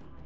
Bye.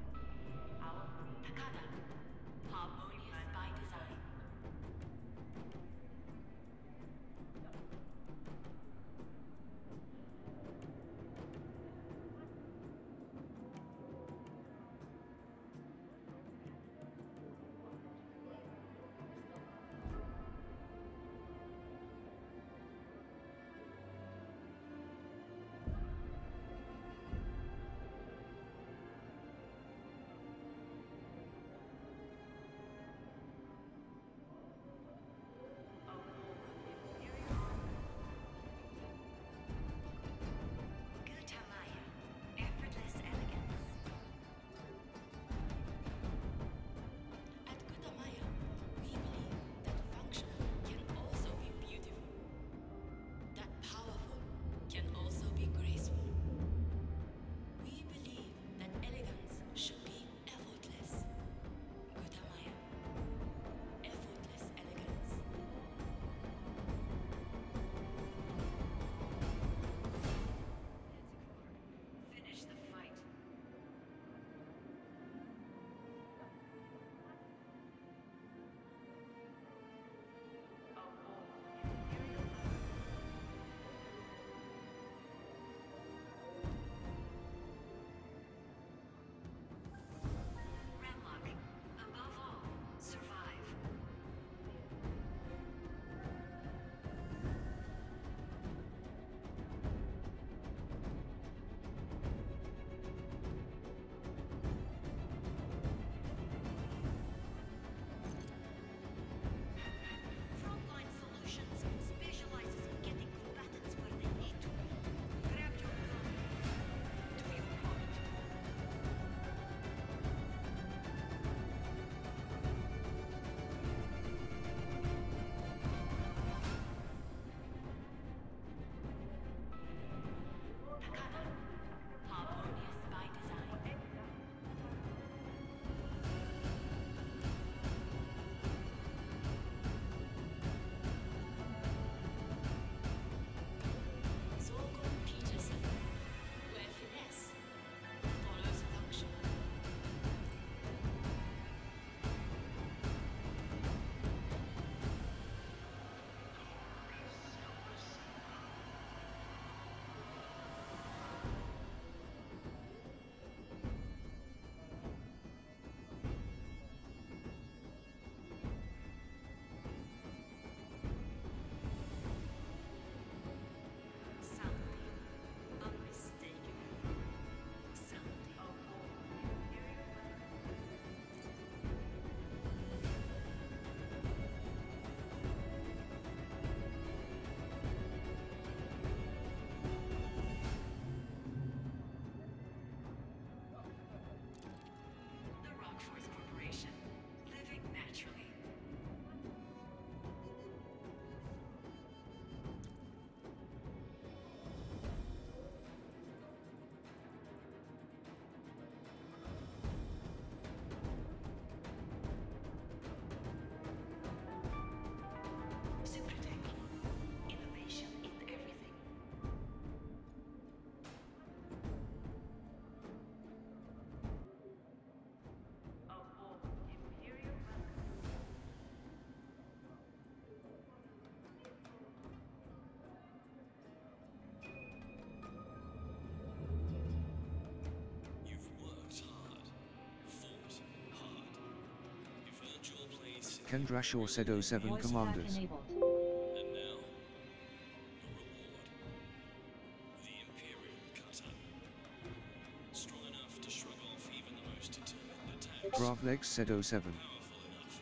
The most determined attacks. Gravlex said 07. Powerful enough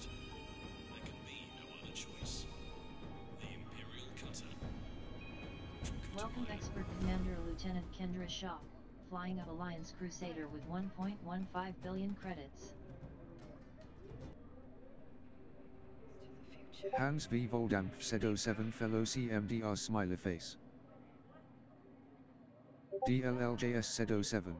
to flying of Alliance Crusader with 1.15 billion credits. Hans V. Voldampf said 07 fellow CMDR smiley face. DLLJS said 07.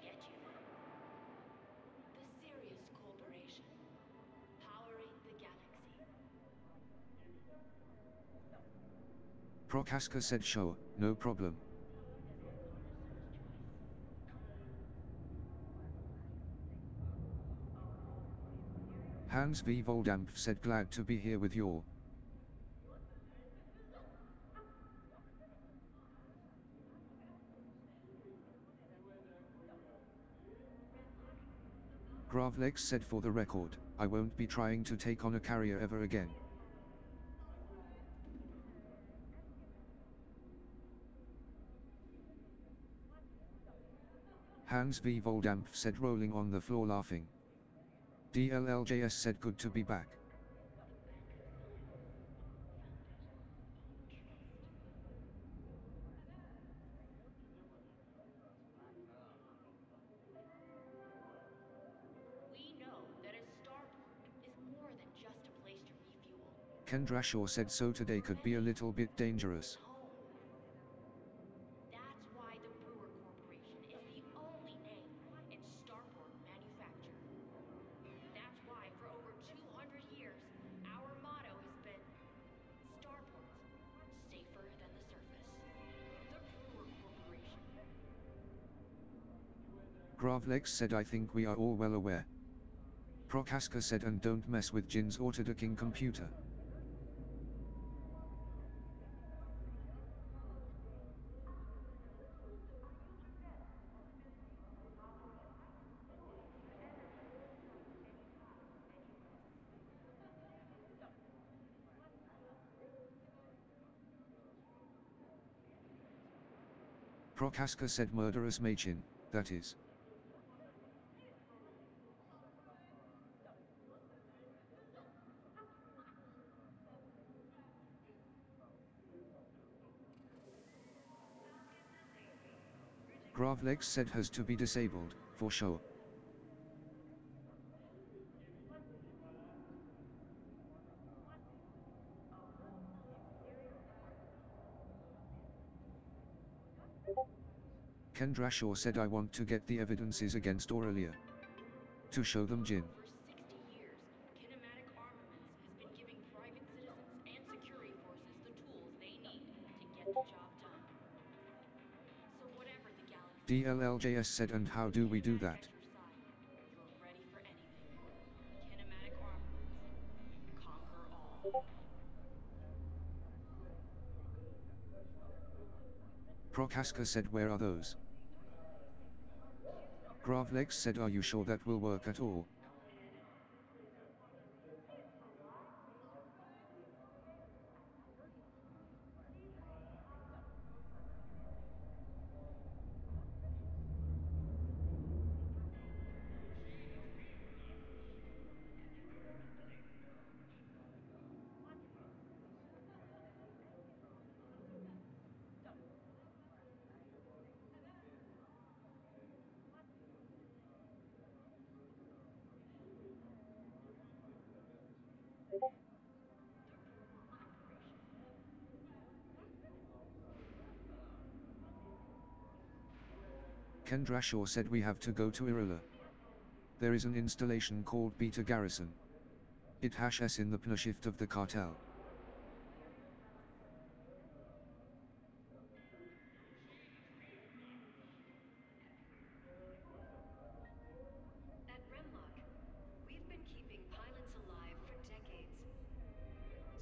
Get you there. The Sirius Corporation, powering the galaxy. Prokaska said sure, no problem. Hans V. Voldampf said glad to be here with you all. Gravlex said for the record, I won't be trying to take on a carrier ever again. Hans V. Voldampf said rolling on the floor laughing. DLLJS said good to be back. Kendra know that a starport is more than just a place to refuel. Kendrashor said so today could be a little bit dangerous. Gravlex said I think we are all well aware. Prokaska said and don't mess with Jin's Autodocking computer. Prokaska said murderous Machin, that is. Gravlex said has to be disabled, for sure. Kendrashor said I want to get the evidences against Aurelia. To show them Jin. DLLJS said and how do we do that? Prokaska said where are those? Gravlex said are you sure that will work at all? Kendrashore said we have to go to Irula. There is an installation called Beta Garrison. It hash s in the pnashift of the cartel. At Remlok, we've been keeping pilots alive for decades.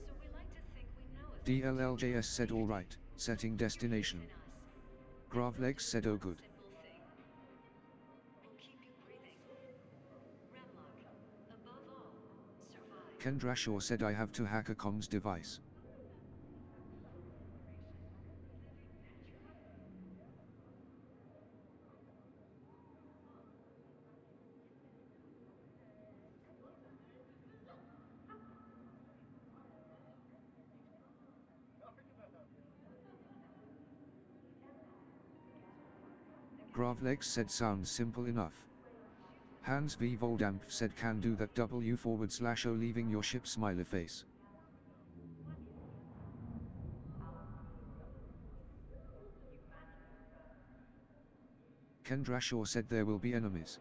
So we like to think we know a thing or two DLLJS said alright, setting destination. believe in us. Gravlex said oh good. Survive. Kendrashore said I have to hack a comms device. Gravlex said sounds simple enough. Hans V. Voldamp said can do that W forward slash O leaving your ship smiley face. Kendrashore said there will be enemies.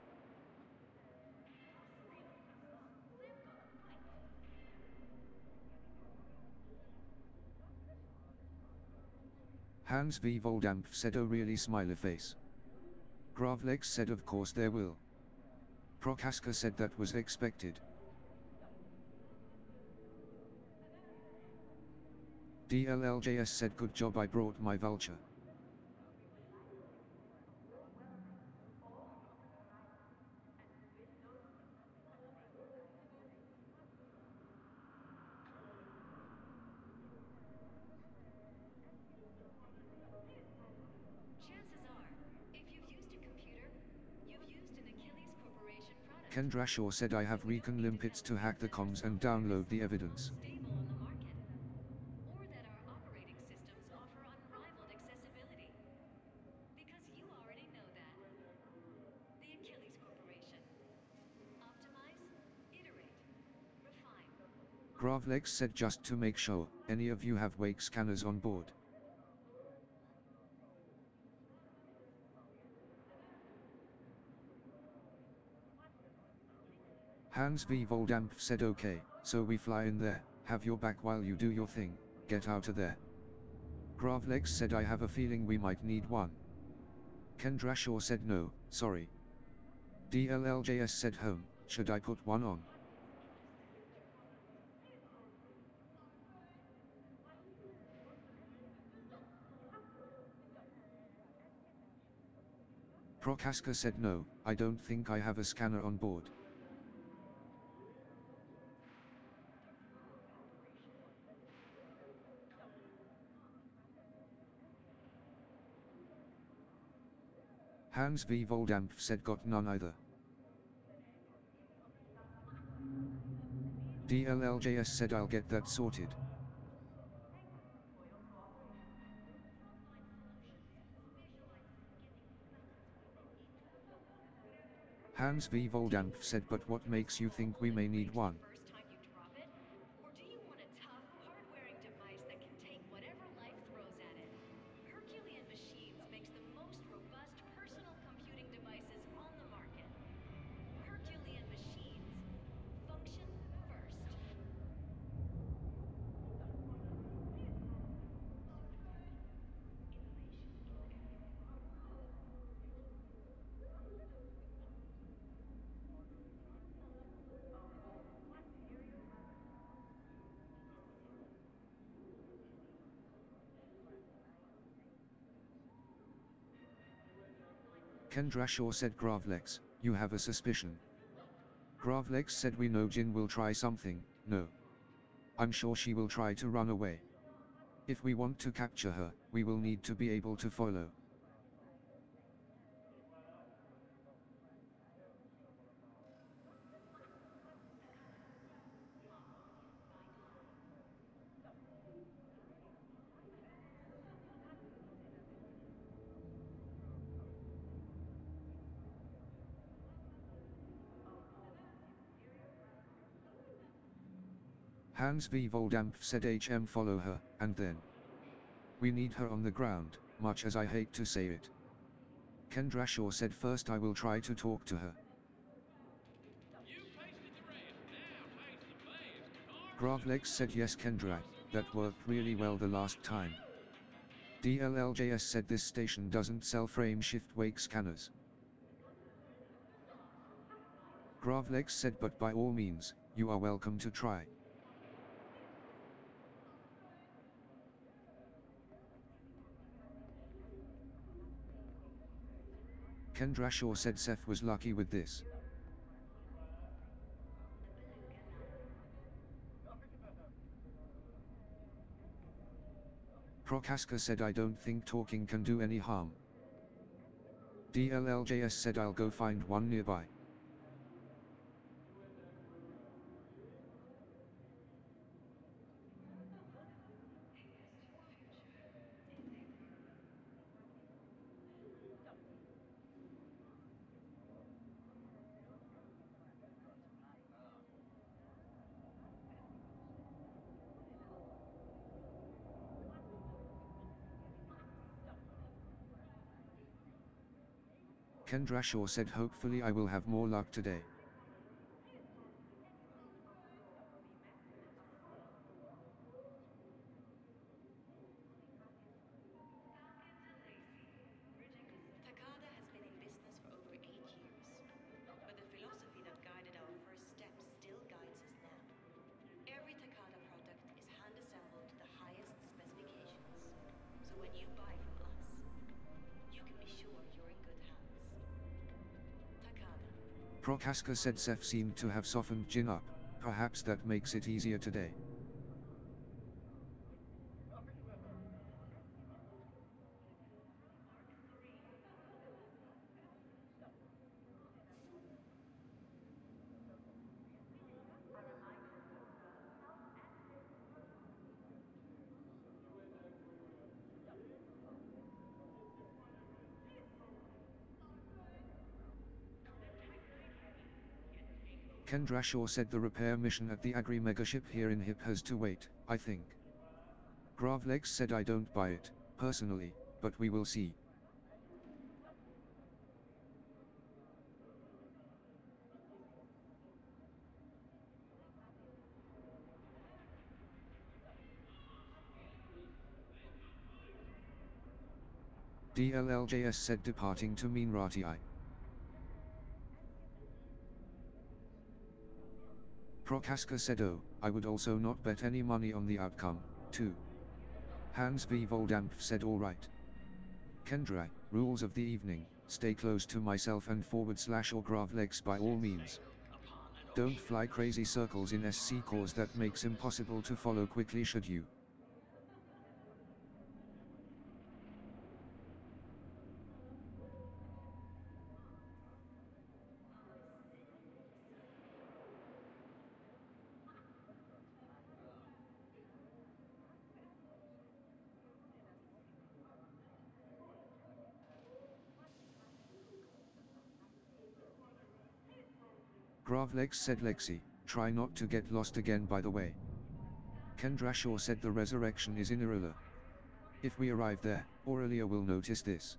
Hans V. Voldamp said oh really smiley face. Gravlex said of course there will. Prokaska said that was expected. DLLJS said good job I brought my vulture. Chances are, if you've used a computer, you've used an Achilles Product. Kendrashore said I have recon limpets to hack the comms and download the evidence. Stable on the market. Or that our operating systems offer unrivaled accessibility. Because you already know that. The Achilles Corporation. Optimize, iterate, refine. Gravlex said just to make sure, any of you have wake scanners on board. Hans V. Voldamp said okay, so we fly in there, have your back while you do your thing, get out of there. Gravlex said I have a feeling we might need one. Kendrashore said no, sorry. DLLJS said home, should I put one on? Prokaska said no, I don't think I have a scanner on board. Hans V. Voldamp said got none either. DLLJS said I'll get that sorted. Hans V. Voldamp said but what makes you think we may need one? First time you drop it? Or do you want a tough, hard-wearing device that can take whatever life throws at it? Herculean Machines makes the most robust personal computing devices on the market. Herculean Machines. Function first. Kendrashore said Gravlex, you have a suspicion. Gravlex said we know Jin will try something, no. I'm sure she will try to run away. If we want to capture her, we will need to be able to follow. Hans V. Voldamp said HM follow her, and then. We need her on the ground, much as I hate to say it. Kendrashaw said first I will try to talk to her. Gravlex said yes Kendra, that worked really well the last time. DLLJS said this station doesn't sell frame shift wake scanners. Gravlex said but by all means, you are welcome to try. Kendrashaw said Seth was lucky with this. Prokaska said I don't think talking can do any harm. DLLJS said I'll go find one nearby. Kendrashaw said hopefully I will have more luck today. Prokaska said Seth seemed to have softened Jin up, perhaps that makes it easier today. Kendrashaw said the repair mission at the Agri megaship here in HIP has to wait, I think. Gravlex said I don't buy it, personally, but we will see. DLLJS said departing to I. Prokaska said oh, I would also not bet any money on the outcome, too. Hans V. Voldampf said alright. Kendra, rules of the evening, stay close to myself and forward slash or Gravlex by all means. Don't fly crazy circles in SC cores that makes impossible to follow quickly should you. Gravlex said Lexi, try not to get lost again by the way. Kendrashaw said the resurrection is in Irula. If we arrive there, Aurelia will notice this.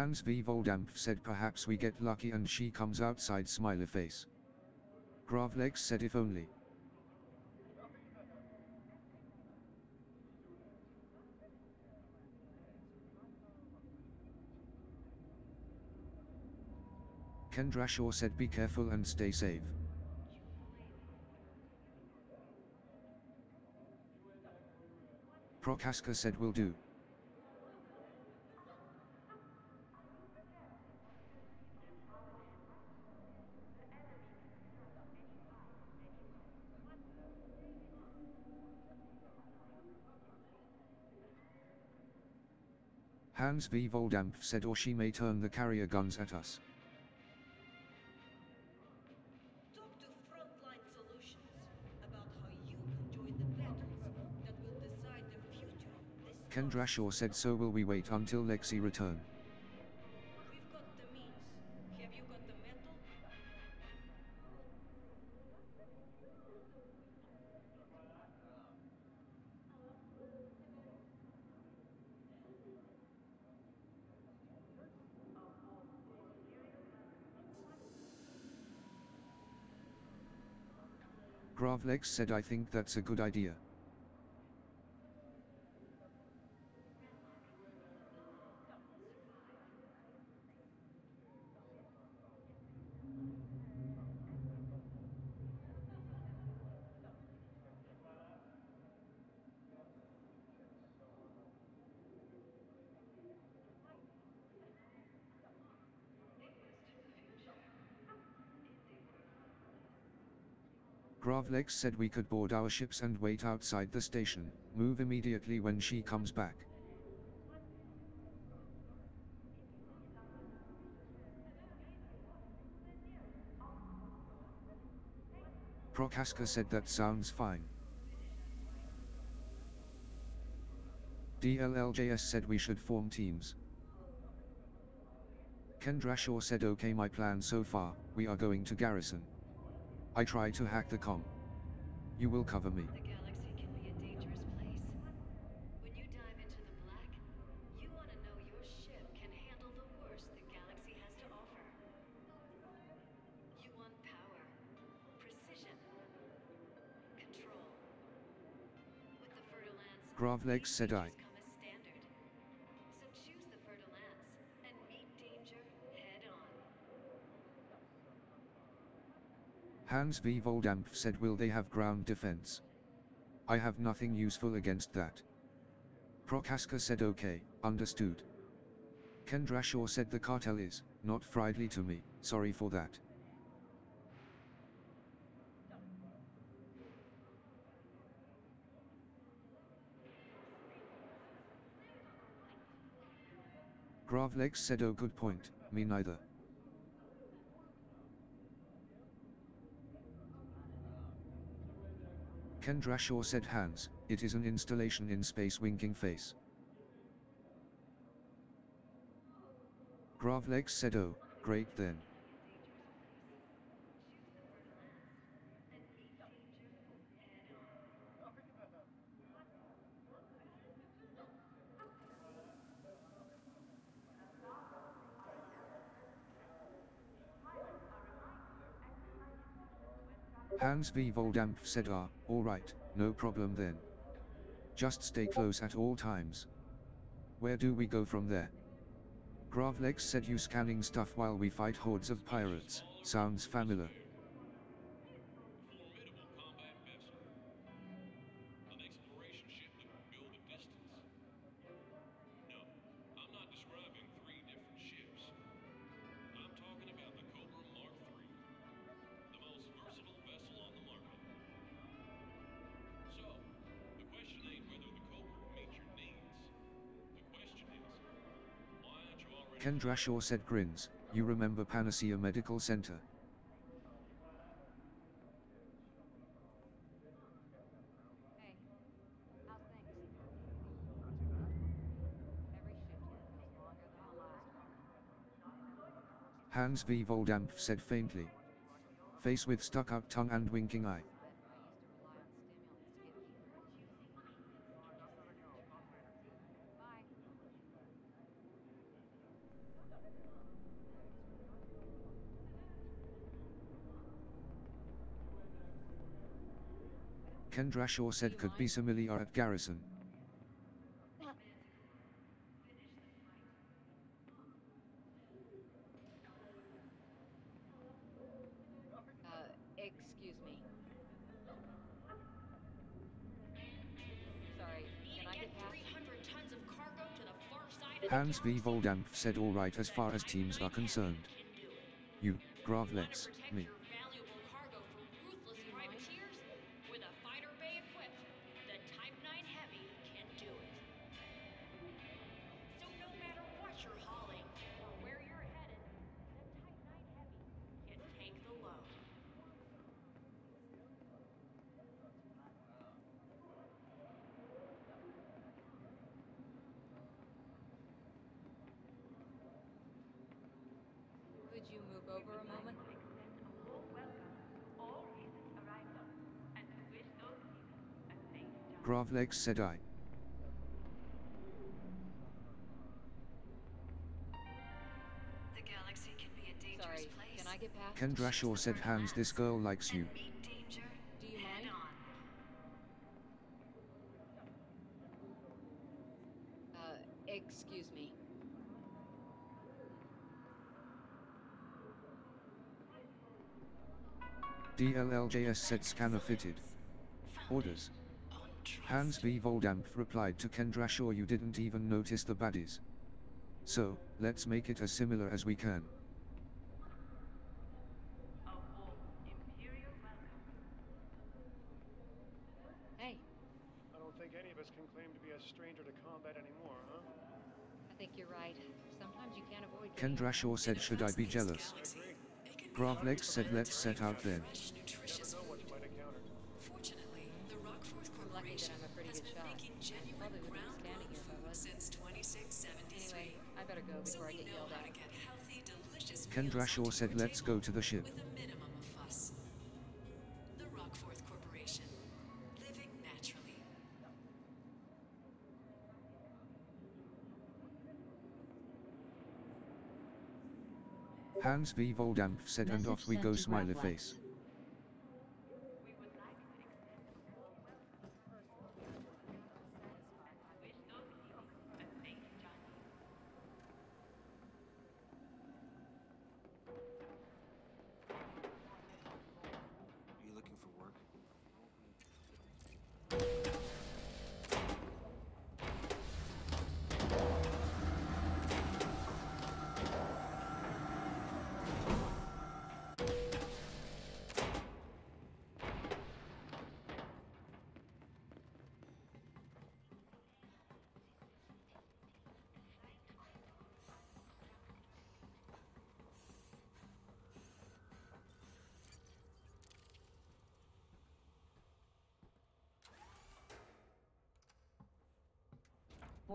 Hans V. Voldampf said perhaps we get lucky and she comes outside smiley face. Gravlex said if only. Kendrashaw said be careful and stay safe. Prokaska said will do. Hans V. Voldampf said or she may turn the carrier guns at us. Talk to Frontline Solutions about how you can join the battles that will decide the future of this Kendrashaw said so will we wait until Lexi return. Gravlex said I think that's a good idea. Gravlex said we could board our ships and wait outside the station, move immediately when she comes back. Prokaska said that sounds fine. DLLJS said we should form teams. Kendrashaw said okay my plan so far, we are going to garrison. I try to hack the com. You will cover me. The galaxy can be a dangerous place. When you dive into the black, you want to know your ship can handle the worst the galaxy has to offer. You want power, precision, control. With the Fer-de-Lance, Gravlex said I. Hans V. Voldampf said will they have ground defense? I have nothing useful against that. Prokaska said okay, understood. Kendrashaw said the cartel is, not friendly to me, sorry for that. Gravlex said oh good point, me neither. Kendrashaw said Hans, it is an installation in space winking face. Gravlex said oh, great then. Hans V. Voldampf said ah, alright, no problem then. Just stay close at all times. Where do we go from there? Gravlex said you scanning stuff while we fight hordes of pirates, sounds familiar. Already said grins, you remember Panacea Medical Center. Hans V. Voldampf said faintly. Face with stuck out tongue and winking eye. Bet I used to rely on stimulants to get here. Bye. Kendrashaw said could be familiar at Garrison. Uh, excuse me. Sorry, can I get get past? 300 tons of cargo to the far side of Hans the V. galaxy. Voldampf said alright as far as teams are concerned. Can do it. You, Want to Gravlex, protect me. Complex, said I. The galaxy can be a dangerous Sorry, place. Can I get past? Kendra Shaw said, Hans, this girl likes you. Uh, excuse me. DLLJS said scanner fitted. Orders. Hans V. Voldamp replied to Kendra sure you didn't even notice the baddies. So, let's make it as similar as we can. Hey, I don't think any of us can claim to be a stranger to combat anymore, huh? I think you're right. Sometimes you can't avoid getting Kendra Shaw said should I be jealous? Gravlex said let's set out then. Kendra Shaw said let's go to the ship. With a minimum of fuss. The Rockforth Corporation. Living naturally. Hans V. Voldamp said and off we go smiley face.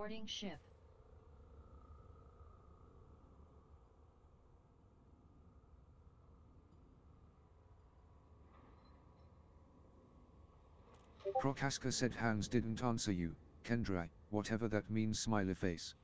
Boarding ship. Prokaska said Hans didn't answer you, Kendra, whatever that means smiley face.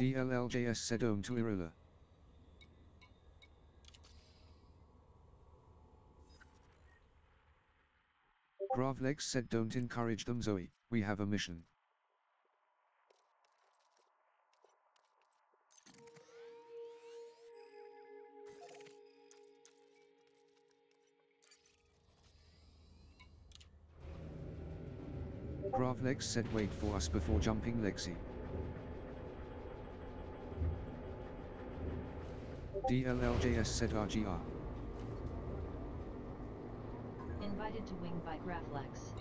DLLJS said Om to Irula. Gravlex said don't encourage them Zoe, we have a mission. Gravlex said wait for us before jumping Lexi. DLLJS said RGR. Invited to wing by Gravlex.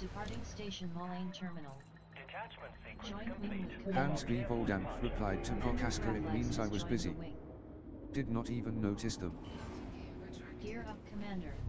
Departing station Mullane Terminal. Detachment sequence Joint complete. Hans V. Commander. Voldamp replied to Prokaska it means I was busy. Did not even notice them. Gear up, Commander. Commander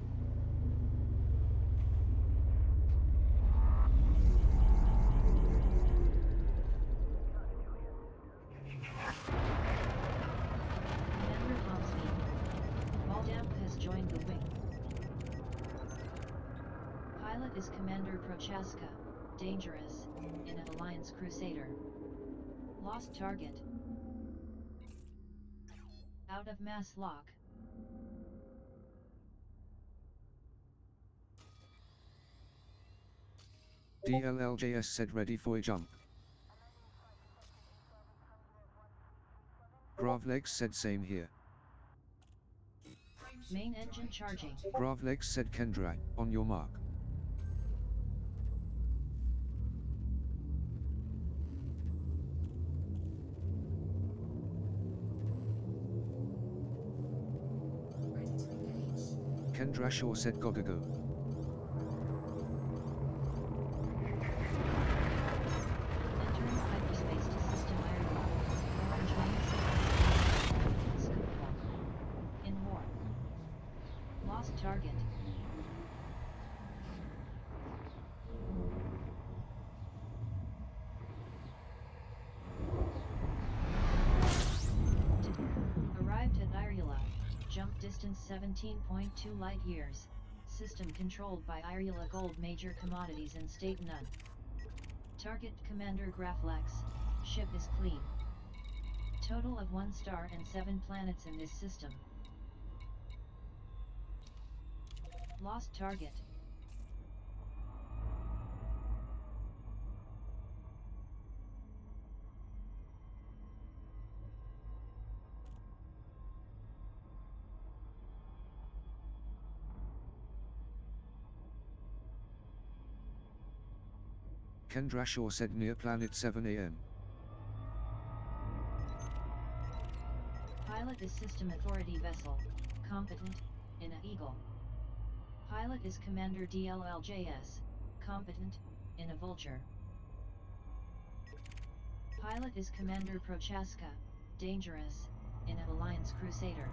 mass lock. DLLJS said ready for a jump. Gravlex said same here. Main engine charging. Gravlex said Kendra, on your mark. Kendra Shaw said gotta go. Entering hyperspace to system iron lock. Orange main system. Scoop lock. In warp. Lost target. Arrived at Irula. Jump distance 17.2 light years. System controlled by Irula Gold Major Commodities and State None. Target Commander Gravlex, ship is clean. Total of 1 star and 7 planets in this system. Lost target. Kendra Shaw said near planet 7 am. Pilot is System Authority vessel, competent, in a Eagle. Pilot is Commander DLLJS, competent, in a Vulture. Pilot is Commander Prochaska, dangerous, in a Alliance Crusader.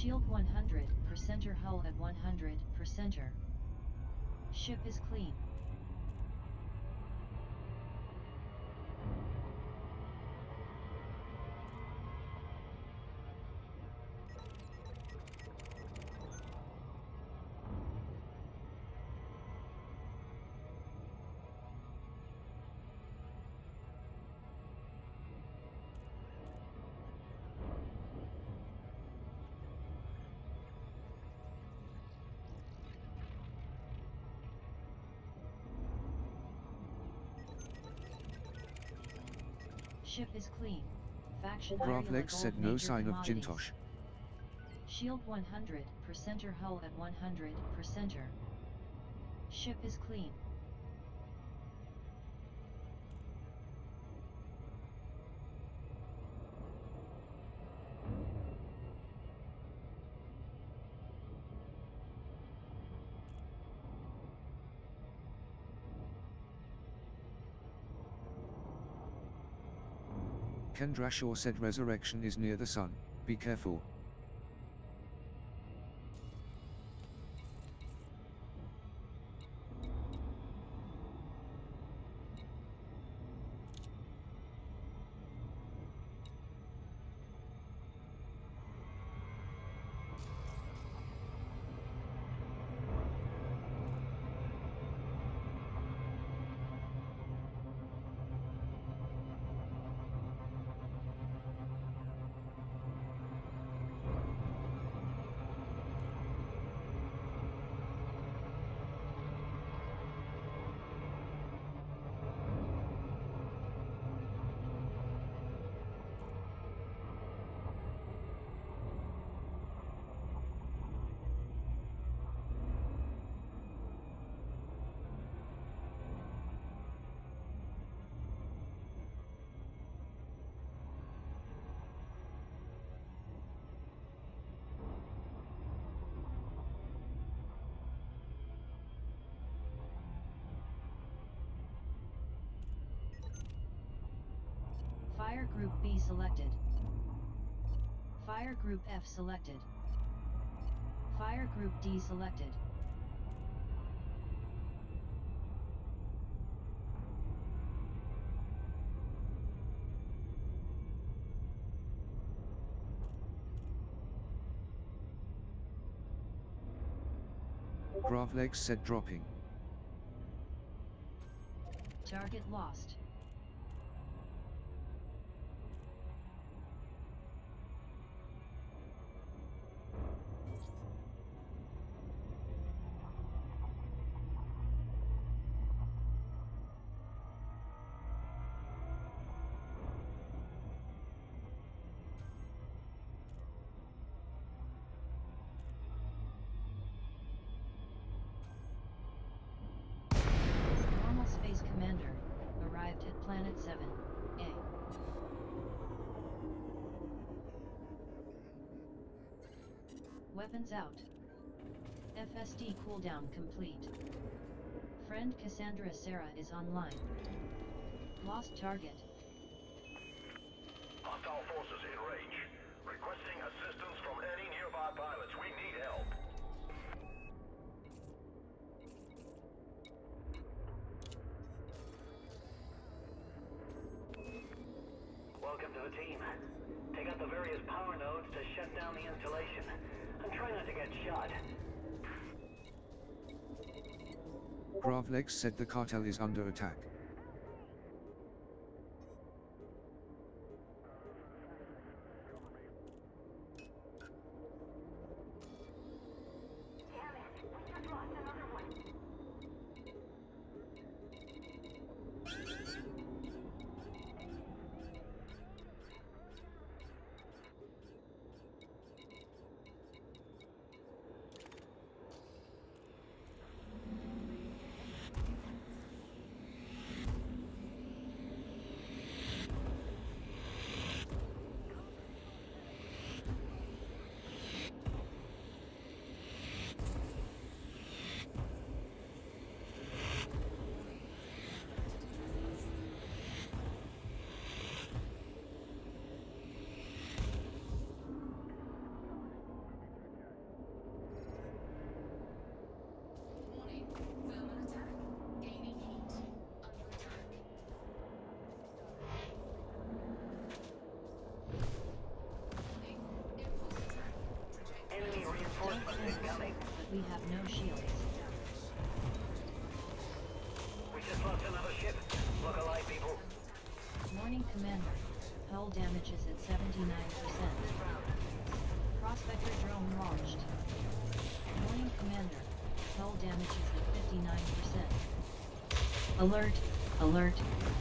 Shield 100, percenter hull at 100, percenter. Ship is clean. Ship is clean. Faction Gravlex said no sign of Jintosh. Shield 100, percenter hull at 100, percenter. Ship is clean. Kendra Shaw said resurrection is near the sun, be careful. F selected. Fire Group D selected. Gravlex said dropping. Target lost. Turns out. FSD cooldown complete. Friend Cassandra Sarah is online. Lost target. Hostile forces in range. Requesting assistance from any nearby pilots. We need help. Welcome to the team. Take out the various power nodes to shut down the installation. And try not to get shot. Gravlex said the cartel is under attack.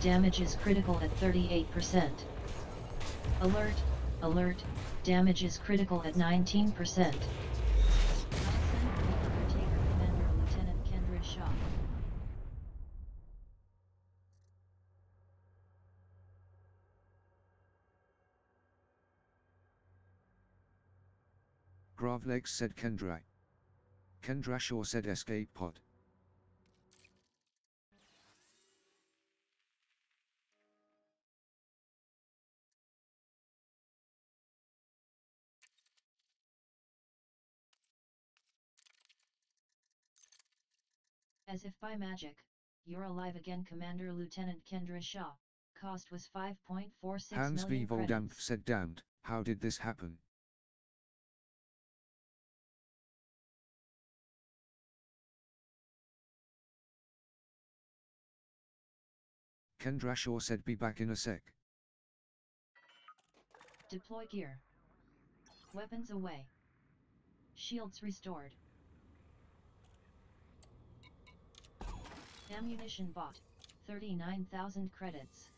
Damage is critical at 38%. Alert, alert, damage is critical at 19%. Hudson, Undertaker Commander Lieutenant Kendra Shaw. Gravlex said Kendra. Kendra Shaw said escape pod. As if by magic, you're alive again Commander Lieutenant Kendra Shaw. Cost was 5.46 Hans V. Voldampf said damned, how did this happen? Kendra Shaw said be back in a sec. Deploy gear. Weapons away. Shields restored. Ammunition bought. 39,000 credits.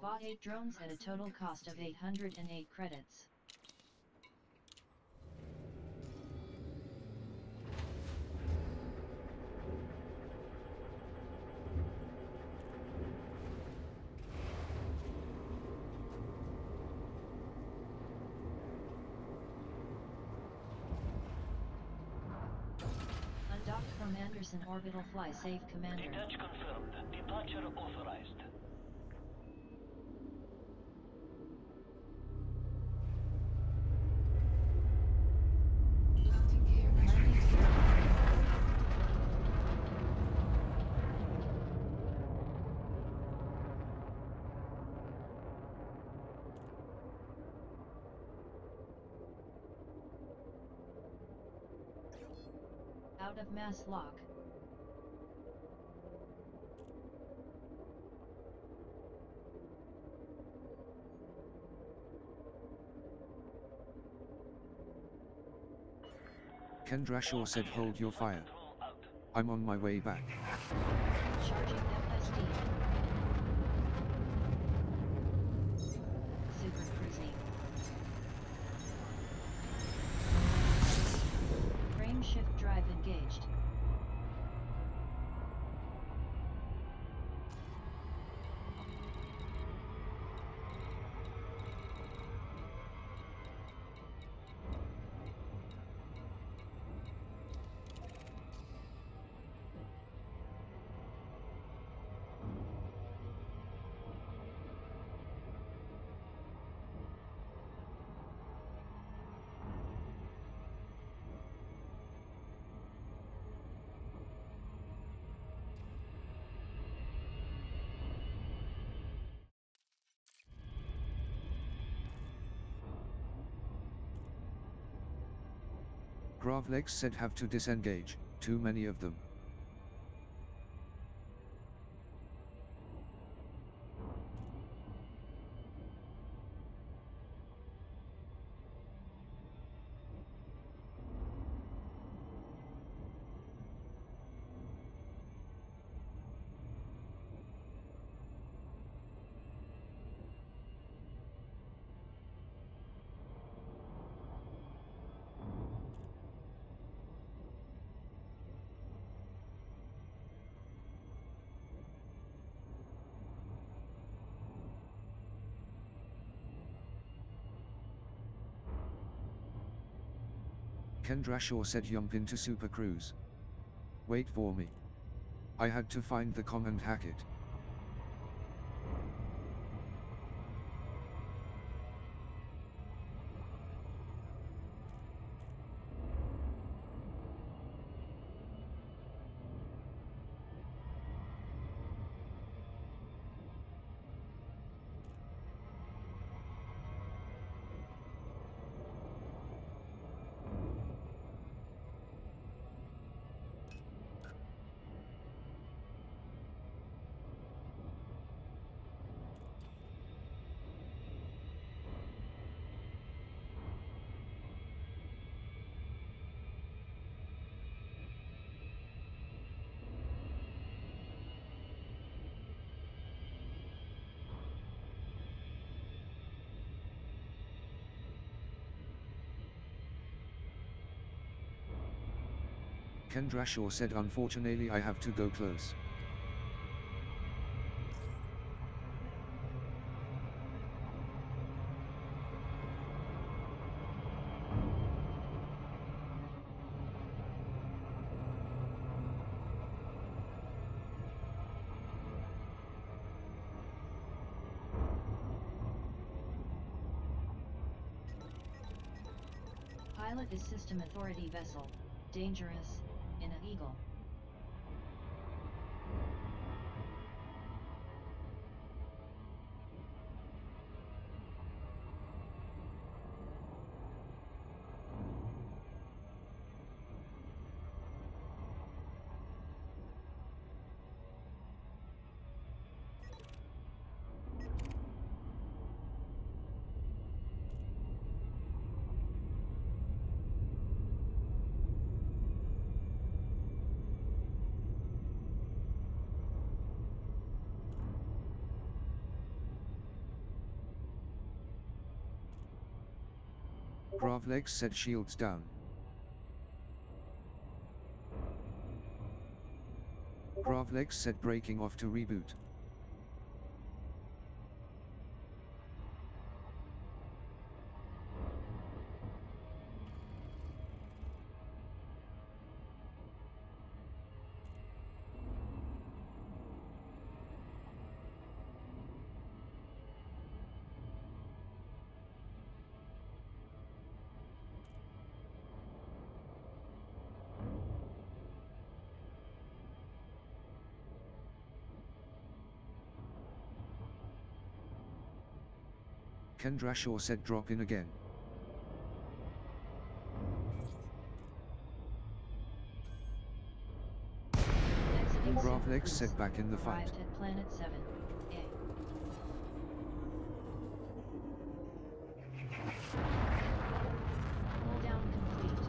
Bought 8 drones at a total cost of 808 credits. Undocked from Anderson Orbital Fly Safe Commander. Detach confirmed. Departure authorized. Landing gear ready. Landing gear. Out of mass lock. Kendra Shaw said hold your fire. I'm on my way back. Gravlex said have to disengage, too many of them. Kendrashaw said jump into Super Cruise. Wait for me. I had to find the com and hack it. Kendrashaw said unfortunately I have to go close. Pilot is System Authority vessel. Dangerous, in an Eagle. Gravlex said shields down. Gravlex said breaking off to reboot. Kendrashaw said drop in again. Gravlex Super said back in the fight. Arrived at Planet 7. A. Pull down complete.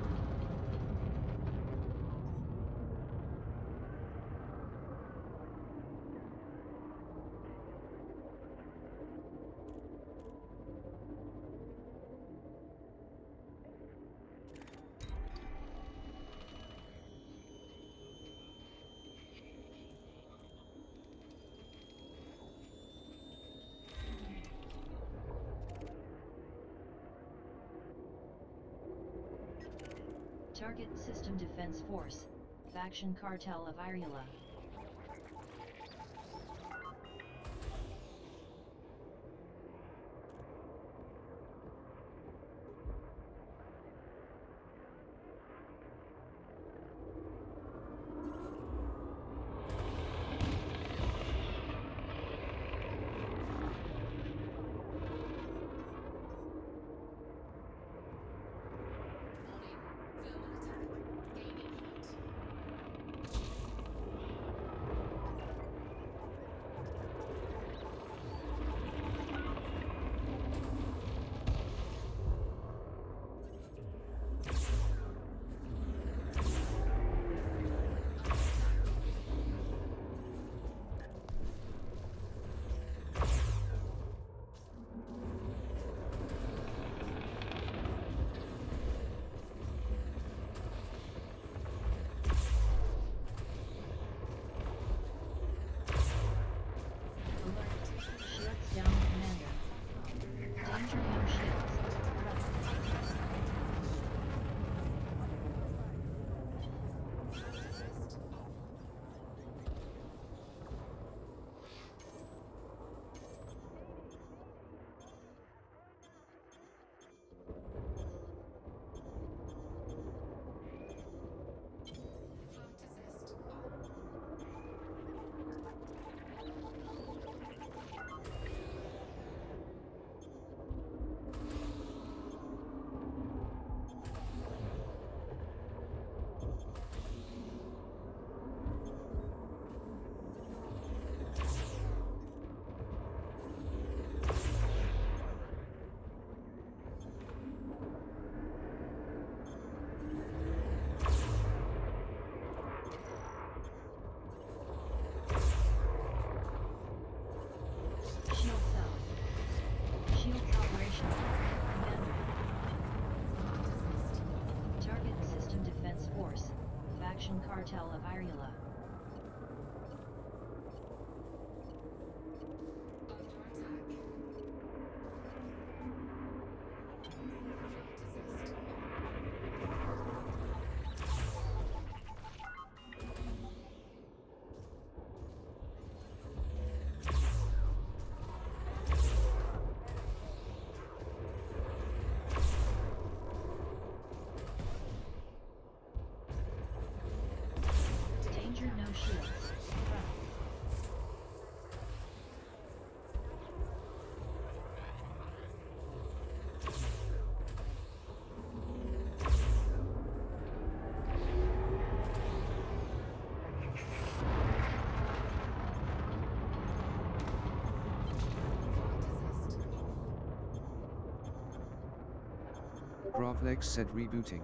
Target System Defense Force. Faction Cartel of Irula. Russian cartel of Irula. Gravlex said rebooting.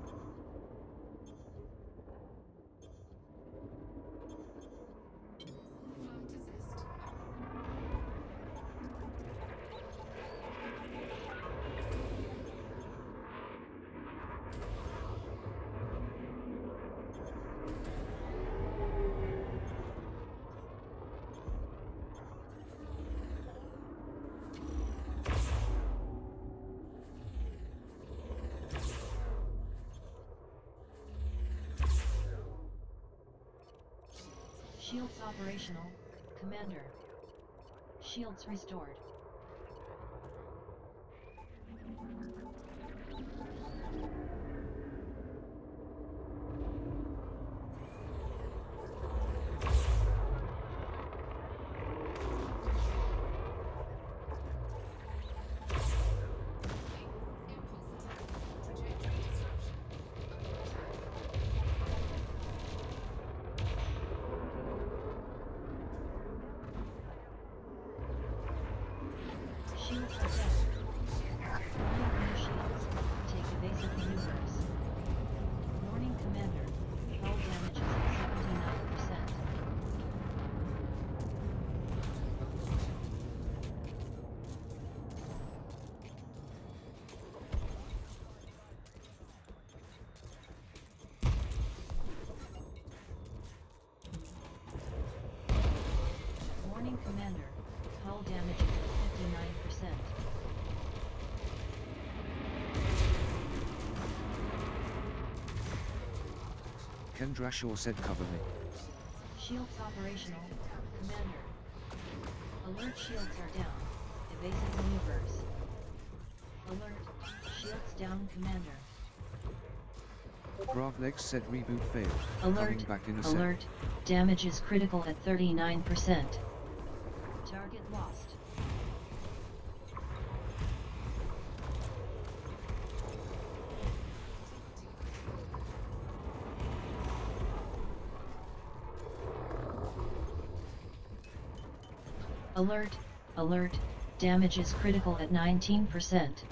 Shields operational, Commander. Shields restored. Shaw said cover me. Shields operational, Commander. Alert shields are down. Evasive maneuvers. Alert, shields down Commander. Gravlex said reboot failed. Alert, Coming back in a sec. alert, damage is critical at 39%. Damage is critical at 19%.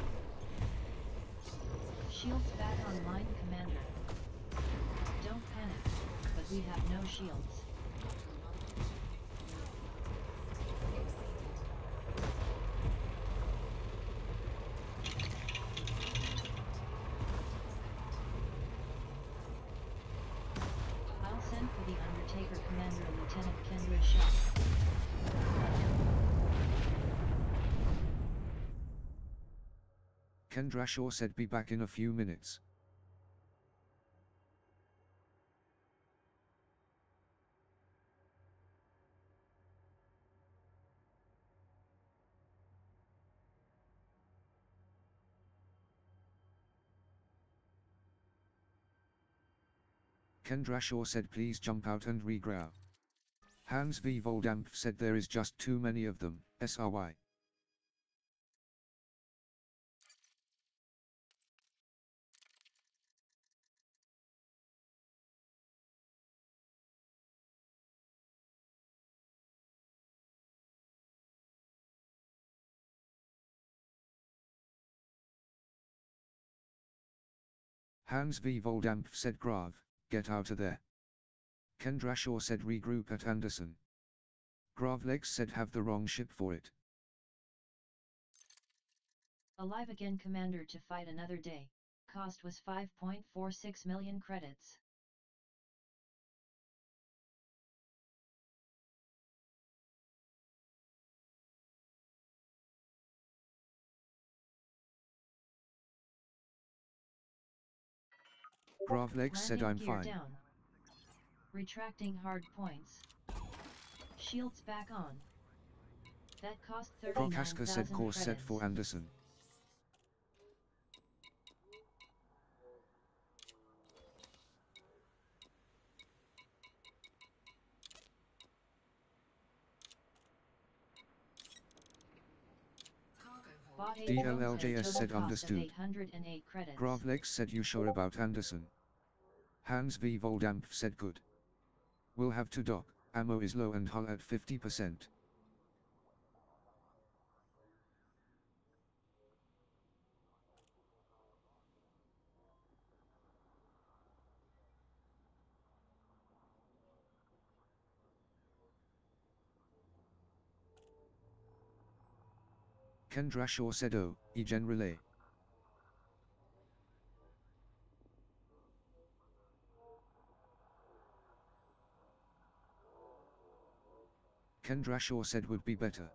Kendra Shaw said be back in a few minutes. Kendra Shaw said please jump out and regrow. Hans V. Voldamp said there is just too many of them, SRY. Hans V. Voldamp said Grav, get out of there. Kendra Shaw said regroup at Anderson. Gravlex said have the wrong ship for it. Alive again Commander to fight another day. Cost was 5.46 million credits. Gravlex said I'm fine. down. Retracting hard points. Shields back on. That cost 39,000 Prokaska said course set for Anderson. DLLJS said total cost of understood. 808. Gravlex said you sure about Anderson. Hans V. Voldamp said good. We'll have to dock, ammo is low and hull at 50%. Kendra Shaw said oh, Egan relay. Kendra Shaw said would be better.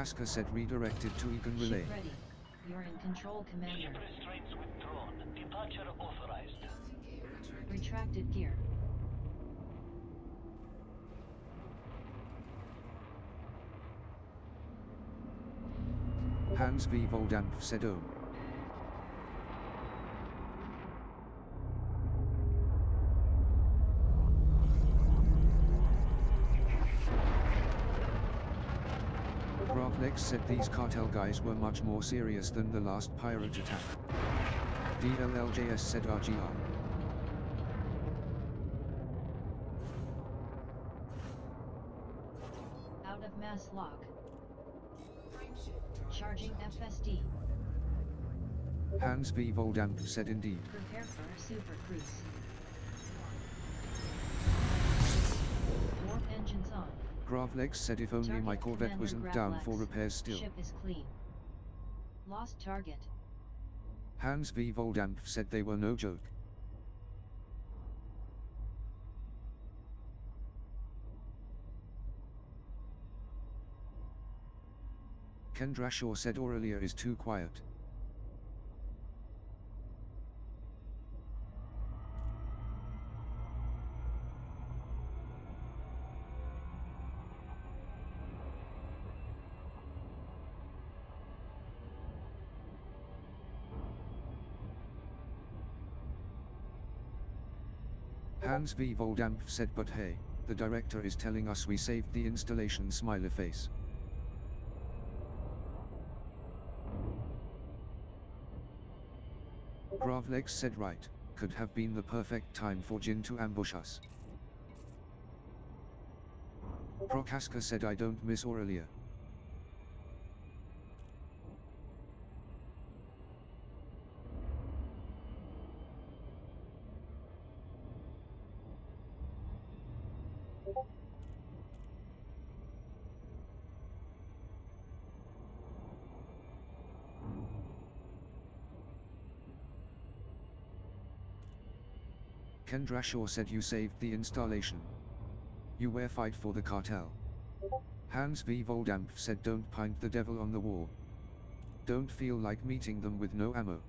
Prokaska said redirected to Egan relay. Ready. You're in control, Commander. restraints withdrawn. Departure authorized. Retracted. Retracted gear. Hans V. Voldamp said oh. Gravlex said these cartel guys were much more serious than the last pirate attack. DLLJS said RGR. Out of mass lock. Charging. FSD. Hans V. Voldamp said indeed. Prepare for a super cruise. Warp engines on. Gravlex said if only my Corvette wasn't down for repairs still. Ship is clean. Lost target. Hans V. Voldamp said they were no joke. Kendra Shaw said Aurelia is too quiet. Hans V. Said but hey, the director is telling us we saved the installation smiley face. Gravlex said right, could have been the perfect time for Jin to ambush us. Prokaska said I don't miss Aurelia. Kendra Shaw said you saved the installation. You were fight for the cartel. Hans V. Voldamp said don't paint the devil on the wall. Don't feel like meeting them with no ammo.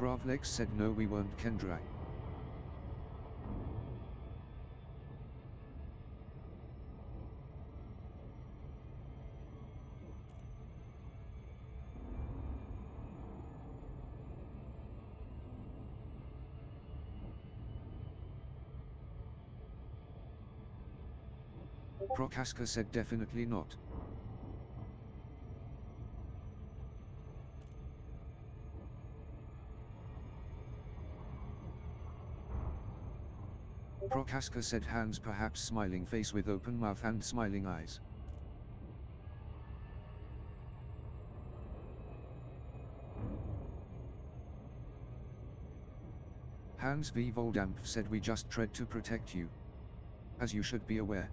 Gravlex said no we weren't Kendra. Prokaska said definitely not. Prokaska said hands perhaps smiling face with open mouth and smiling eyes. Hans V. Voldampf said we just tread to protect you. as you should be aware.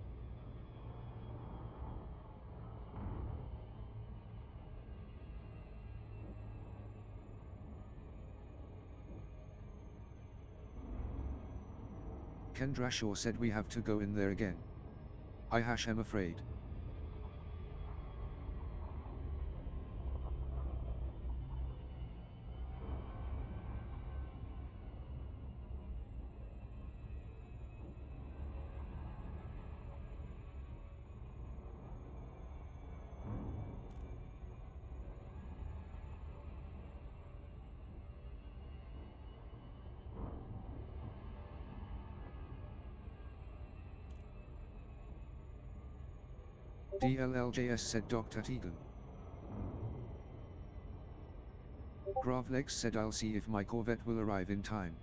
Kendra Shaw said we have to go in there again. I hash am afraid. DLLJS said Dr. Tegan. Gravlex said I'll see if my Corvette will arrive in time.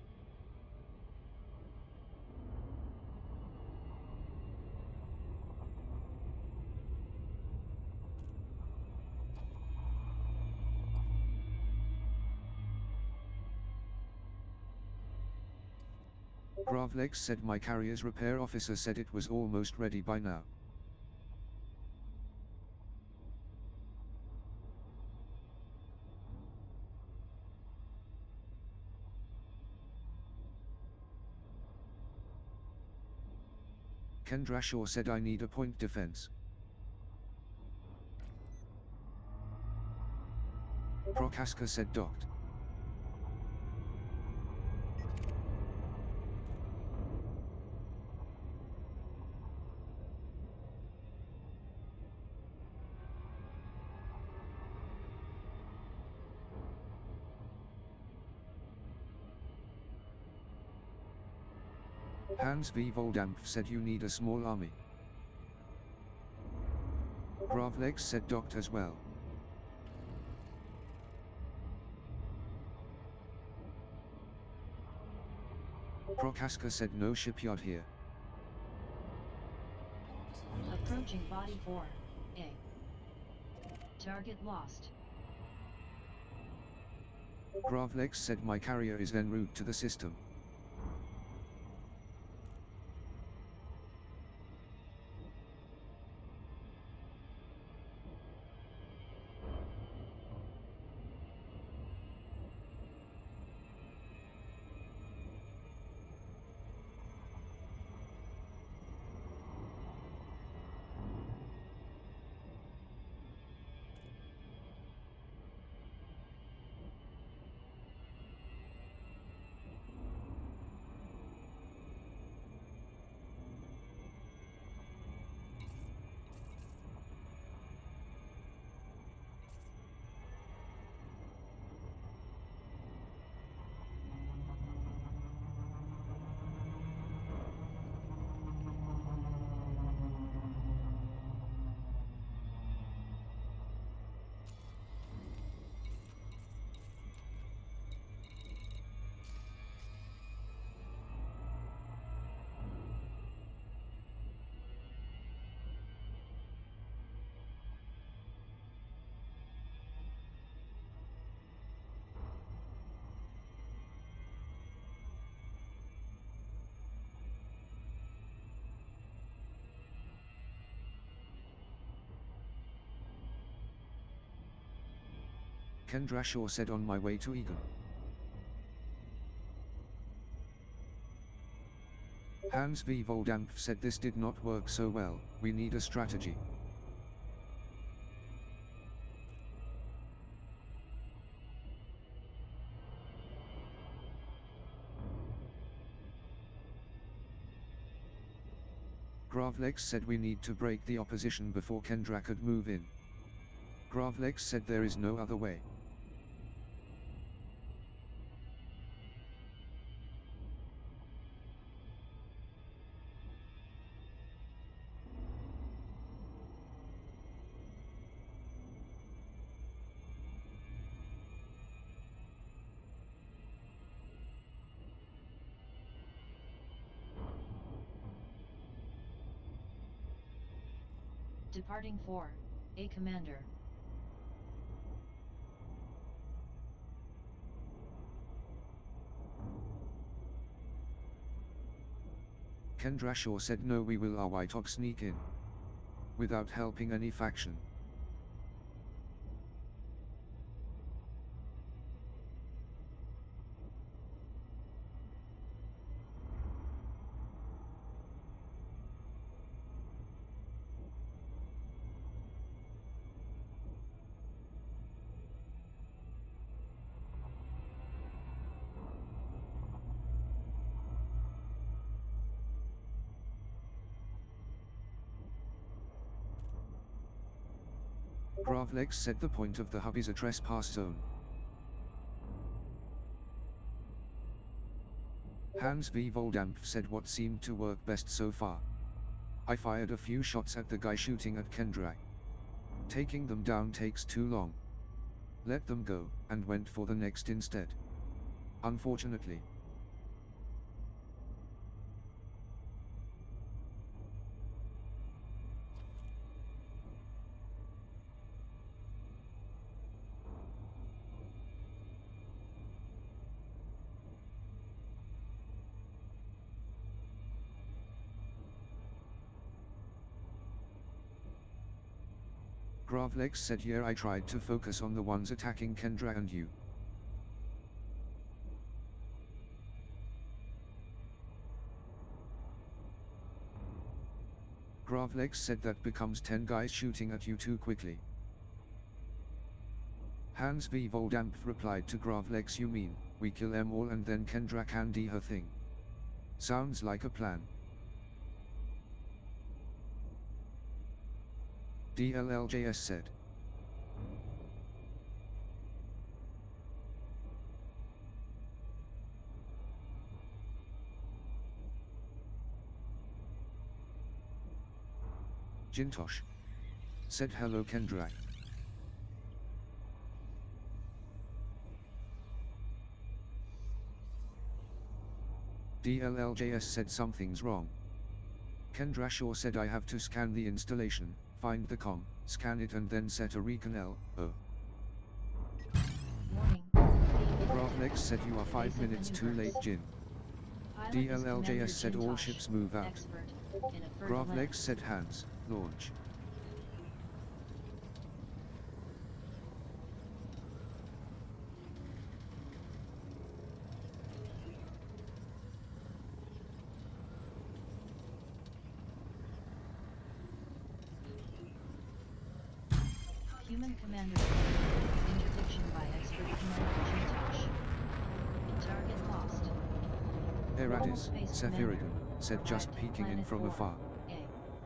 Gravlex said my carrier's repair officer said it was almost ready by now. Kendra Shaw said I need a point defense. Prokaska said docked. Hans V. Voldampf said you need a small army. Gravlex said docked as well. Prokaska said no shipyard here. Approaching body 4. A. Target lost. Gravlex said my carrier is en route to the system. Kendra Shaw said on my way to Egan. Hans V. Voldampf said this did not work so well, we need a strategy. Gravlex said we need to break the opposition before Kendra could move in. Gravlex said there is no other way. Departing 4. A commander. Kendra Shaw said no we will our White Hawk sneak in. Without helping any faction. Gravlex said the point of the hub is a trespass zone. Hans V. Voldampf said what seemed to work best so far. I fired a few shots at the guy shooting at Kendra. Taking them down takes too long. Let them go, and went for the next instead. Unfortunately. Gravlex said yeah I tried to focus on the ones attacking Kendra and you. Gravlex said that becomes 10 guys shooting at you too quickly. Hans V. Voldampf replied to Gravlex you mean, we kill them all and then Kendra can do her thing. Sounds like a plan. DLLJS said. Jintosh. Said hello Kendra. DLLJS said something's wrong. Kendra Shaw said I have to scan the installation, find the com, scan it and then set a recon L, O. Uh. Warning. Gravlex said you are 5 minutes too late Jin. Pilot is Commander DLLJS said all ships move out. Expert. In a further Gravlex length. said hands, launch. Human Commander Interdiction by Expert Commander Jintosh. Target lost. Eradis, Space Sephirodon, said just peeking in from afar.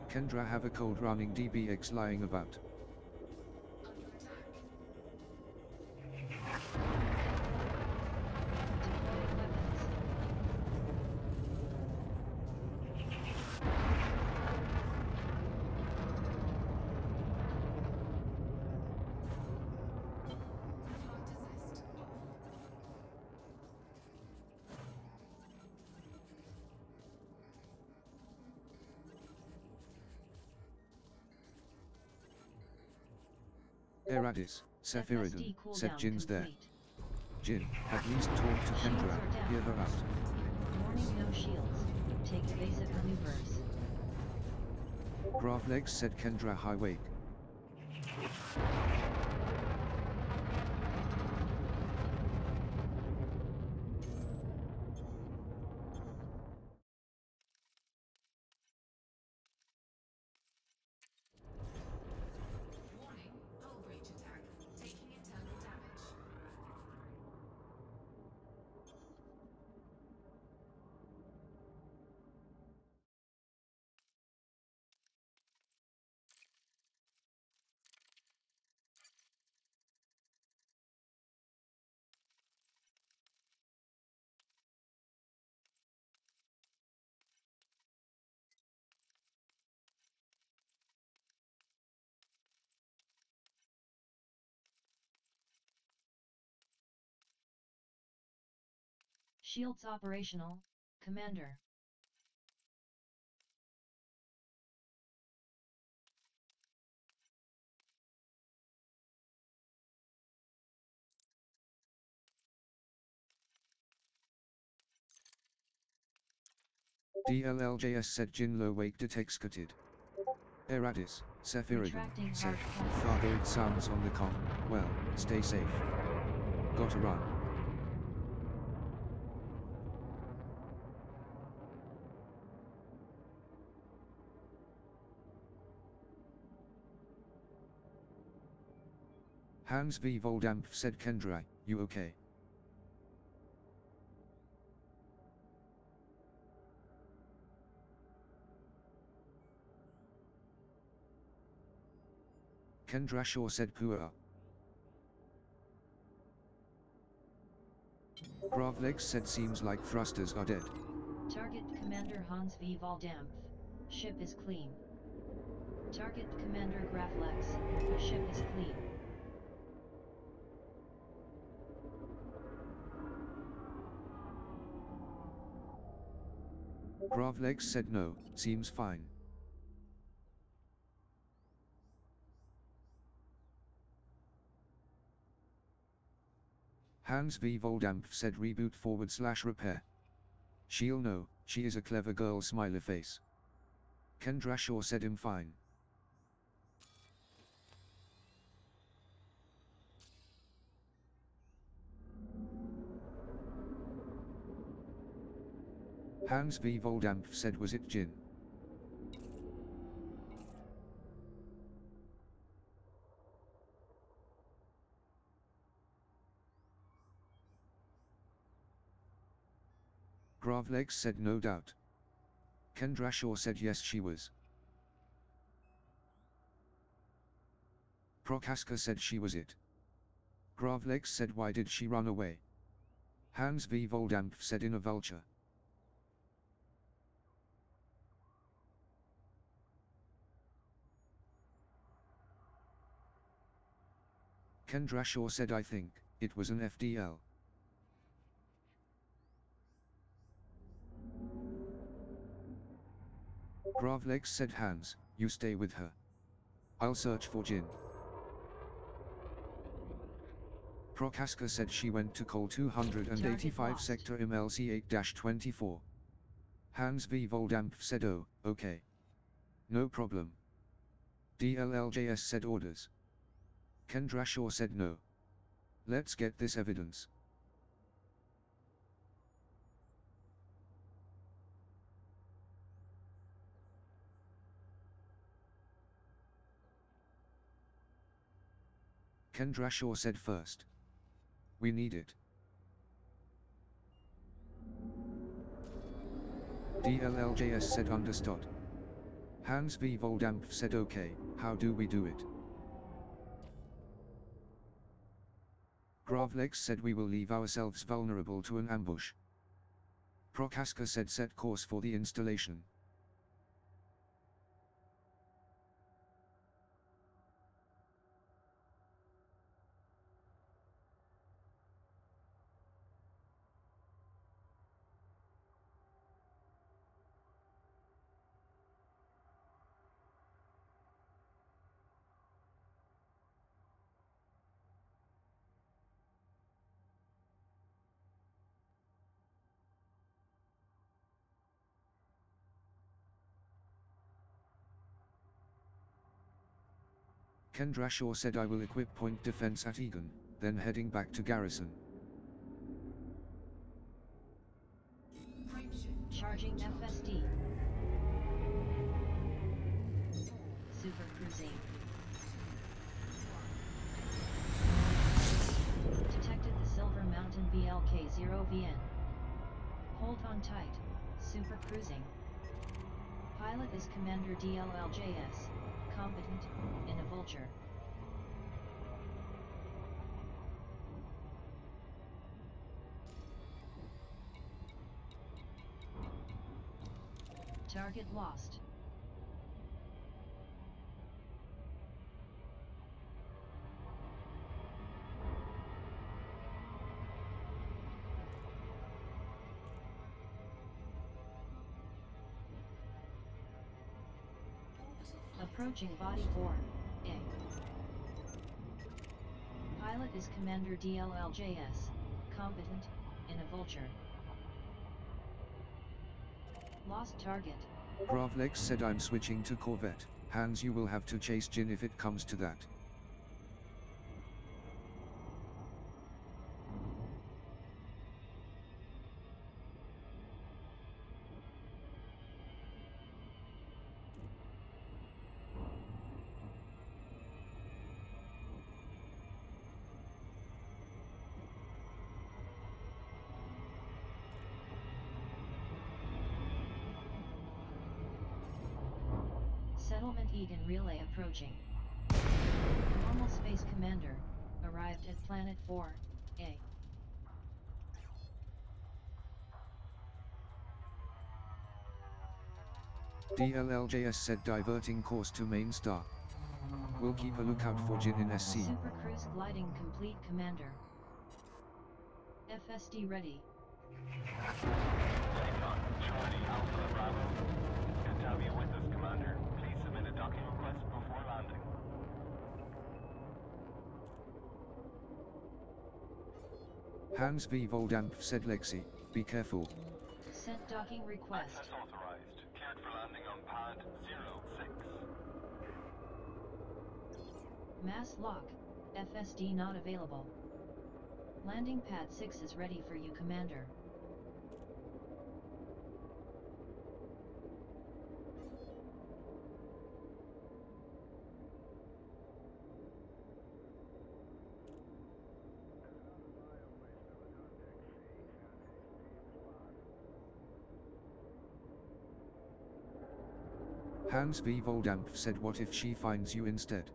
Kendra have a cold running DBX lying about. Eradis, Sephirodon, FSD said Jin's there. Jin, at least talk to Kendra, hear her out. Warning no shields. Take evasive maneuvers. Gravlex said Kendra high wake. Warning, hull breach attack. Taking internal damage. Shields operational, Commander. DLLJS said Jinlo wake detexcated. Eradis, Sephirodon, Retracting said, hard Thargoid sounds on the com, well, stay safe. Gotta run. Hans V. Voldampf said Kendra, you okay? Kendra Shaw said Pua. Gravlex said seems like thrusters are dead. Target Commander Hans V. Voldampf. Ship is clean. Target Commander Gravlex. Ship is clean. Gravlex said no, seems fine. Hans V. Voldampf said reboot forward slash repair. She'll know, she is a clever girl smiley face. Kendra Shaw said him fine. Hans V. Voldampf said was it Jin? Gravlex said no doubt. Kendra Shaw said yes she was. Prokaska said she was it. Gravlex said why did she run away? Hans V. Voldampf said in a vulture. Kendra Shaw said I think, it was an FDL. Gravlex said Hans, you stay with her. I'll search for Jin. Prokaska said she went to call 285 sector MLC 8-24. Hans V. Voldampf said oh, okay. No problem. DLLJS said orders. Kendra Shaw said no. Let's get this evidence. Kendra Shaw said first. We need it. DLLJS said understood. Hans V. Voldampf said okay, how do we do it? Gravlex said we will leave ourselves vulnerable to an ambush. Prokaska said set course for the installation. Kendra Shaw said I will equip point defense at Egan, then heading back to garrison. Charging FSD. Super cruising. Detected the Silver Mountain BLK-0VN. Hold on tight, super cruising. Pilot is Commander DLLJS, competent, in a vulture. Target lost. Approaching body form, A. Pilot is Commander DLLJS, competent, in a vulture. Lost target. Gravlex said I'm switching to Corvette. Hans you will have to chase Jin if it comes to that. Relay approaching. Normal Space Commander, arrived at Planet 4, A. DLLJS said diverting course to main star. We'll keep a lookout for Jin in SC. Super Cruise gliding complete Commander. FSD ready. Phaeton, Charlie Alpha Bravo. Good to have you with us, Commander. Please submit a docking request before landing. Hans V. Voldampf said Lexi, be careful. Sent docking request. Access authorized. Cleared for landing on pad 06. Mass lock. FSD not available. Landing pad 6 is ready for you Commander. Hans V. Voldampf said what if she finds you instead?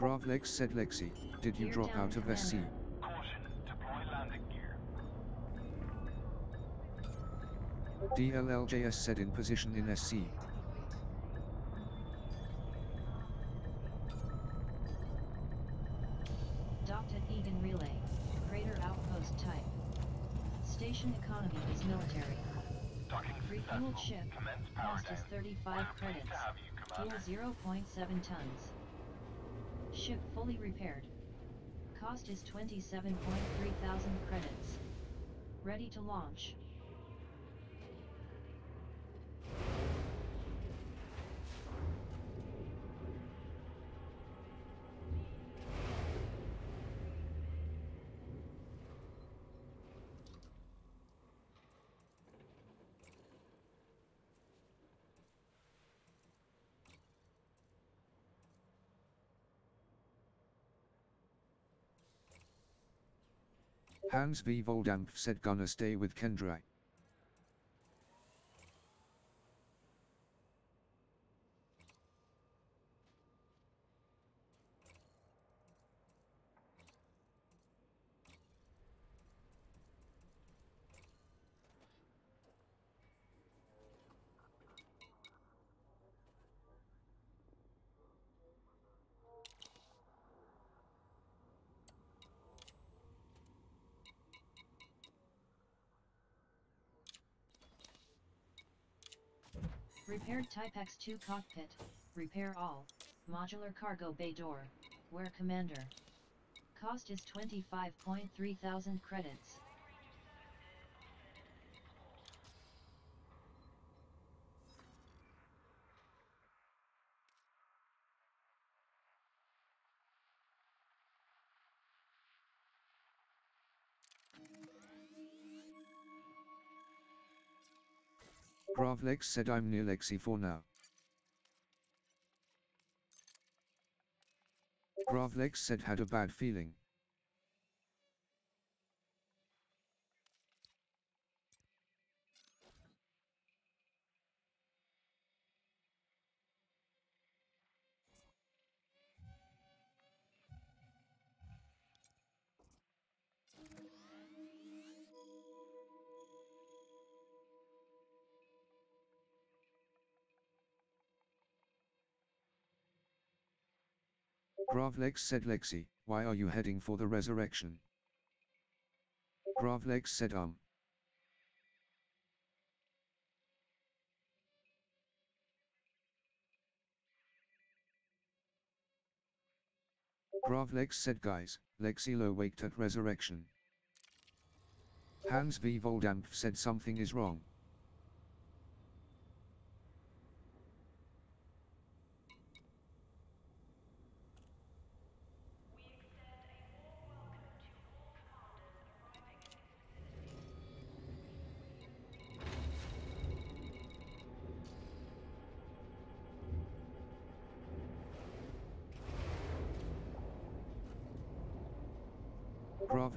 Gravlex said Lexi, did you Gear drop out of SC? Commander. Caution. Deploy landing gear. DLLJS said in position in SC. Docked at Eden Relay. Crater outpost type. Station economy is military. Docking Ship. Cost is 35 credits. Fuel 0.7 tons. Ship fully repaired. Cost is 27.3 thousand credits. Ready to launch. Hans V. Voldampf said gonna stay with Kendra. Type X2 cockpit. Repair all. Modular cargo bay door. Where commander. Cost is 25.3 thousand credits. Gravlex said I'm near Lexi for now. Gravlex said had a bad feeling. Gravlex said Lexi, why are you heading for the resurrection? Gravlex said um. Gravlex said guys, Lexilo waked at resurrection. Hans V. Voldampf said something is wrong.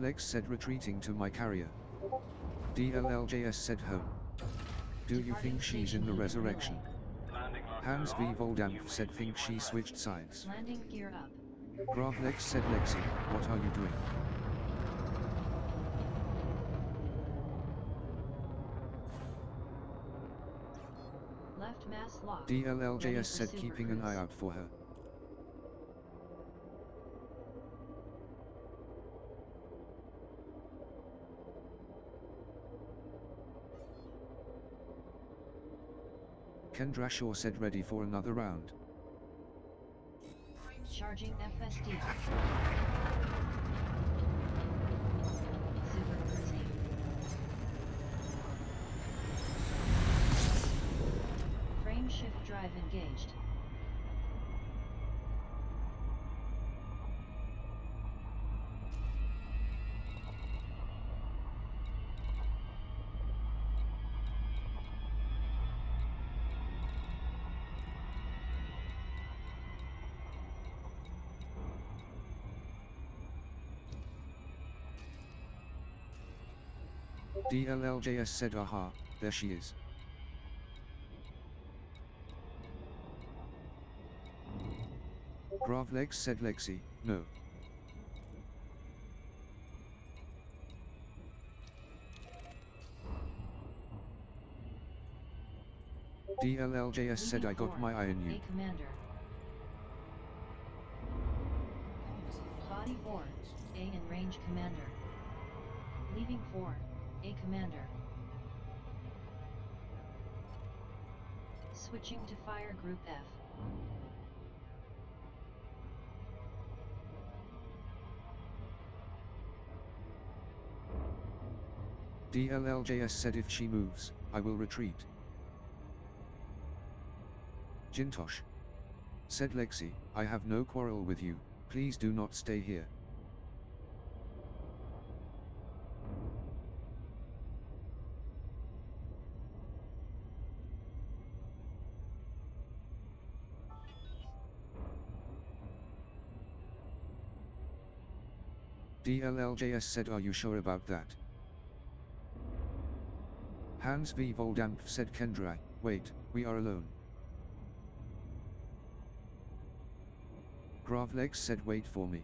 Gravlex said retreating to my carrier. DLLJS said home. Do you think she's in the resurrection? Hans V. Voldampf said think she switched sides. Landing gear up. Gravlex said Lexi, what are you doing? Left mass locked. DLLJS said keeping an eye out for her. Kendra Shaw said ready for another round. Charging FSD. DLLJS said aha, there she is. Gravlex said Lexi, no. DLLJS said I got my eye on you. A commander. Body 4, A in range commander. Leaving 4, A commander. Switching to fire group F. DLLJS said if she moves, I will retreat. Jintosh. Said Lexi, I have no quarrel with you, please do not stay here. DLLJS said are you sure about that? Hans V. Voldampf said Kendra, wait, we are alone. Gravlex said wait for me.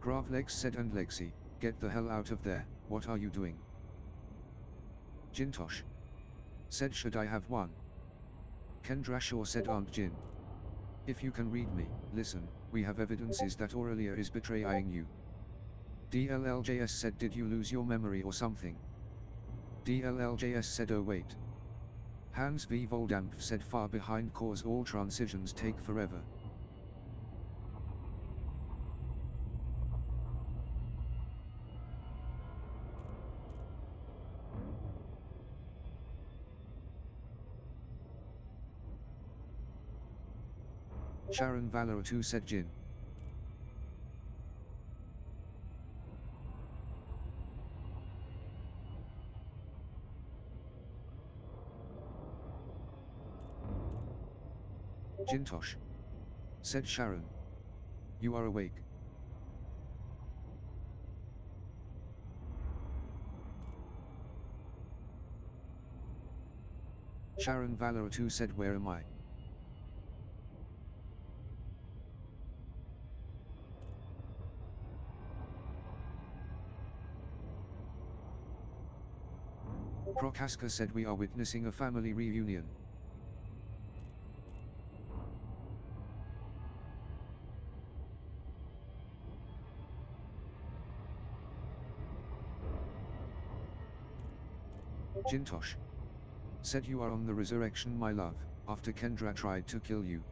Gravlex said and Lexi, get the hell out of there, what are you doing? Jintosh. Said should I have one? Kendra Shaw said Aunt Jin. If you can read me, listen, we have evidences that Aurelia is betraying you. DLLJS said did you lose your memory or something? DLLJS said oh wait. Hans V. Voldampf said far behind cause all transitions take forever. 2 said Jin. Jintosh. Said Sharon. You are awake. Sharon Valerii 2 said where am I? Prokaska said we are witnessing a family reunion. Jintosh. Said you are on the resurrection my love, after Kendra tried to kill you.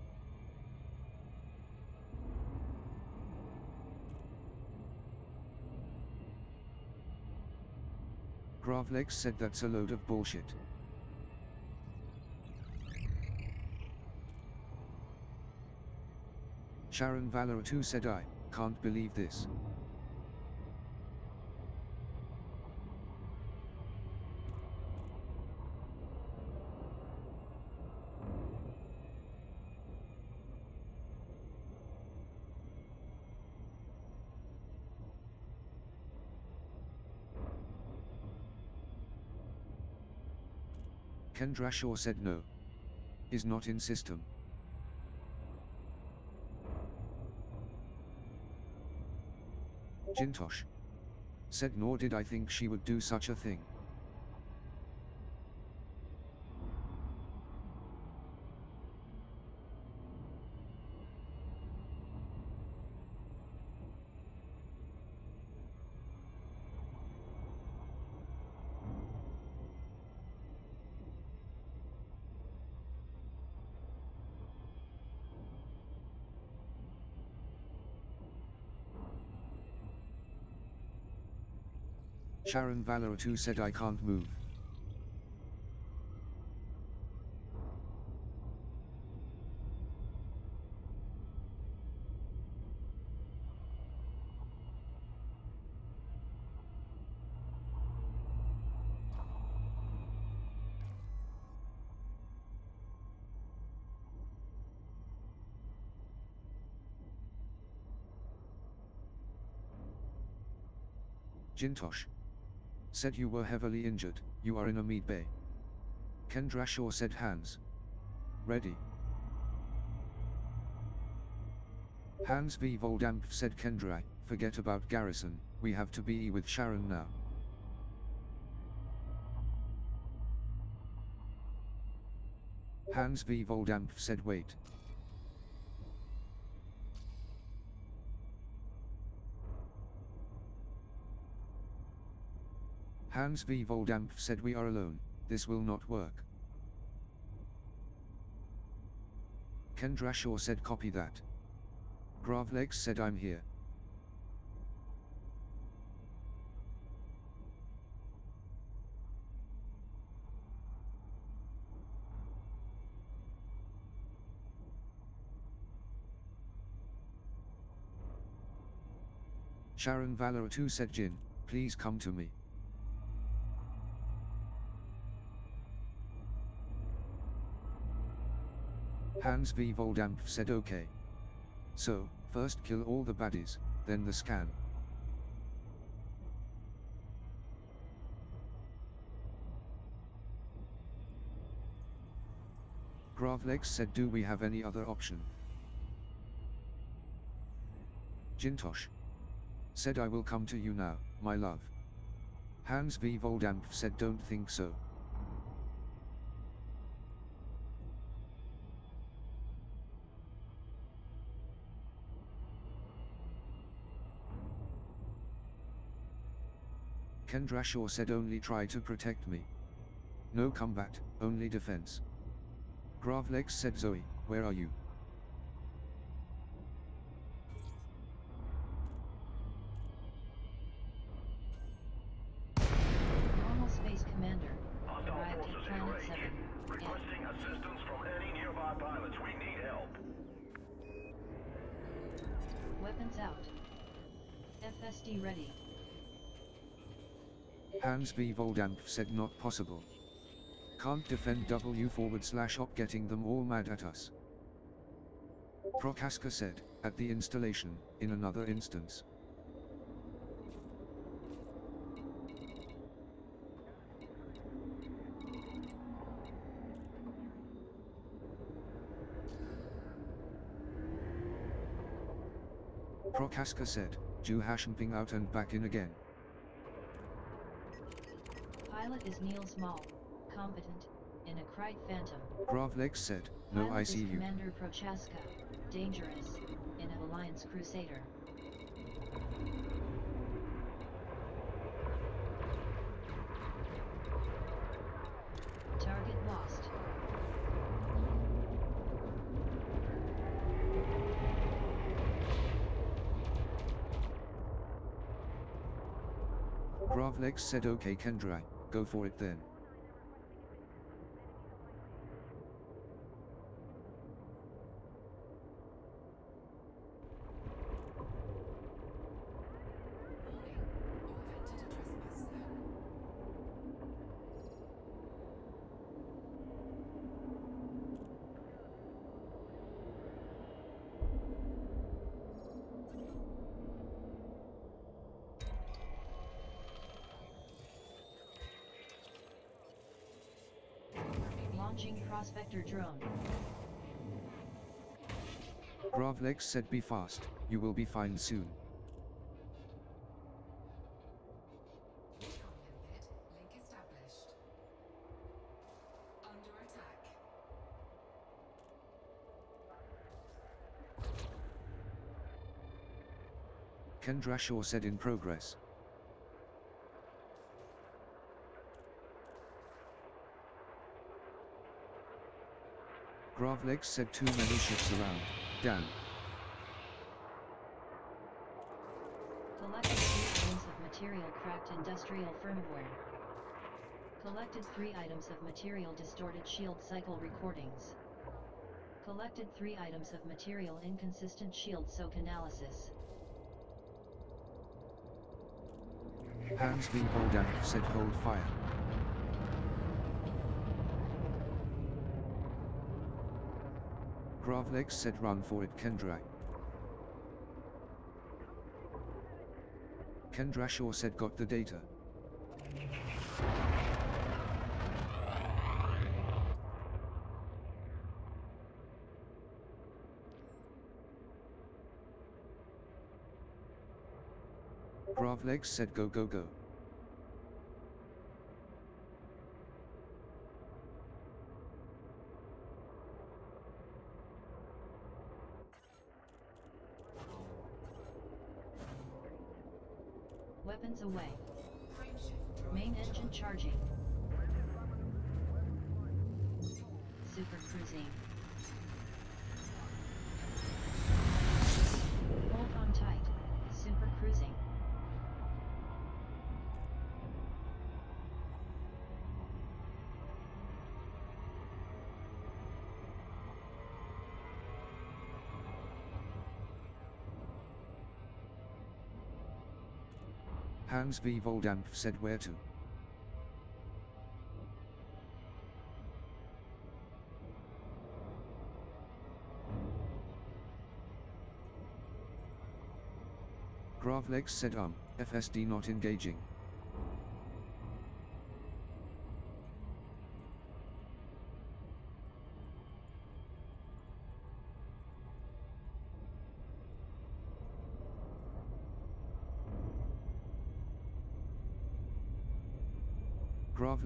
Gravlex said that's a load of bullshit. Sharon Valerii 2 said I, can't believe this. Kendra Shaw said no. Is not in system. Jintosh. Said nor did I think she would do such a thing. Sharon Valerii 2 said I can't move. Jintosh. Said you were heavily injured, you are in a meat bay. Kendra Shaw said hands. Ready. Hans V. Voldampf said Kendra, forget about Garrison, we have to be with Sharon now. Hans V. Voldampf said wait. Hans V. Voldampf said we are alone, this will not work. Kendra Shaw said copy that. Gravlex said I'm here. Sharon Valerii 2 said Jin, please come to me. Hans V. Voldampf said okay. So, first kill all the baddies, then the scan. Gravlex said do we have any other option? Jintosh. Said I will come to you now, my love. Hans V. Voldampf said don't think so. Kendra Shaw said only try to protect me. No combat, only defense. Gravlex said Zoe, where are you? Hans V. Voldampf said not possible. Can't defend W forward slash op getting them all mad at us. Prokaska said, at the installation, in another instance. Prokaska said, Jew hashmping out and back in again. Pilot is Niels Mall, competent, in a Krait Phantom. Gravlex said, no Pilot I see you. Commander Prochaska, dangerous, in an Alliance Crusader. Target lost. Gravlex said okay Kendra, go for it then. Warning. You have entered a trespass zone. Prospector drone. Gravlex said be fast, you will be fine soon. Kendra Shaw said in progress. Gravlex said too many ships around, damn. Collected 3 items of material cracked industrial firmware. Collected 3 items of material distorted shield cycle recordings. Collected 3 items of material inconsistent shield soak analysis. Hans V. Voldampf said hold fire. Gravlex said run for it Kendra. Kendra Shaw said got the data. Gravlex said go go go. Hans V. Voldampf said where to. Gravlex said um, FSD not engaging.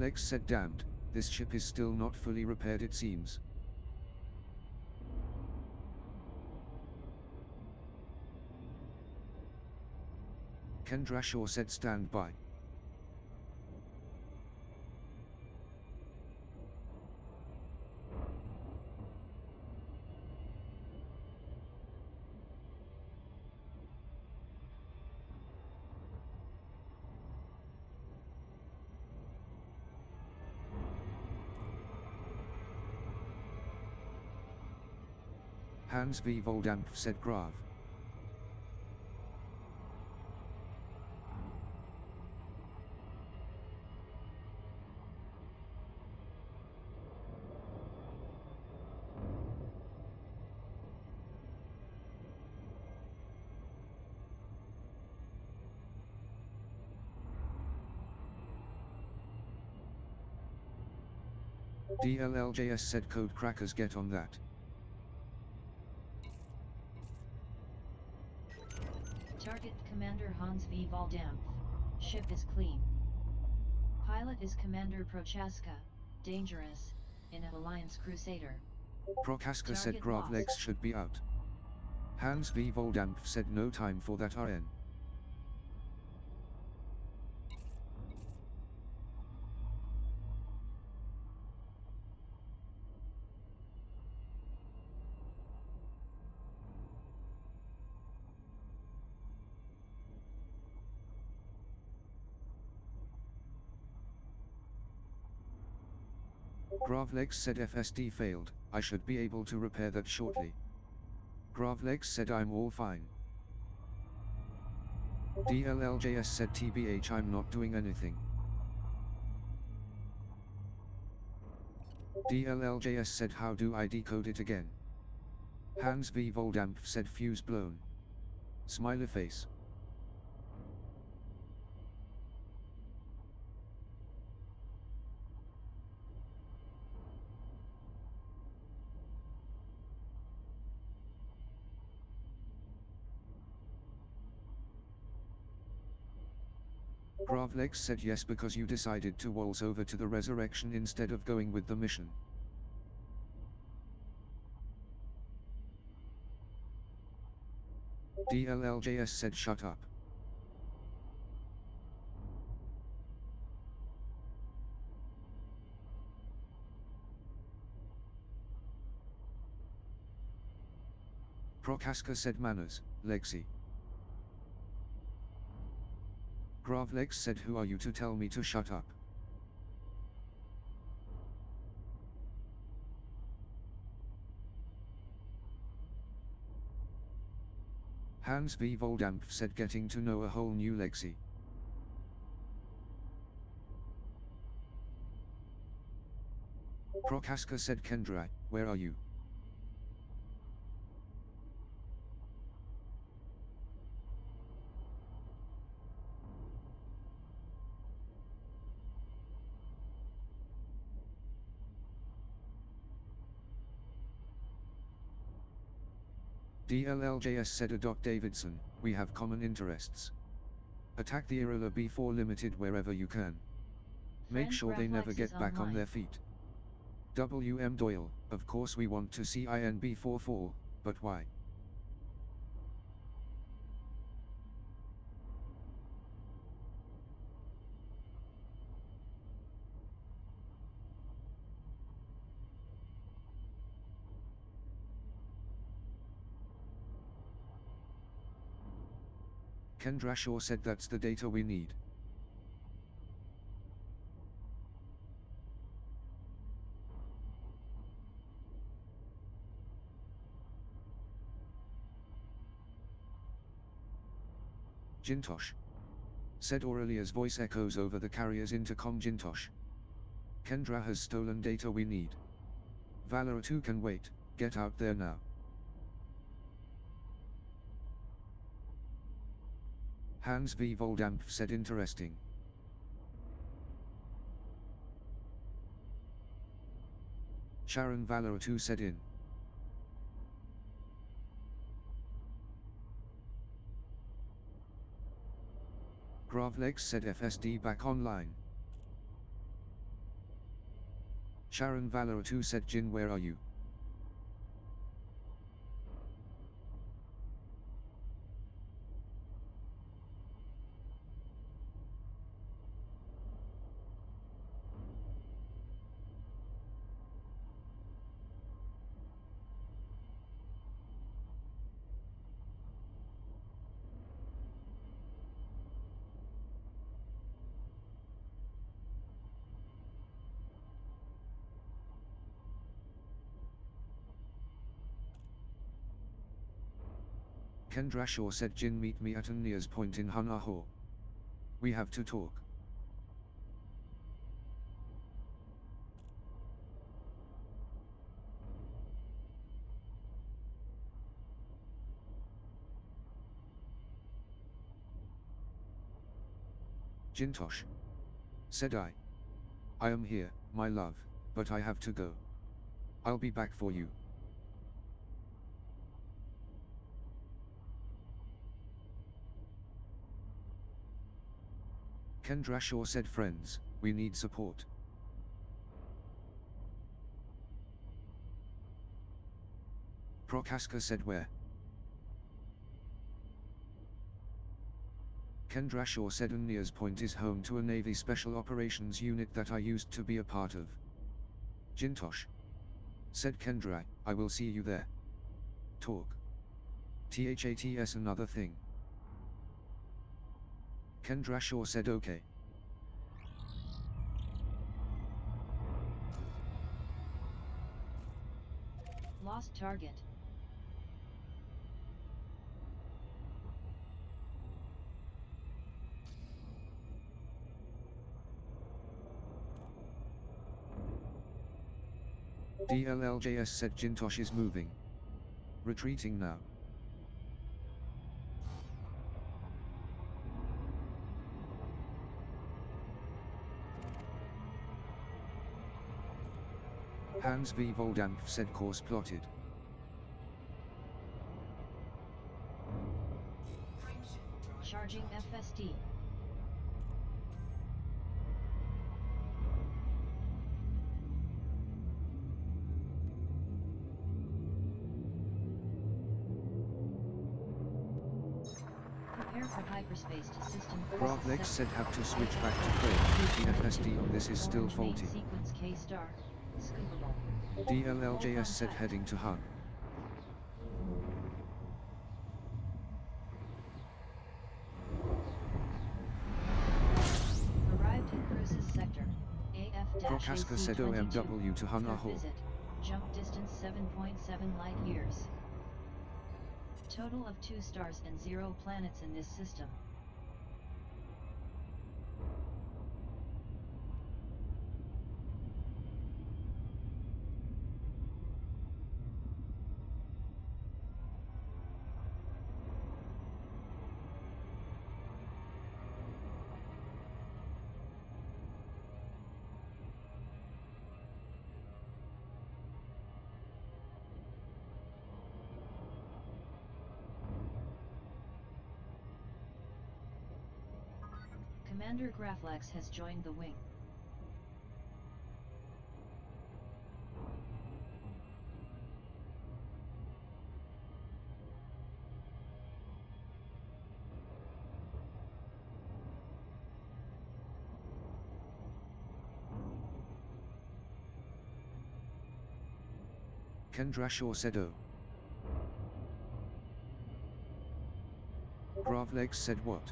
Gravlex said damned, this ship is still not fully repaired it seems. Kendra Shaw said stand by. Hans V. Voldampf said Grav. DLLJS said code crackers get on that. Commander Hans V. Voldampf. Ship is clean. Pilot is Commander Prochaska, dangerous, in a Alliance Crusader. Prokaska said Target Gravlex should be out. Hans V. Voldampf said no time for that RN. Gravlex said FSD failed, I should be able to repair that shortly. Gravlex said I'm all fine. DLLJS said TBH I'm not doing anything. DLLJS said how do I decode it again? Hans V Voldampf said fuse blown. Smiley face. Gravlex said yes because you decided to waltz over to the resurrection instead of going with the mission. DLLJS said shut up. Prokaska said manners, Lexi. Gravlex said who are you to tell me to shut up? Hans V. Voldampf said getting to know a whole new Lexi. Prokaska said Kendra, where are you? DLLJS said Doc Davidson, we have common interests. Attack the Irula B4 Limited wherever you can. Make sure they never get back on their feet. WM Doyle, of course we want to see INB44, but why? Kendra Shaw said that's the data we need. Jintosh. Said Aurelia's voice echoes over the carrier's intercom Jintosh. Kendra has stolen data we need. Valerii can wait, get out there now. Hans V. Voldamp said interesting. Sharon Valerii said in. Gravlex said FSD back online. Sharon Valerii said Jin where are you? Kendra Shaw said Jin meet me at Anya's point in Hanaho. We have to talk. Jintosh. Said I. I am here, my love, but I have to go. I'll be back for you. Kendra Shaw said friends, we need support. Prokaska said where? Kendra Shaw said Anya's Point is home to a Navy Special Operations unit that I used to be a part of. Jintosh. Said Kendra, I will see you there. Talk. THATS another thing. Kendra Shaw said okay. Lost target. DLLJS said Jintosh is moving. Retreating now. Hans V. Voldampf said course plotted. Charging FSD. Prepare for hyperspace to system Gravlex said have to switch back to crane. The FSD on this is still faulty. Sequence K star. DLLJS said heading to Hun. Arrived in Cruises sector. AF Prokaska said OMW to Hun Ahol. Jump distance 7.7 light years. Total of 2 stars and 0 planets in this system. Commander Gravlex has joined the wing. Kendra Shaw said oh. Gravlex said what?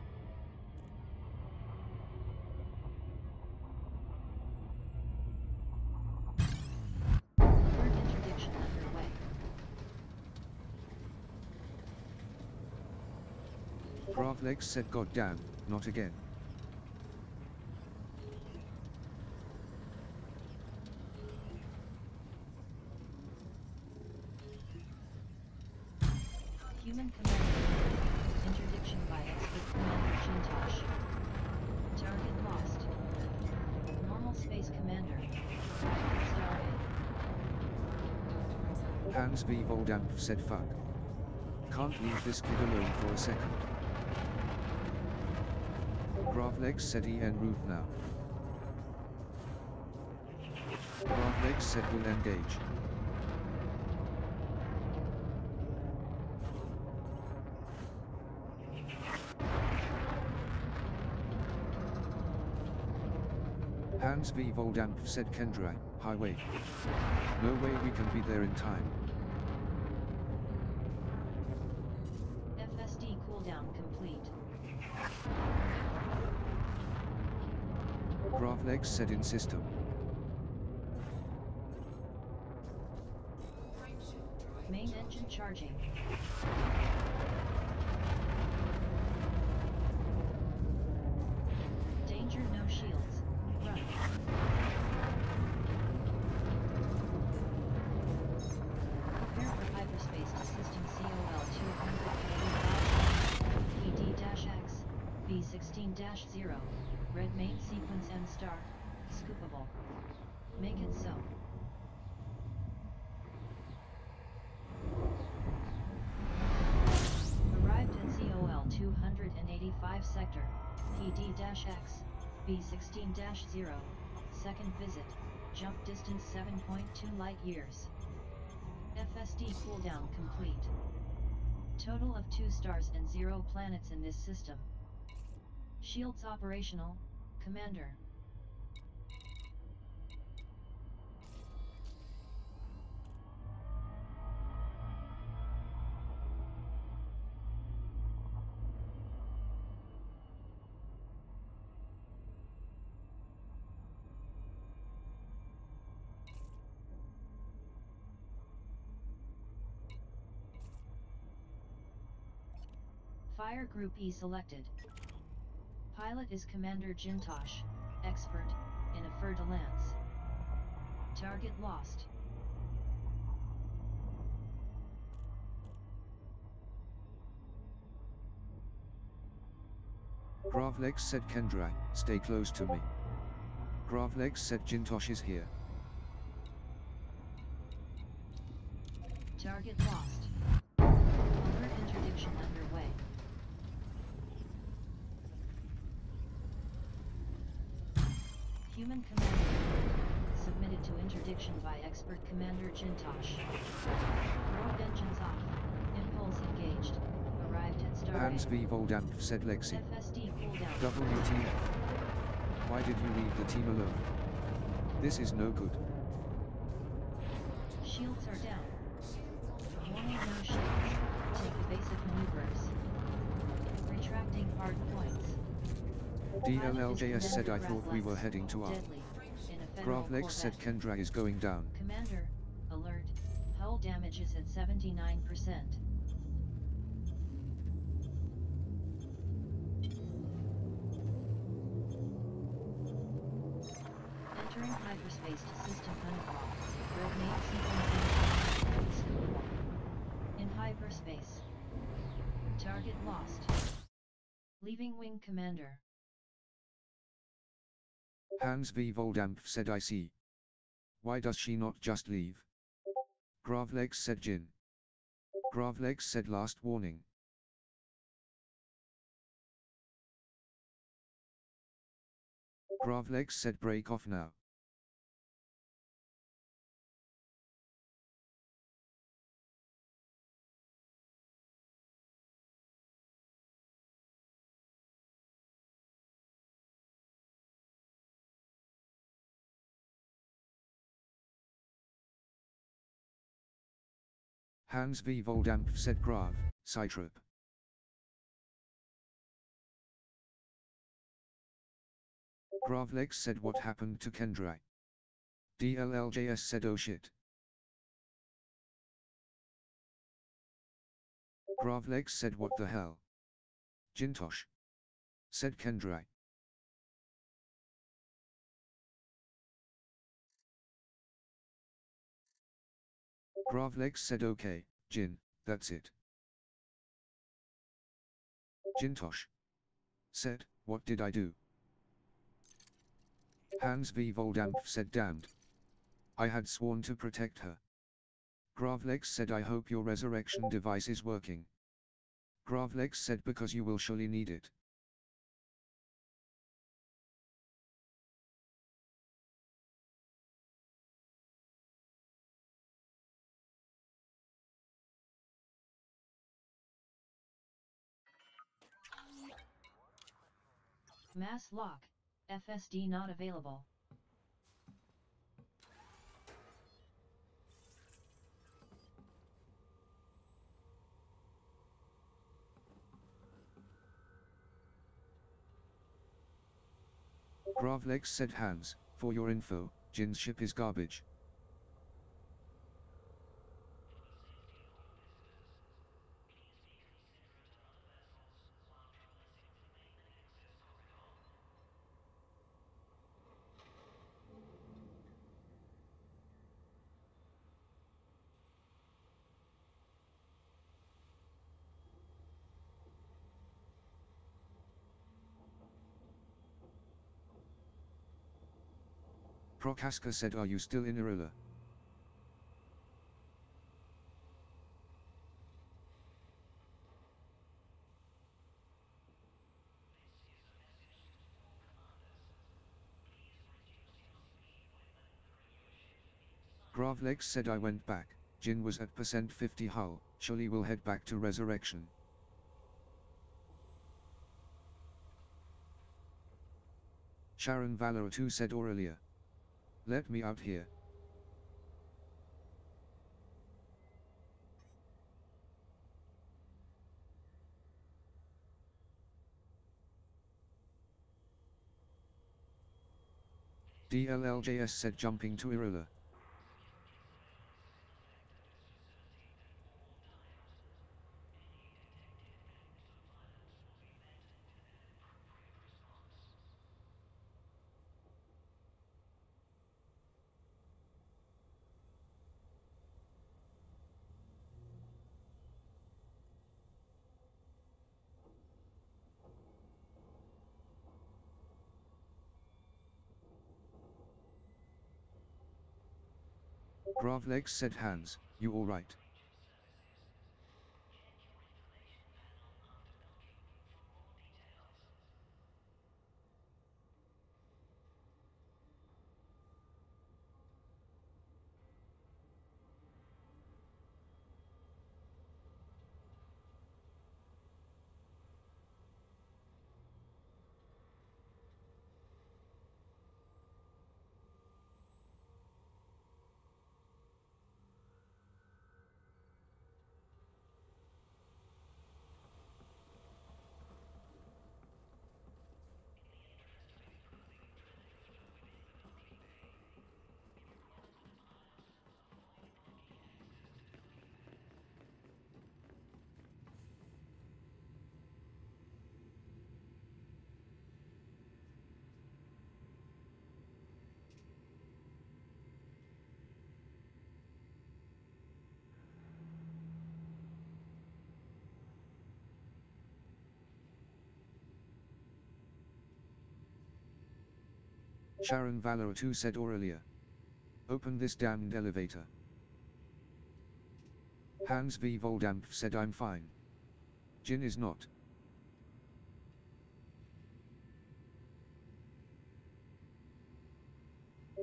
Gravlex said goddamn, not again. Human Commander. Interdiction by Expert Commander Jintosh. Target lost. Normal Space Commander. Hans V. Voldampf said fuck. Can't leave this kid alone for a second. Gravlex said en route now. Gravlex said will engage. Hans V. Voldampf said Kendra, highway. No way we can be there in time. FSD cooldown complete. Gravlex said in system. Main engine charging. Danger no shields. Run. Prepare for hyperspace to system COL 285 ED-X B16-0 Red main sequence M star Scoopable. Make it so. Arrived at COL 285 sector, PD-X, B16-0, second visit, jump distance 7.2 light years. FSD cooldown complete. Total of 2 stars and 0 planets in this system. Shields operational, Commander. Fire Group E selected. Pilot is Commander Jintosh, expert, in a Fer-de-Lance. Target lost. Gravlex said Kendra, stay close to me. Gravlex said Jintosh is here. Target lost. Interdiction underway. Human Commander submitted to interdiction by expert Commander Jintosh. Rogue engines off. Impulse engaged. Arrived at Starbase. Hans V. Voldampf said Lexi. FSD cooldown. WTF. Why did you leave the team alone? This is no good. Shields are down. Warning no shields. Take the basic maneuvers. Retracting hard points. DLLJS said I thought we were heading to R. Deadly. In a federal said. Kendra is going down. Commander, alert. Hull damage is at 79%. Entering hyperspace to system unlock. Coordinate sequence in hyperspace. Target lost. Leaving wing commander. Hans V. Voldampf said I see. Why does she not just leave? Gravlex said Jin. Gravlex said last warning. Gravlex said break off now. Hans V. Voldampf said Grav, Citrip. Gravlex said what happened to Kendra. DLLJS said oh shit. Gravlex said what the hell. Jintosh. Said Kendra. Gravlex said okay, Jin, that's it. Jintosh. Said, what did I do? Hans V. Voldampf said damned. I had sworn to protect her. Gravlex said I hope your resurrection device is working. Gravlex said because you will surely need it. Mass lock. FSD not available. Gravlex said Hans, for your info, Jin's ship is garbage. Prokaska said are you still in Irula? Gravlex said I went back, Jin was at percent 50 hull, surely we'll head back to resurrection. Sharon Valerii said Aurelia. Let me out here. DLLJS said jumping to Irula. Gravlex said Hans, you alright? Sharon Valerii said Aurelia. Open this damned elevator. Hans V. Voldampf said I'm fine. Jin is not.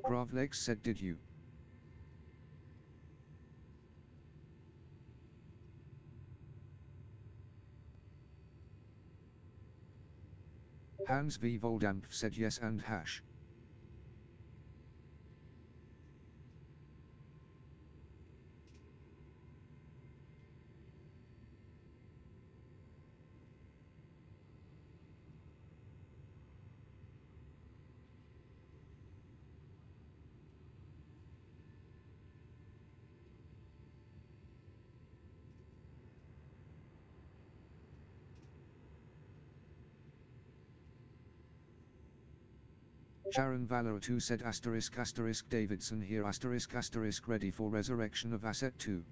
Gravlex said did you? Hans V. Voldampf said yes and hash. Sharon Valerii said asterisk asterisk Davidson here asterisk asterisk ready for resurrection of asset 2.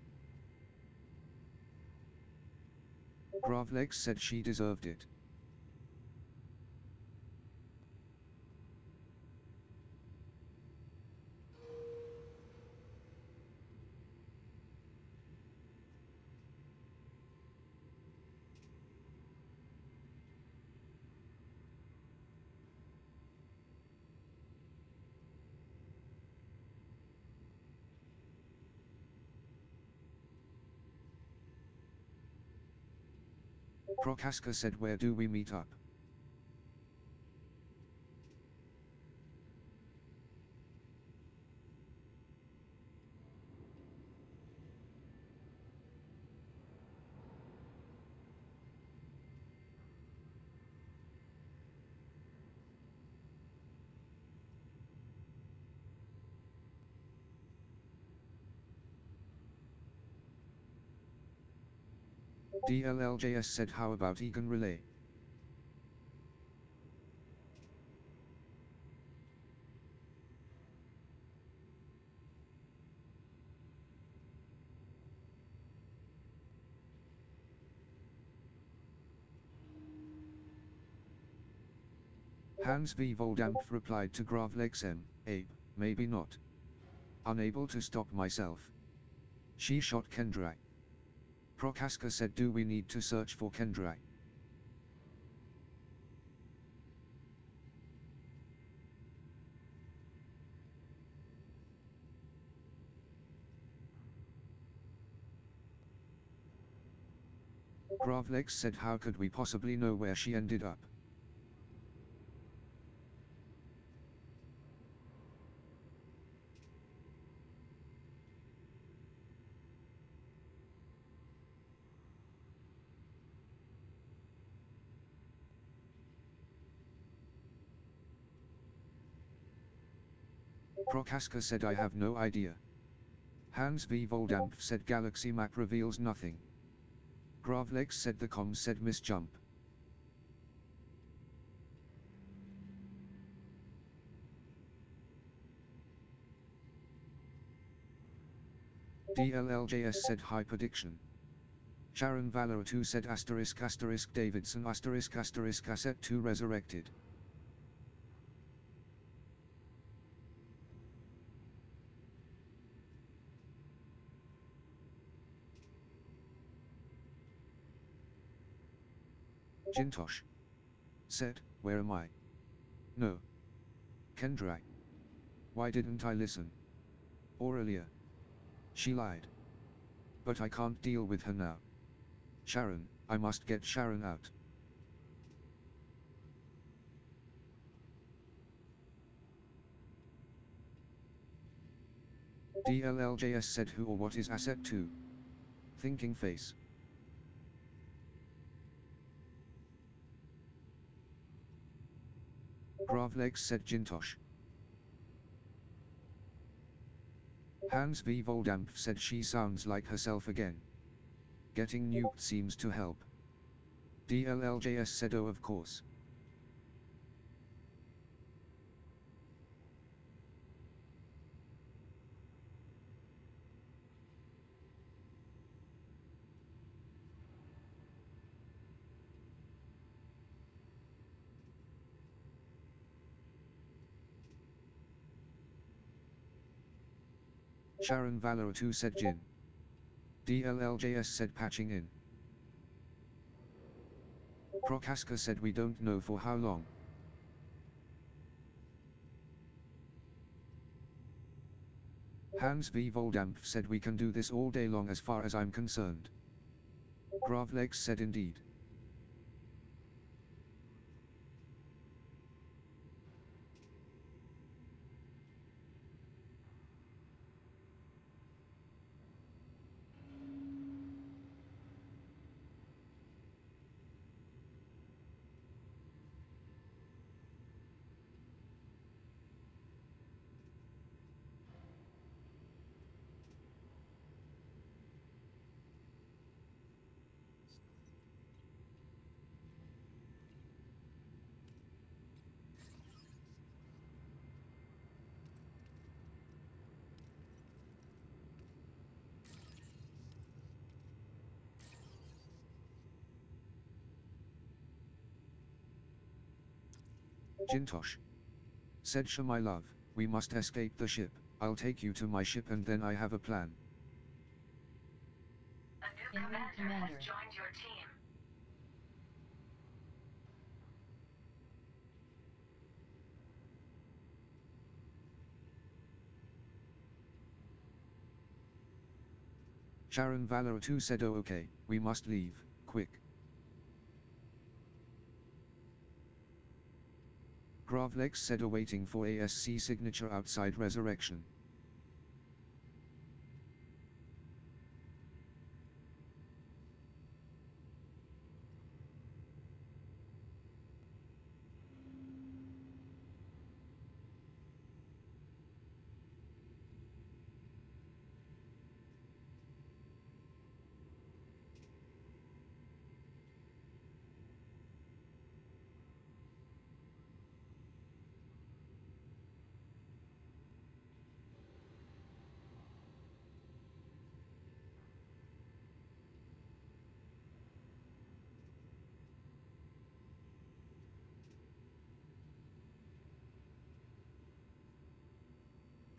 Gravlex said she deserved it. Prokaska said where do we meet up? DLLJS said how about Egan Relay? Hans V. Voldampf replied to Gravlexen, Abe, maybe not. Unable to stop myself. She shot Kendrak. Prokaska said do we need to search for Kendrak? Gravlex said how could we possibly know where she ended up? Prokaska said I have no idea. Hans V. Voldampf said galaxy map reveals nothing. Gravlex said the comms said miss jump. DLLJS said high prediction. Sharon Valerii said asterisk asterisk Davidson asterisk asterisk asset 2 resurrected. Jintosh. Said, where am I? No. Kendra. Why didn't I listen? Aurelia. She lied. But I can't deal with her now. Sharon, I must get Sharon out. DLLJS said who or what is asset 2? Thinking face. Gravlex said Jintosh. Hans V. Voldampf said she sounds like herself again. Getting nuked seems to help. DLLJS said oh of course. Sharon Valerii said Jin. DLLJS said patching in. Prokaska said we don't know for how long. Hans V. Voldampf said we can do this all day long as far as I'm concerned. Gravlex said indeed. Jintosh. Said Sha my love, we must escape the ship, I'll take you to my ship and then I have a plan. A new commander, commander. has joined your team. Sharon Valerii said oh okay, we must leave, quick. Gravlex said awaiting for ASC signature outside resurrection.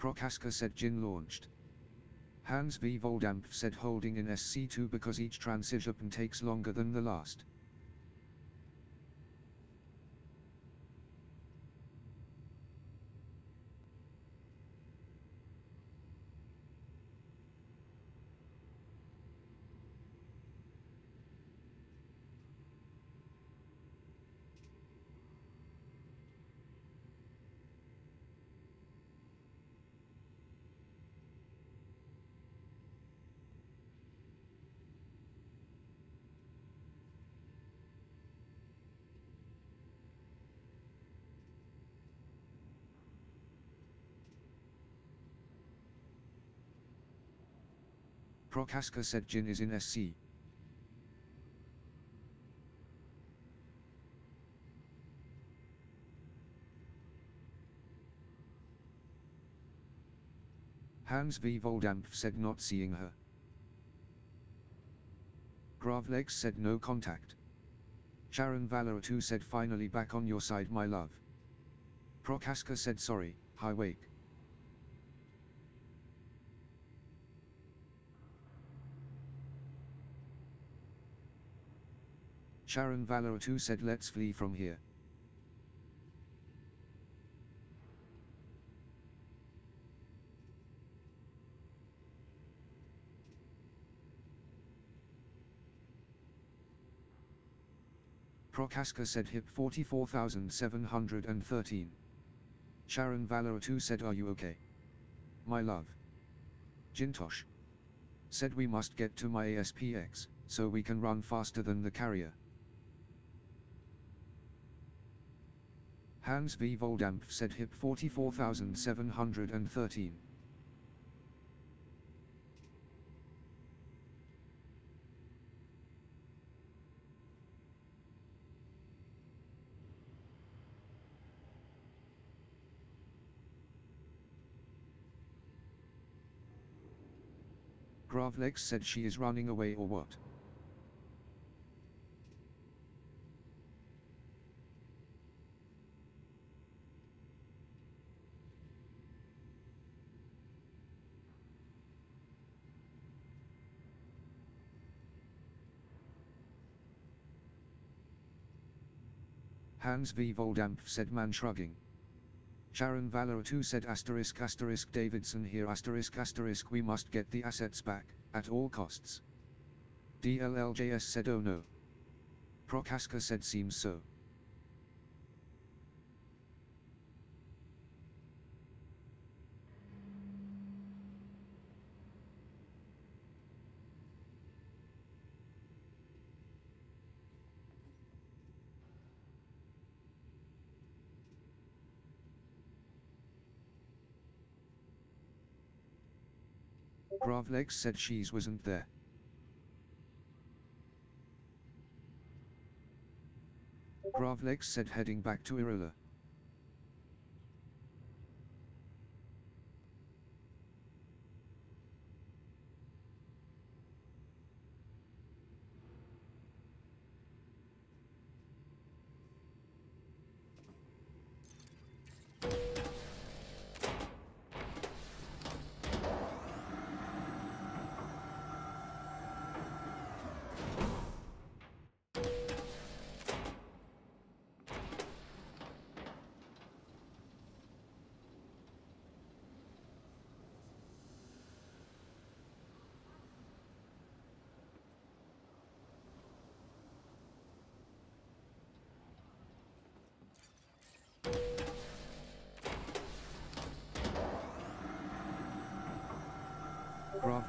Prokaska said Jin launched. Hans V. Voldampf said holding in SC2 because each transition takes longer than the last. Prokaska said Jin is in SC. Hans V. Voldampf said not seeing her. Gravlex said no contact. Sharon Valerii said finally back on your side my love. Prokaska said sorry, high wake. Sharon Valerii said let's flee from here. Prokaska said hip 44713. Sharon Valerii said are you okay? My love. Jintosh. Said we must get to my ASPX, so we can run faster than the carrier. Hans V. Voldampf said hip 44713. Gravlex said she is running away or what? Hans V. Voldampf said man shrugging. Sharon Valerii said asterisk asterisk Davidson here asterisk asterisk we must get the assets back, at all costs. DLLJS said oh no. Prokaska said seems so. Gravlex said she's wasn't there. Gravlex said heading back to Irula.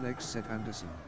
Gravlex said Anderson.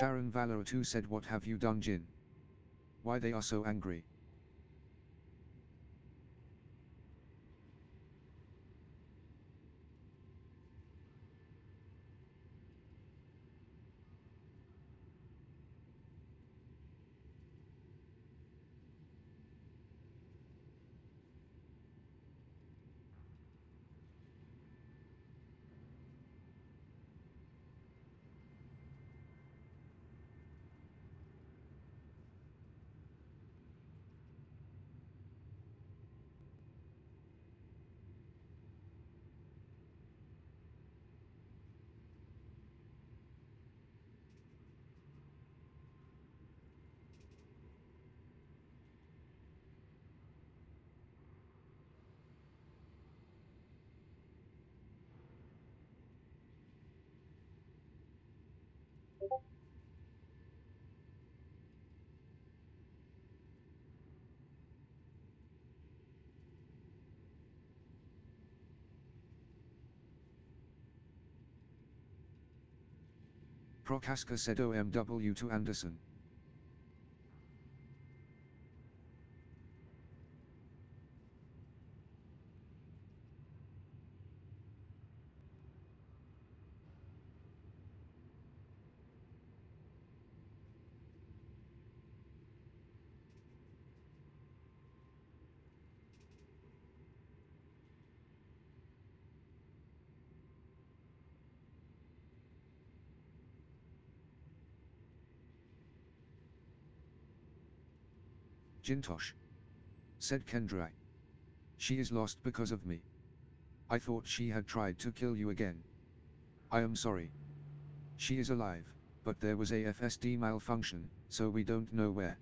Sharon Valor 2 said what have you done Jin? Why they are so angry? Prokaska said OMW to Anderson. Jintosh. Said Kendra. She is lost because of me. I thought she had tried to kill you again. I am sorry. She is alive, but there was a FSD malfunction, so we don't know where.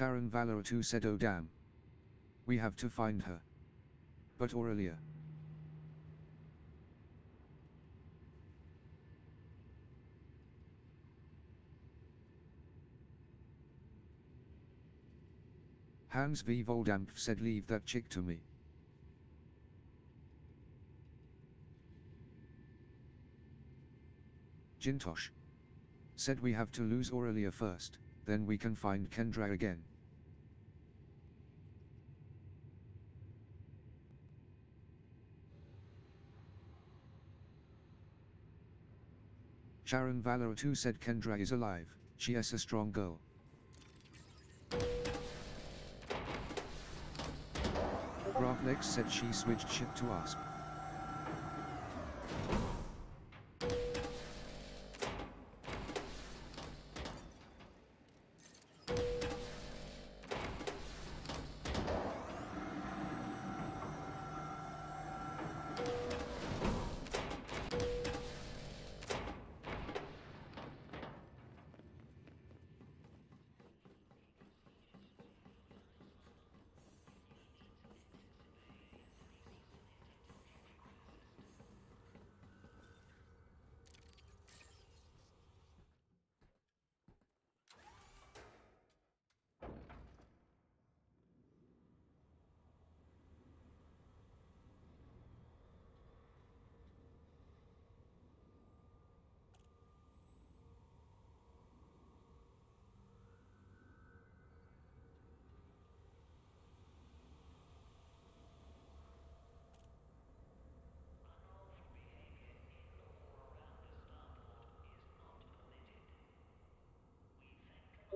Sharon Valerii said oh damn. We have to find her. But Aurelia. Hans V. Voldampf said leave that chick to me. Jintosh. Said we have to lose Aurelia first, then we can find Kendra again. Sharon Valerii said Kendra is alive, she is a strong girl. Gravlex said she switched ship to Asp.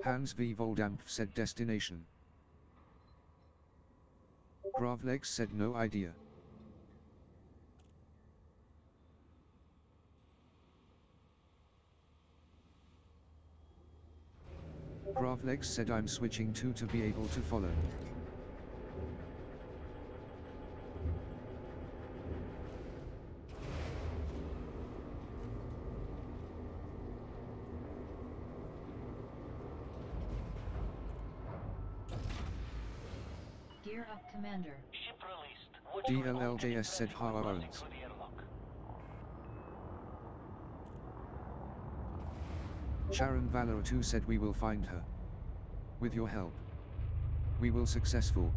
Hans V. Voldampf said destination. Gravlex said no idea. Gravlex said I'm switching to to be able to follow. Gear up, Commander. Ship released. DLLJS said how owns. Sharon Valerii said we will find her. With your help. We will successful.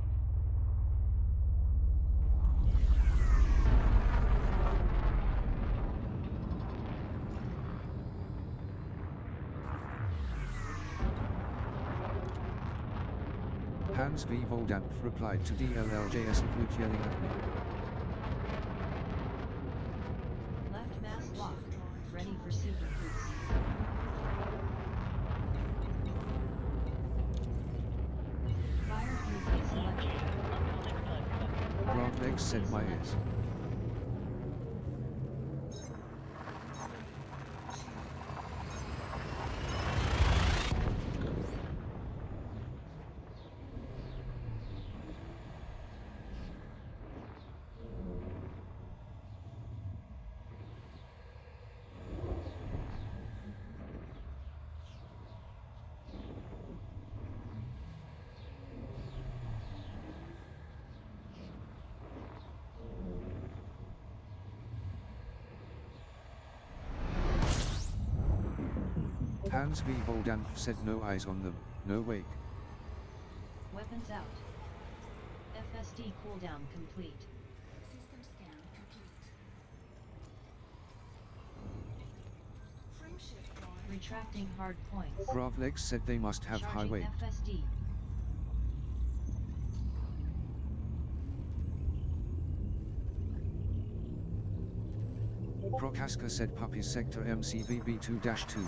Voldampf replied to DLLJS include yelling at me. Left mass locked. Ready for super boost. Fire movement selected. Gravlex said my ears. Hans V. Voldampf said no eyes on them, no wake. Weapons out. FSD cooldown complete. System scan complete. Frame shift on. Retracting hard points. Gravlex said they must have high Charging weight. FSD. Prokaska said Puppis sector MCVB 2-2.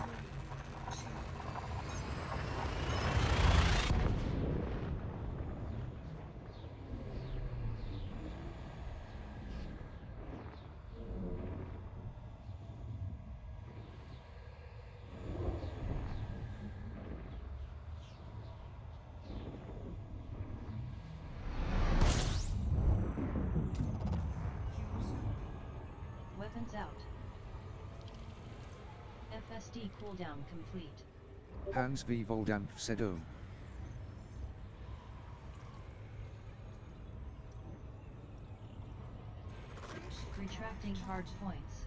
Weapons out. FSD cooldown complete. Hans V. Voldampf said ohm. Retracting hard points.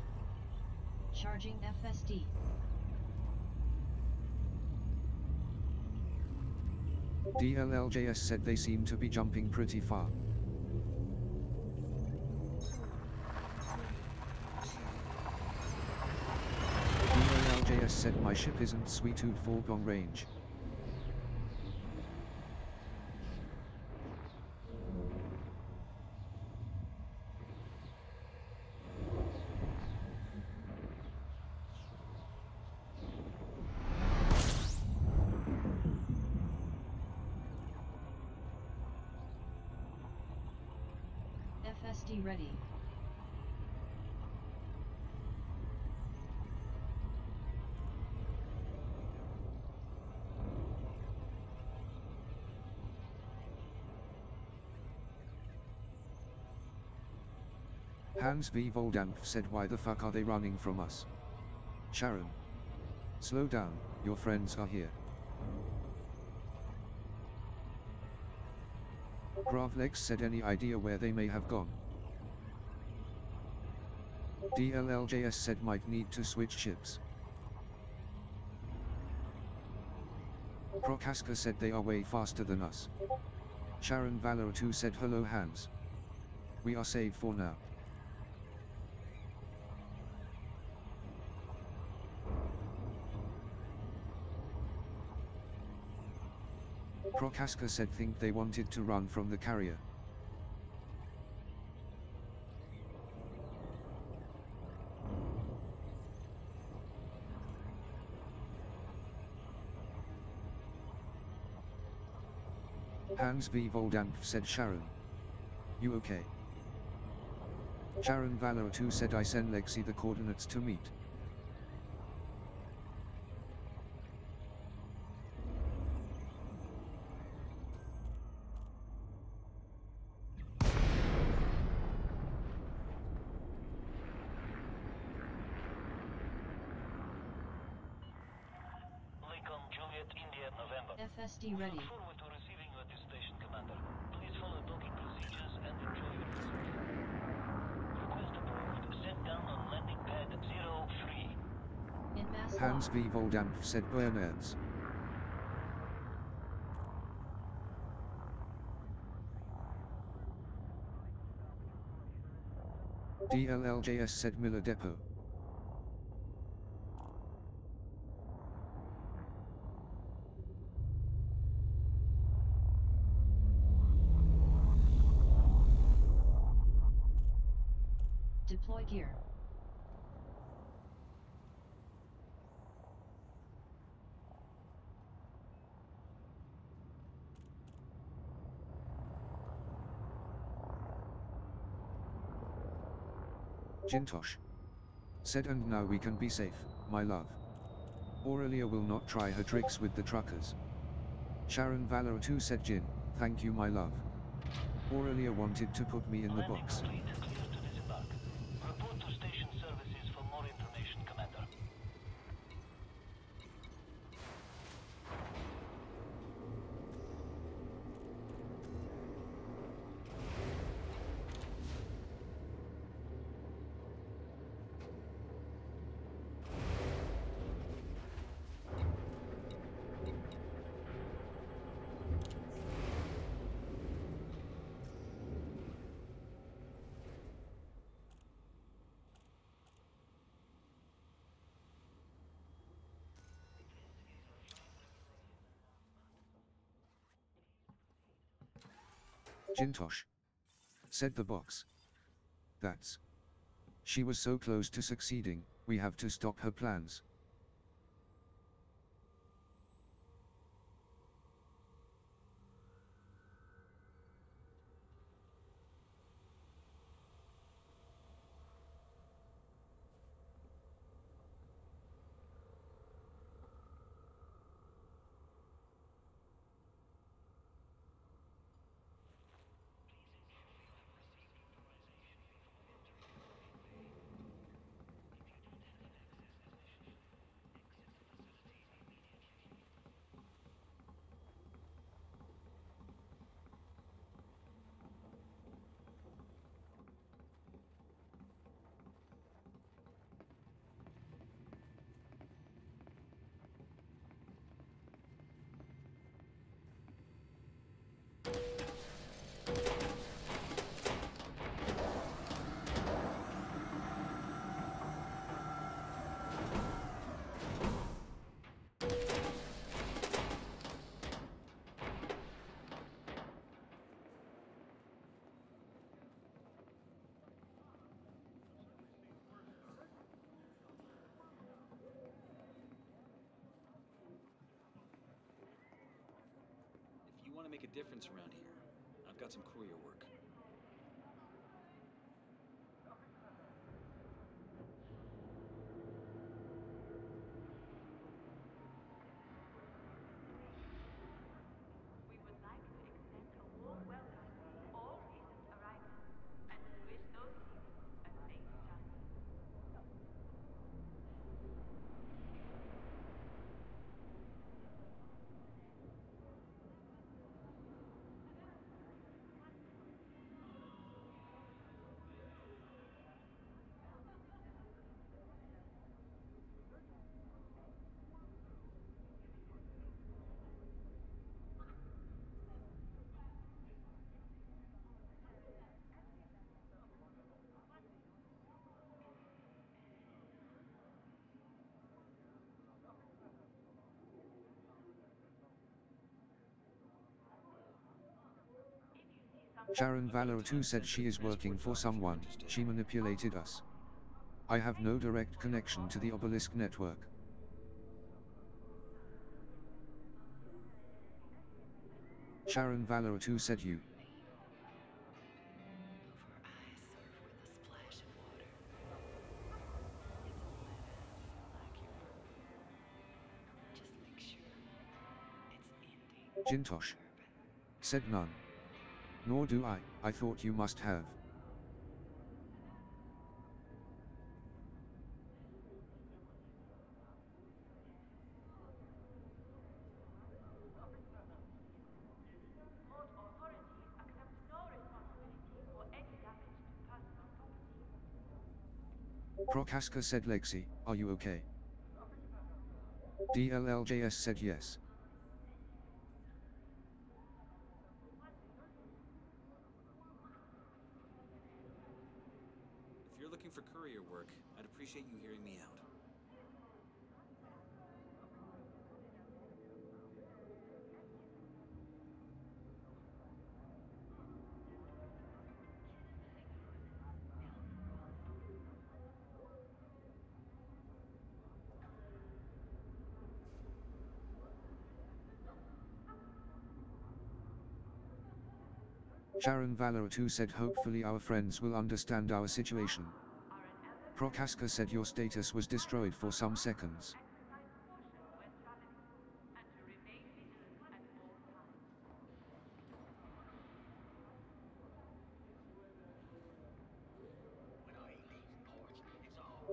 Charging FSD. DLLJS said they seem to be jumping pretty far. Said my ship isn't sweet-tooth foregone range. Hans V. Voldampf said why the fuck are they running from us? Sharon. Slow down, your friends are here. Gravlex said any idea where they may have gone? DLLJS said might need to switch ships. Prokaska said they are way faster than us. Sharon Valerii said hello Hans. We are saved for now. Prokaska said think they wanted to run from the carrier. Hans V. Voldampf said Sharon. You okay? Sharon Valerii said I send Lexi the coordinates to meet. Ready. Look forward to receiving you at this station, Commander. Please follow docking procedures and enjoy your visit. Request approved. Set down on landing pad 03. In mass Hans lock. V. Voldampf said Bernards. DLLJS said Miller Depot. Deploy gear. Jintosh. Said and now we can be safe, my love. Aurelia will not try her tricks with the truckers. Sharon Valerii said Jin, thank you my love. Aurelia wanted to put me in the box. complete. Clear to disembark. Report to station services for more information, Commander. Jintosh. Said the box. That's. She was so close to succeeding, we have to stop her plans. Difference around here, I've got some courier work. We would like to extend a warm welcome to all recent arrivals and to wish those leaving a safe journey. Sharon Valerii said she is working for someone, she manipulated us. I have no direct connection to the Obelisk network. Sharon Valerii said you. Jintosh. Said none. Nor do I, I thought you must have. Prokaska said Lexi, are you okay? DLLJS said yes. Sharon Valerii said hopefully our friends will understand our situation. Prokaska said your status was destroyed for some seconds.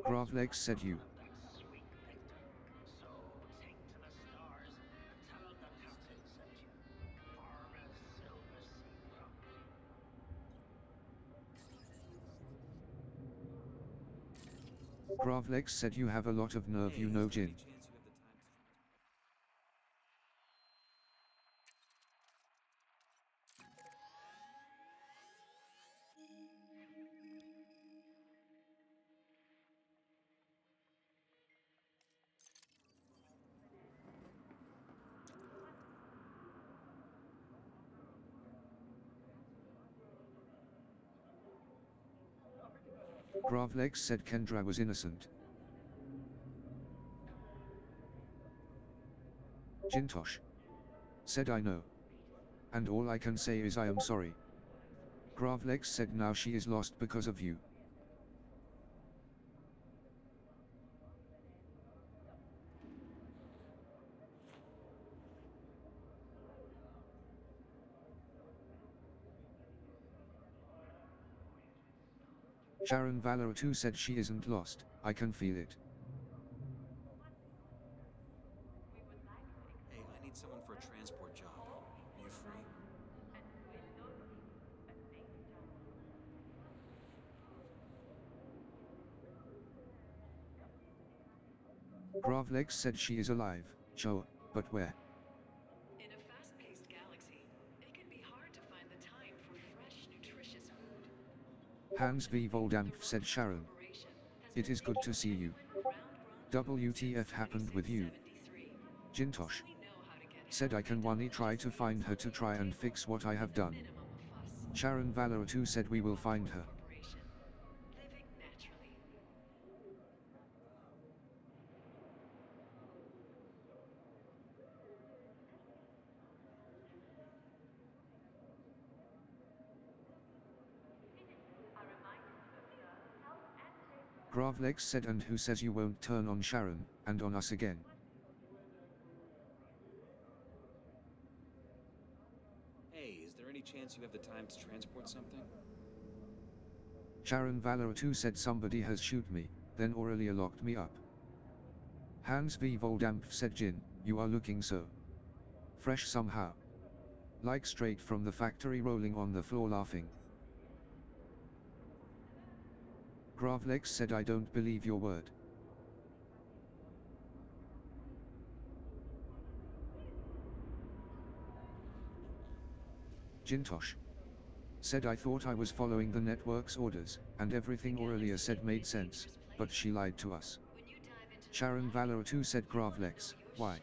Gravlex said you. Gravlex said you have a lot of nerve you know Jin. Gravlex said Kendra was innocent. Jintosh. Said I know. And all I can say is I am sorry. Gravlex said now she is lost because of you. Sharon Valerii said she isn't lost, I can feel it. Hey, I need someone for a transport job. Are you free? Gravlex said she is alive, sure, but where? In a fast-paced galaxy, it can be hard to find the time for fresh, nutritious food. Hans V. Voldampf said Sharon. It is good to see you. WTF happened with you? Jintosh. Said I can only try to find her to try and fix what I have done. Sharon Valerii said we will find her. Gravlex said and who says you won't turn on Sharon, and on us again. Hey, is there any chance you have the time to transport something? Sharon Valerii said somebody has shoot me, then Aurelia locked me up. Hans V. Voldampf said Jin, you are looking so fresh somehow. Like straight from the factory rolling on the floor laughing. Gravlex said I don't believe your word. Jintosh. Said I thought I was following the network's orders, and everything Aurelia said made sense, but she lied to us. Sharon Valerii said Gravlex, why?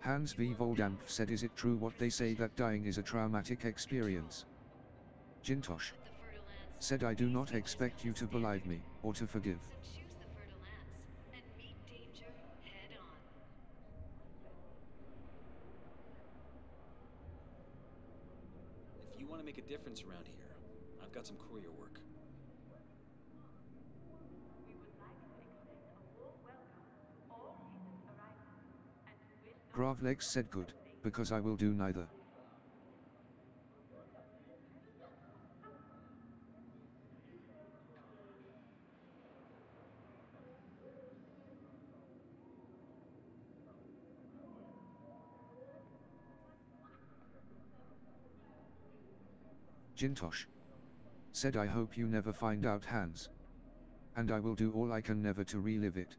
Hans V. Voldampf said is it true what they say that dying is a traumatic experience? Jintosh. Said I do not expect you to believe me, or to forgive. If you want to make a difference around here, I've got some courier work. Gravlex said good, because I will do neither. Jintosh. Said I hope you never find out Hans. And I will do all I can never to relive it.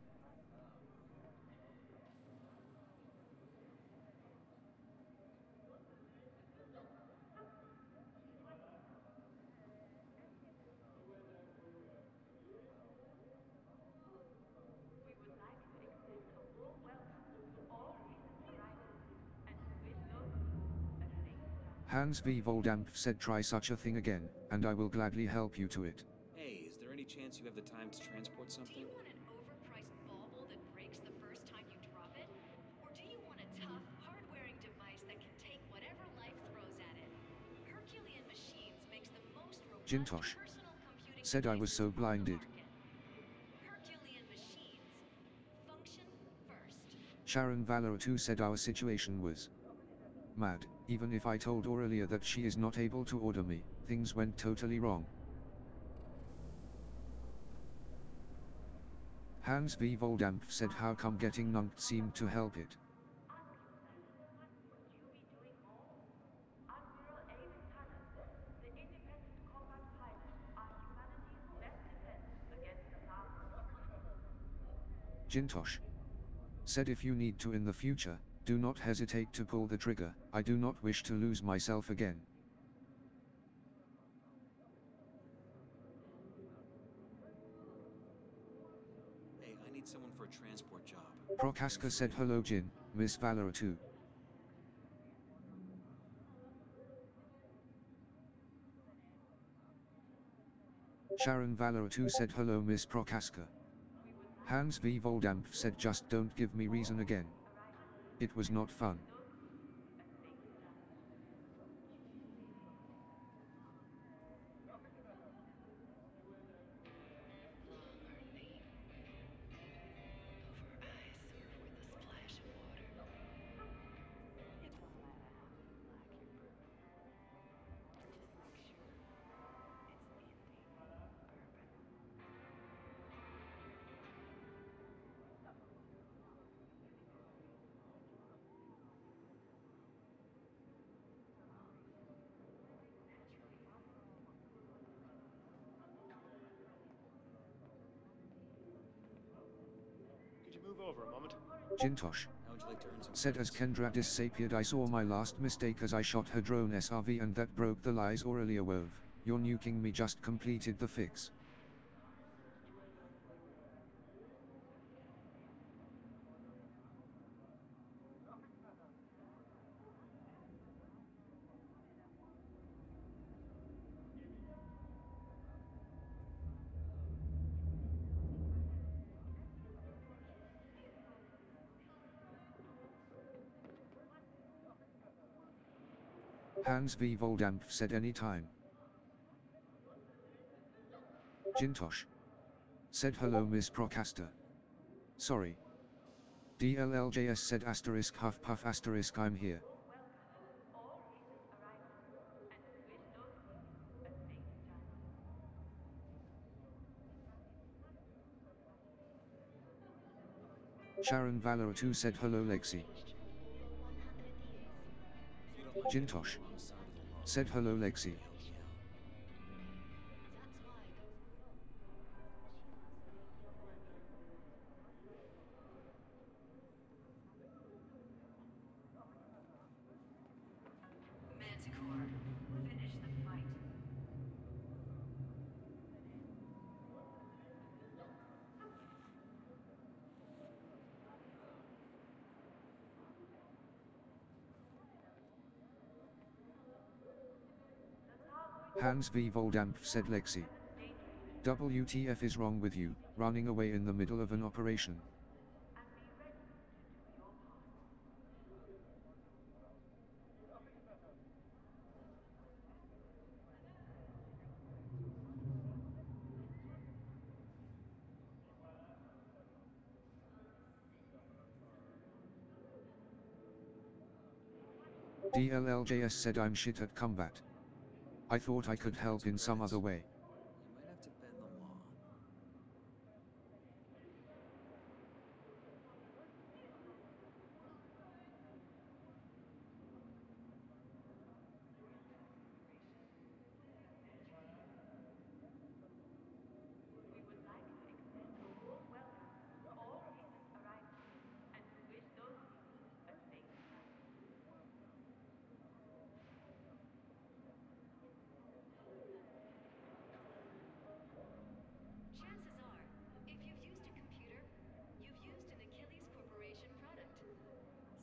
Hans V. Voldampf said try such a thing again, and I will gladly help you to it. Hey, is there any chance you have the time to transport something? Do you want An overpriced bauble that breaks the first time you drop it? Or do you want a tough, hard-wearing device that can take whatever life throws at it? Herculean Machines makes the most robust Jintosh. personal computing Said I was so blinded. Herculean Machines. Function first. Sharon Valerii said our situation was mad, even if I told Aurelia that she is not able to order me, things went totally wrong. Hans V. Voldampf said how come getting nunked seemed to help it. Jintosh. Said if you need to in the future, do not hesitate to pull the trigger, I do not wish to lose myself again. Hey, I need someone for a transport job. Prokaska said hello Jin, Miss Valerii. Sharon Valerii said hello Miss Prokaska. Hans V. Voldampf said just don't give me reason again. It was not fun. Jintosh. How would you like to earn some Said as? Kendra disappeared I saw my last mistake as I shot her drone SRV and that broke the lies Aurelia wove. Your nuking me just completed the fix. Hans V. Voldampf said anytime. Jintosh. Said hello Miss Procaster. Sorry. DLLJS said asterisk huff puff asterisk I'm here. Sharon Valerii said hello Lexi. Jintosh. Said hello Lexi. Hans V. Voldampf said Lexi. WTF is wrong with you, running away in the middle of an operation. DLLJS said I'm shit at combat. I thought I could help in some other way. You might have to bend the law. We would like to extend a warm welcome to all recent arrivals and to wish those leaving a safe flight. Chances are, if you've used a computer, you've used an Achilles Corporation product.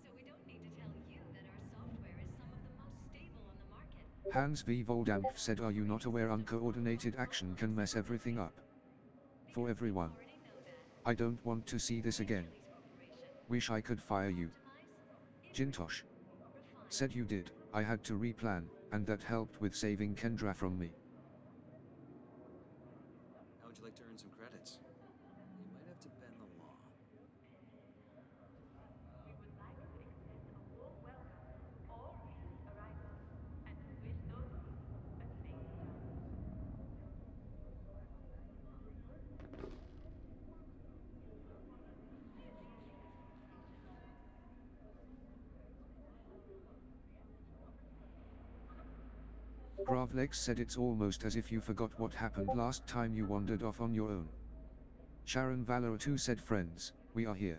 So we don't need to tell you that our software is some of the most stable on the market. Hans V. Voldampf said are you not aware uncoordinated action can mess everything up? For everyone. I don't want to see this again. Wish I could fire you. Jintosh. Said you did, I had to replan, and that helped with saving Kendra from me. How would you like to earn some credits? You might have to bend the law. We would like to extend a warm welcome to all recent arrivals and to wish those leaving a safe journey. Gravlex said it's almost as if you forgot what happened last time you wandered off on your own. Sharon 2 said friends, we are here.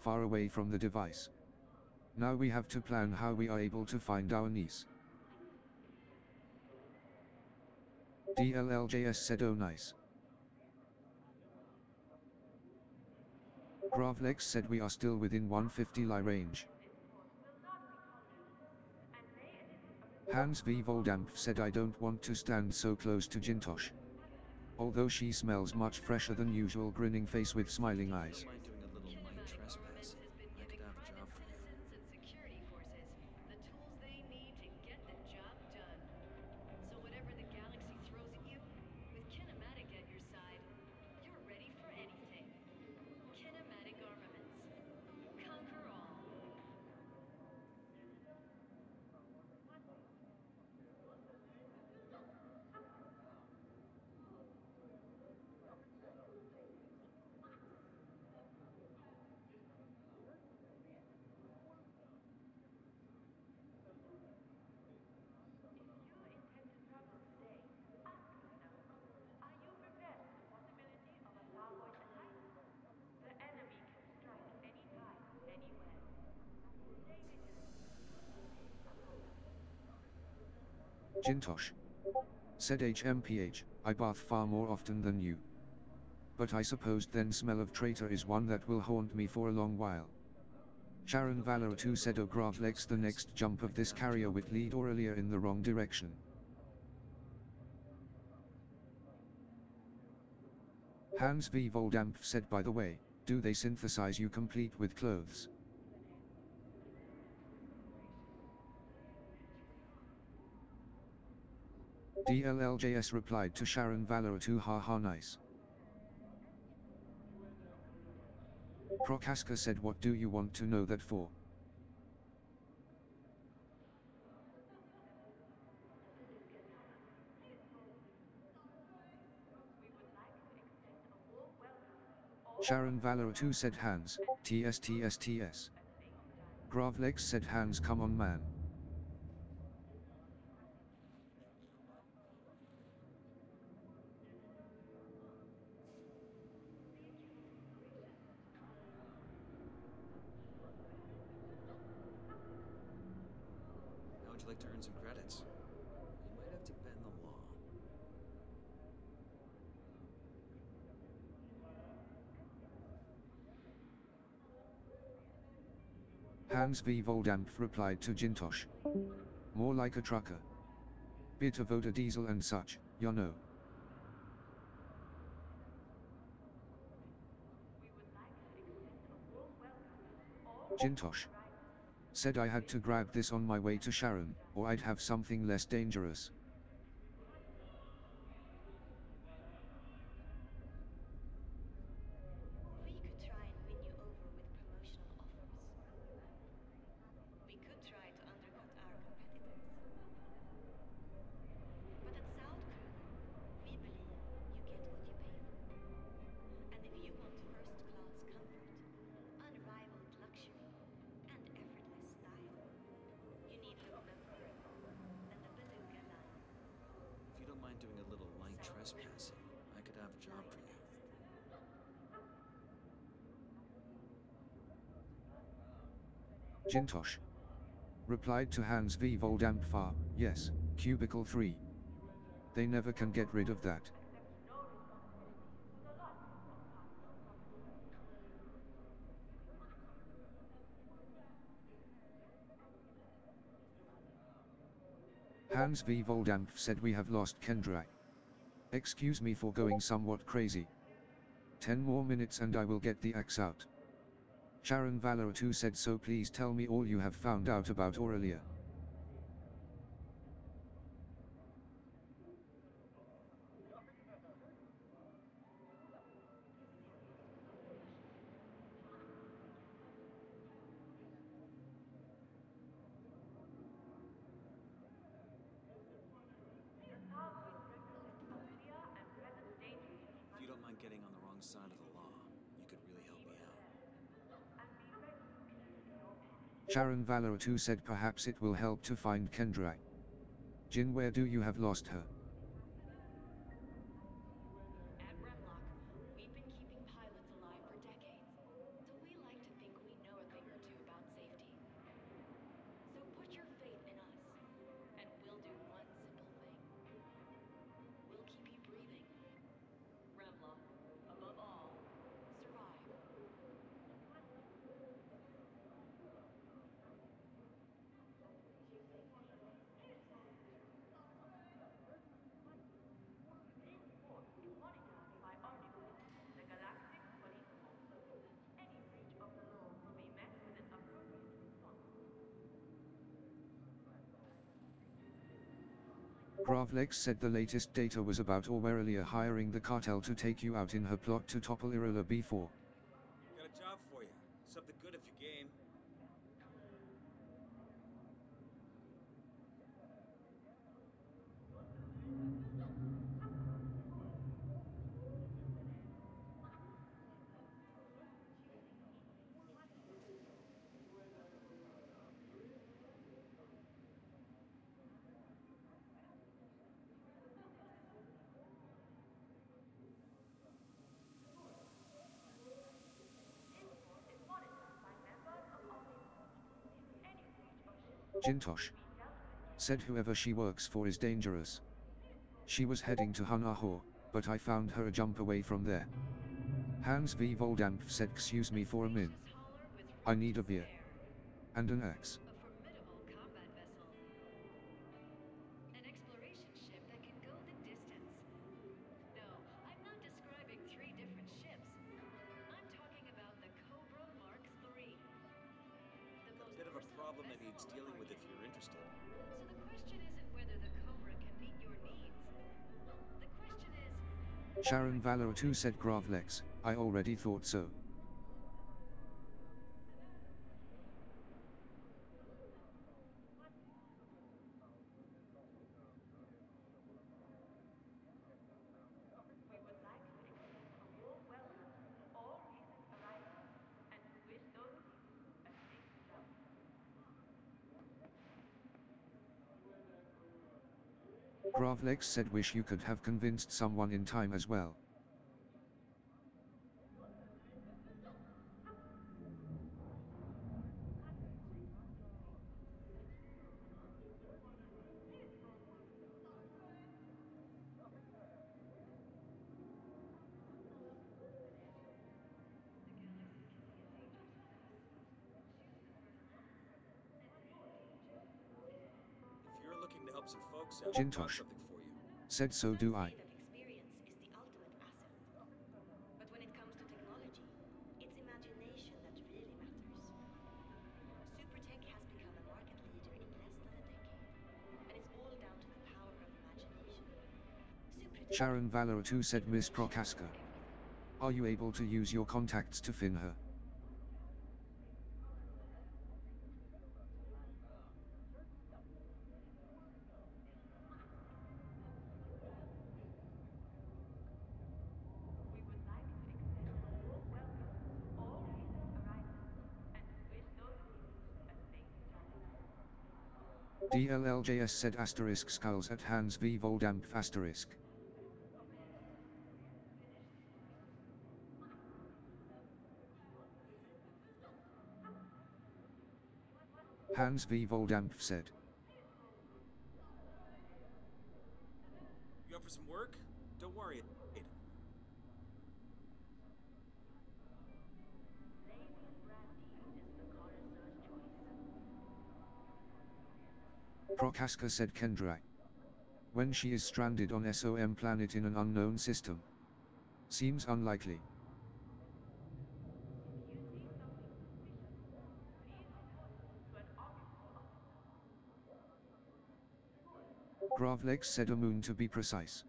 Far away from the device. Now we have to plan how we are able to find our niece. DLLJS said oh nice. Gravlex said we are still within 150 li range. Hans V. Voldampf said I don't want to stand so close to Jintosh. although she smells much fresher than usual grinning face with smiling eyes. Jintosh. Said HMPH, I bath far more often than you. But I supposed then smell of traitor is one that will haunt me for a long while. Sharon Valerii said oh, Gravlex the next jump of this carrier would lead Aurelia in the wrong direction. Hans V. Voldampf said by the way, do they synthesize you complete with clothes? DLLJS replied to Sharon Valerii haha nice. Prokaska said what do you want to know that for? Sharon Valerii said Hans, TSTSTS. Gravlex said hands come on man. How would you like to earn some credits? You might have to bend the law. Hans V. Voldampf replied to Jintosh. More like a trucker. Bit of Oda diesel and such, you know. Jintosh. Said I had to grab this on my way to Sharon, or I'd have something less dangerous. Trespassing, I could have a job for you. Jintosh. Replied to Hans V. Voldampfar, yes, cubicle 3. They never can get rid of that. Hans V. Voldampf said we have lost Kendra. Excuse me for going somewhat crazy. Ten more minutes and I will get the axe out. Sharon Valerii said so please tell me all you have found out about Aurelia. If you don't mind getting on the wrong side of the law, you could really help me out. Sharon Valerii said perhaps it will help to find Kendra. Jin where do you have lost her? Gravlex said the latest data was about Aurelia hiring the cartel to take you out in her plot to topple Irula B4. Got a job for you. Something good if you're game. Jintosh. Said whoever she works for is dangerous. She was heading to Hanahor, but I found her a jump away from there. Hans V. Voldampf said excuse me for a min. I need a beer. And an axe. Sharon Valerii said Gravlex, I already thought so. We would like to extend a warm welcome to all recent arrivals and to wish those of you a safe journey. Gravlex said wish you could have convinced someone in time as well. If you're looking to help some folks out, I've got Jintosh. Something for you. Said so do I. Say that experience is the ultimate asset. But when it comes to technology, it's imagination that really matters. Supertech has become a market leader in less than a decade, and it's all down to the power of imagination. Supertech Sharon Valerii said Miss Prokaska. Are you able to use your contacts to fin her? We would like to extend a warm welcome to all recent arrivals and to wish those of you a safe journey. DLLJS said asterisk skulls at Hans V. Voldampf asterisk. Hans V. Voldampf said. You up for some work? Don't worry. Prokaska said Kendra. When she is stranded on SOM planet in an unknown system. Seems unlikely. Gravlex said a moon to be precise.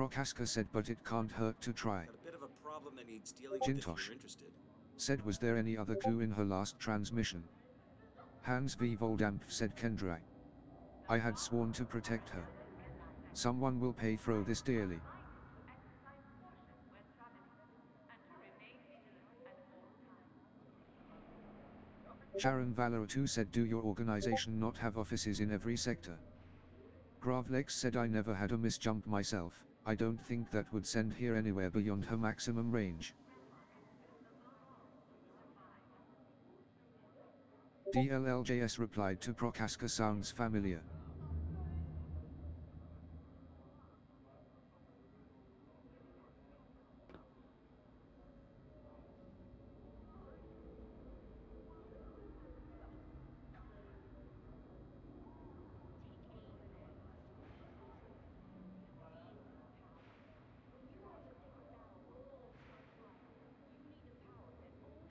Prokaska said but it can't hurt to try. got a bit of a problem that needs dealing Jintosh. Said was there any other clue in her last transmission? Hans V. Voldampf said Kendra. I had sworn to protect her. Someone will pay for this dearly. to exercise caution when traveling and to remain vigilant at all times. Sharon 2 said do your organization not have offices in every sector? Gravlex said I never had a misjump myself, I don't think that would send here anywhere beyond her maximum range. DLLJS replied to Prokaska sounds familiar.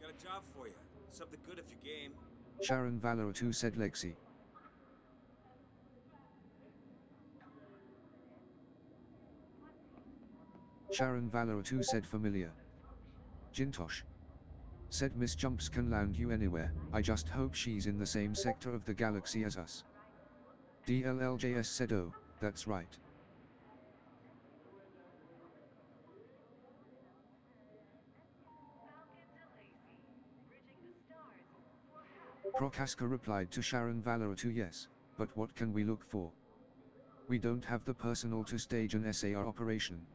a job for you. Something good if you're game. Sharon Valerii said Lexi. Sharon Valerii said familiar. Jintosh. Said Misjumps can land you anywhere, I just hope she's in the same sector of the galaxy as us. DLLJS said oh, that's right. Prokaska replied to Sharon Valerii yes, but what can we look for? We don't have the personnel to stage an SAR operation.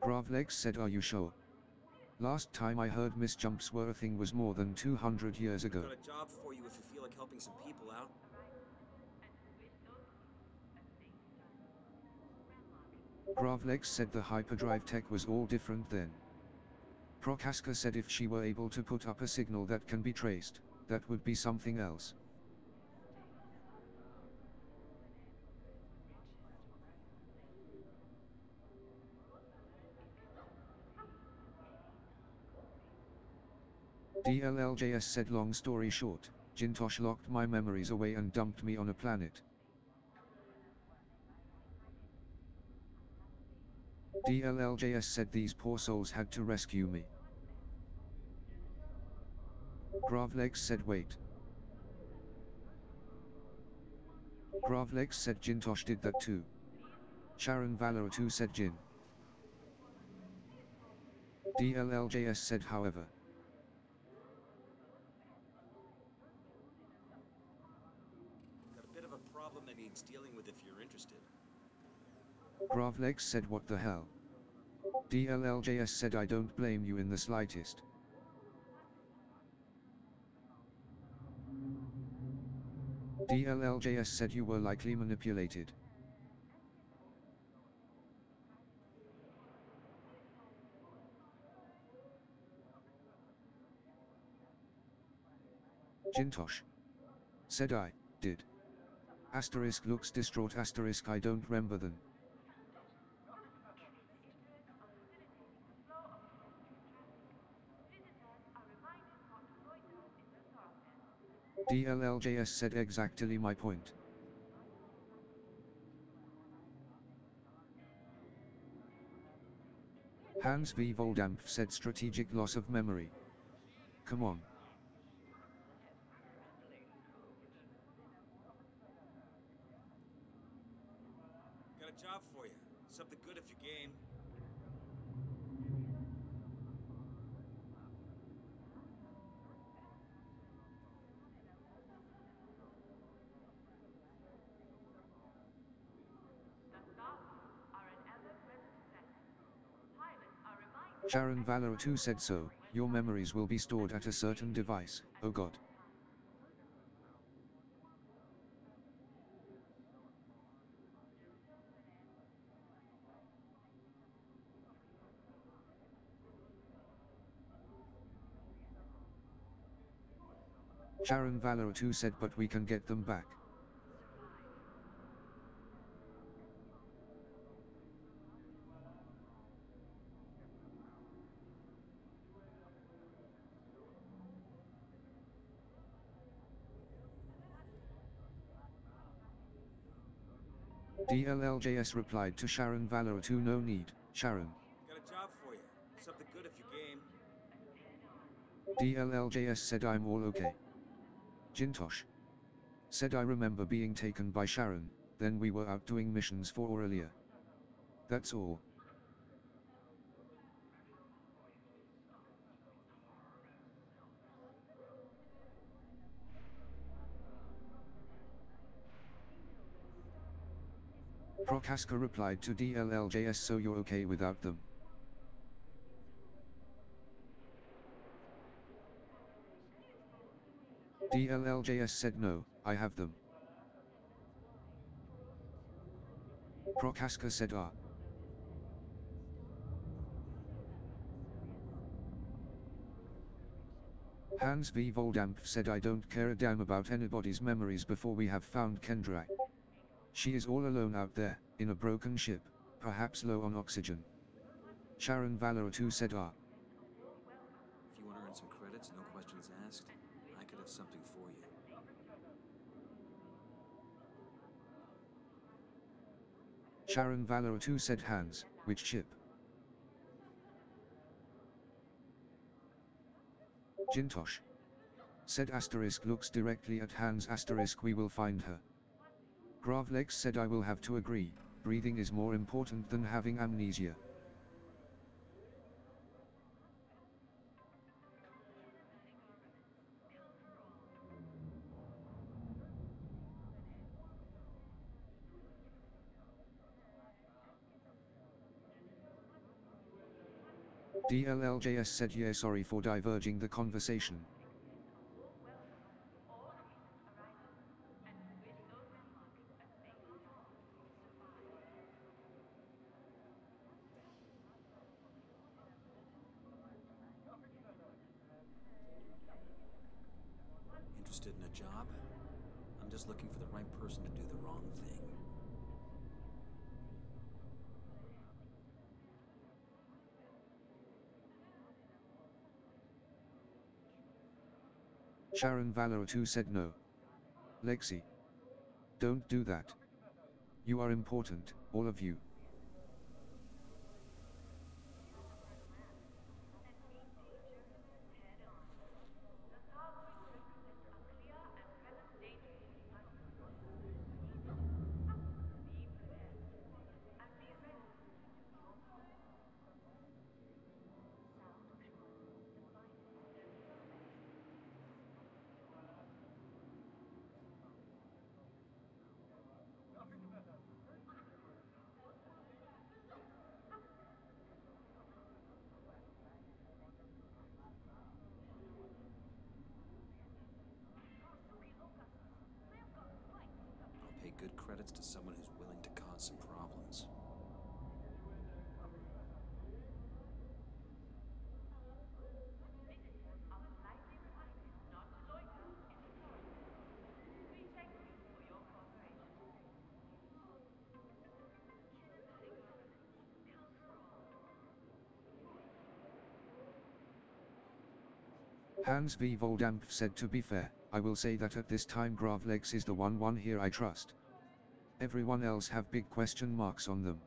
Gravlex said are you sure? Last time I heard Misjumps were a thing was more than 200 years ago. Got a job for you if you feel like helping some people out. Gravlex said the hyperdrive tech was all different then. Prokaska said if she were able to put up a signal that can be traced, that would be something else. DLLJS said long story short, Jintosh locked my memories away and dumped me on a planet. DLLJS said these poor souls had to rescue me. Gravlex said wait. Gravlex said Jintosh did that too. Sharon Valerii said Jin. DLLJS said however. Got a bit of a problem that needs dealing with if you're interested. Gravlex said what the hell. DLLJS said I don't blame you in the slightest. DLLJS said you were likely manipulated. Jintosh. Said I, did. Asterisk looks distraught asterisk I don't remember then. DLLJS said exactly my point. Hans V. Voldampf said strategic loss of memory. Come on. Got a job for you. Something good if you're game. Sharon Valerii said so, your memories will be stored at a certain device, oh god. Sharon Valerii said but we can get them back. DLLJS replied to Sharon Valerii no need, Sharon. Got a job for you. Something good if you're game. DLLJS said I'm all okay. Jintosh. Said I remember being taken by Sharon, then we were out doing missions for Aurelia. That's all. Prokaska replied to DLLJS so you're okay without them. DLLJS said no, I have them. Prokaska said ah. Hans V. Voldampf said I don't care a damn about anybody's memories before we have found Kendra. She is all alone out there, in a broken ship, perhaps low on oxygen. Sharon Valerii said ah. If you want to earn some credits, no questions asked, I could have something for you. Sharon Valerii said hands, which ship? Jintosh. Said asterisk looks directly at Hans asterisk we will find her. Gravlex said I will have to agree, breathing is more important than having amnesia. DLLJS said yeah sorry for diverging the conversation. Interested in a job? I'm just looking for the right person to do the wrong thing. Sharon Valerii said no. Lexi. Don't do that. You are important, all of you. I'll pay good credits to someone who's willing to cause some problems. Hans V. Voldampf said to be fair, I will say that at this time Gravlex is the one one here I trust. Everyone else have big question marks on them.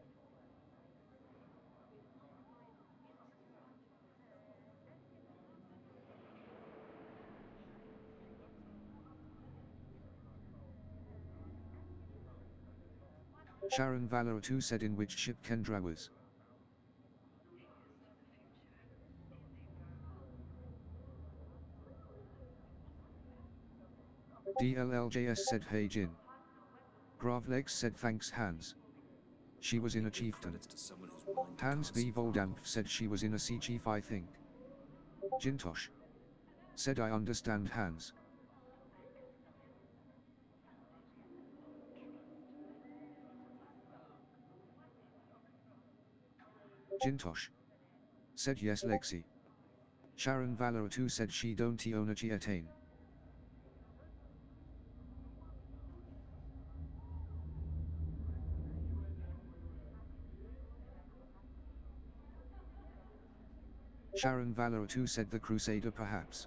Sharon Valerii said in which ship Kendra was. DLLJS said hey Jin. Gravlex said thanks Hans. She was in a chieftain. Hans V. some Voldampf said she was in a sea chief I think. Jintosh. Said I understand Hans. Jintosh. Said yes Lexi. Sharon Valerii said she don't own a Chieftain. Sharon Valerii said the Crusader perhaps.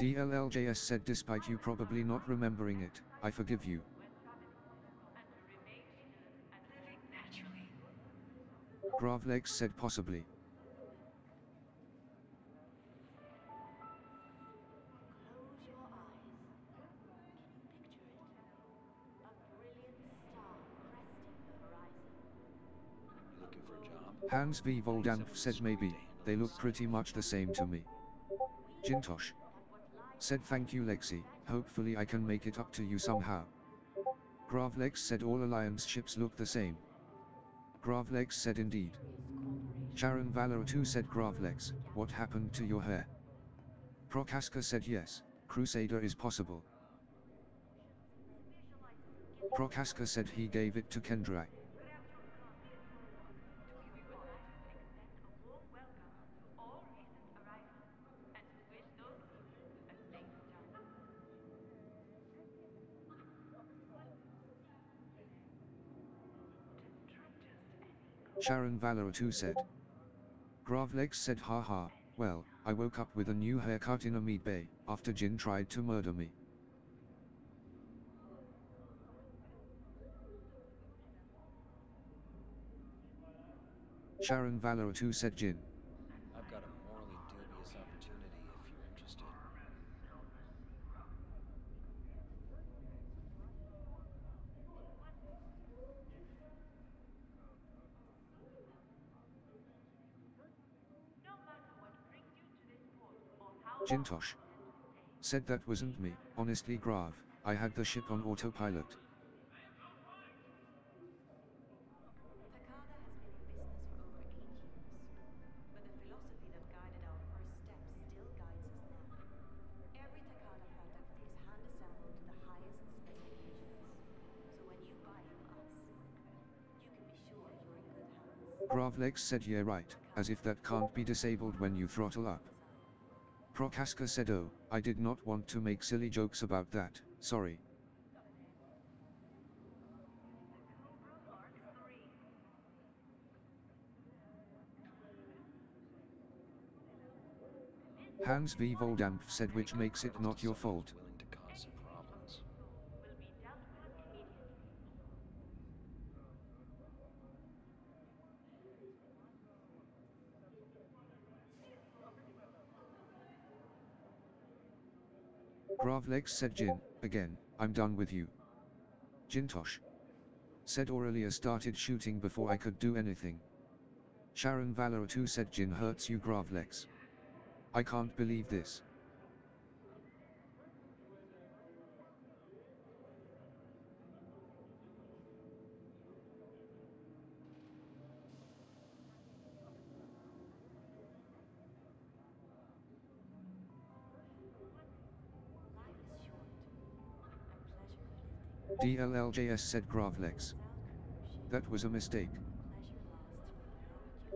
DLLJS said despite you probably not remembering it, I forgive you. Gravlex said possibly. Hans V. Voldampf said maybe, they look pretty much the same to me. Jintosh. Said thank you Lexi, hopefully I can make it up to you somehow. Gravlex said all alliance ships look the same. Gravlex said indeed. Sharon Valerii said Gravlex, what happened to your hair? Prokaska said yes, Crusader is possible. Prokaska said he gave it to Kendra. Sharon Valerii said. Gravlex said haha, well, I woke up with a new haircut in a meat bay, after Jin tried to murder me. Sharon Valerii said Jin. I've got a morally dubious opportunity if you're interested. Jintosh. Said that wasn't me, honestly Grav, I had the ship on autopilot. Takada has been in business for over eight years, but the philosophy that guided our first steps still guides us now. Every Takada product is hand assembled to the highest specifications, so when you buy from us, you can be sure you're in good hands. Gravlex said yeah right, as if that can't be disabled when you throttle up. Prokaska said oh, I did not want to make silly jokes about that, sorry. Hans V. Voldampf said which makes it not your fault. Willing to cause some problems. Gravlex said Jin, again, I'm done with you. Jintosh. Said Aurelia started shooting before I could do anything. Sharon Valerii said Jin hurts you Gravlex. I can't believe this. DLLJS said Gravlex. That was a mistake.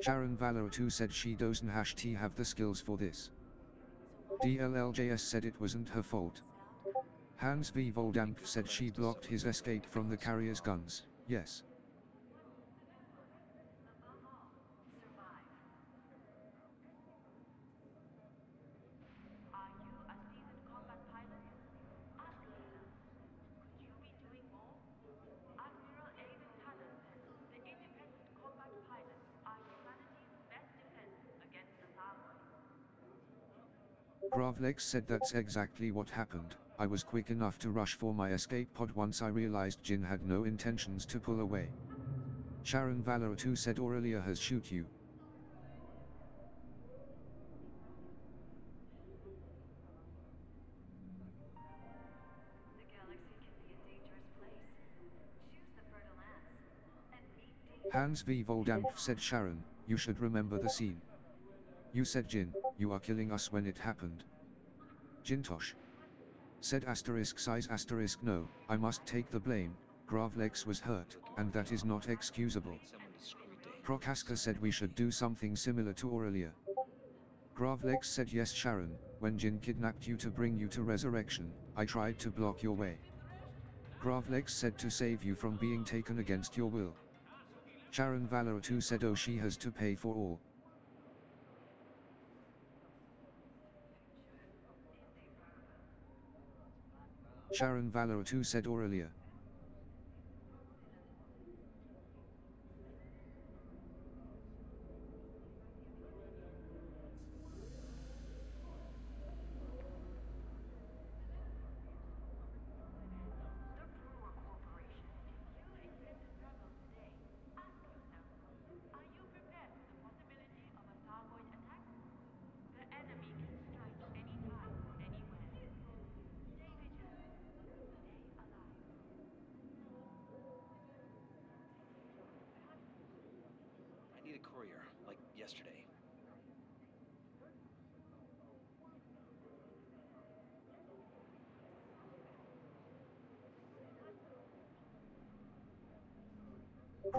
Sharon Valerii said she doesn't hash T have the skills for this. DLLJS said it wasn't her fault. Hans V. Voldampf said she blocked his escape from the carrier's guns, yes. Are you a seasoned combat pilot? Ask Lena. Could you be doing more? Admiral Aden Tanner said the independent combat pilots are humanity's best defense against the Thargoid. Gravlex said that's exactly what happened. I was quick enough to rush for my escape pod once I realized Jin had no intentions to pull away. Sharon Valerii said Aurelia has shoot you. The galaxy can be a dangerous place. Choose the fertile lands and meet danger. Hans V. Voldampf said Sharon, you should remember the scene. You said Jin, you are killing us when it happened. Jintosh. Said asterisk size asterisk no, I must take the blame, Gravlex was hurt, and that is not excusable. Prokaska said we should do something similar to Aurelia. Gravlex said yes Sharon, when Jin kidnapped you to bring you to resurrection, I tried to block your way. Gravlex said to save you from being taken against your will. Sharon Valerii said oh she has to pay for all. Sharon Valerii said Aurelia.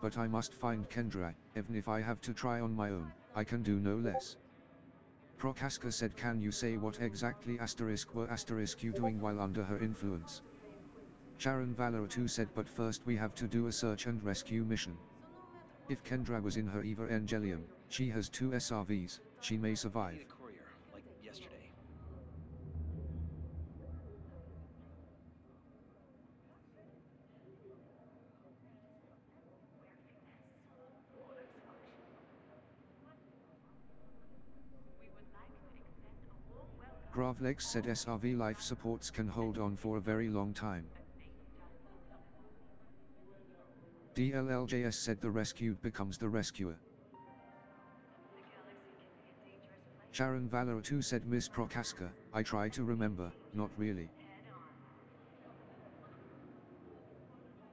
but I must find Kendra, even if I have to try on my own, I can do no less. Prokaska said can you say what exactly asterisk were asterisk you doing while under her influence? Sharon Valerii said but first we have to do a search and rescue mission. If Kendra was in her Eva Angelium, she has two SRVs, she may survive. need a courier, like yesterday. Gravlex said SRV life supports can hold on for a very long time. DLLJS said the rescued becomes the rescuer. Sharon Valerii said Miss Prokaska, I try to remember, not really.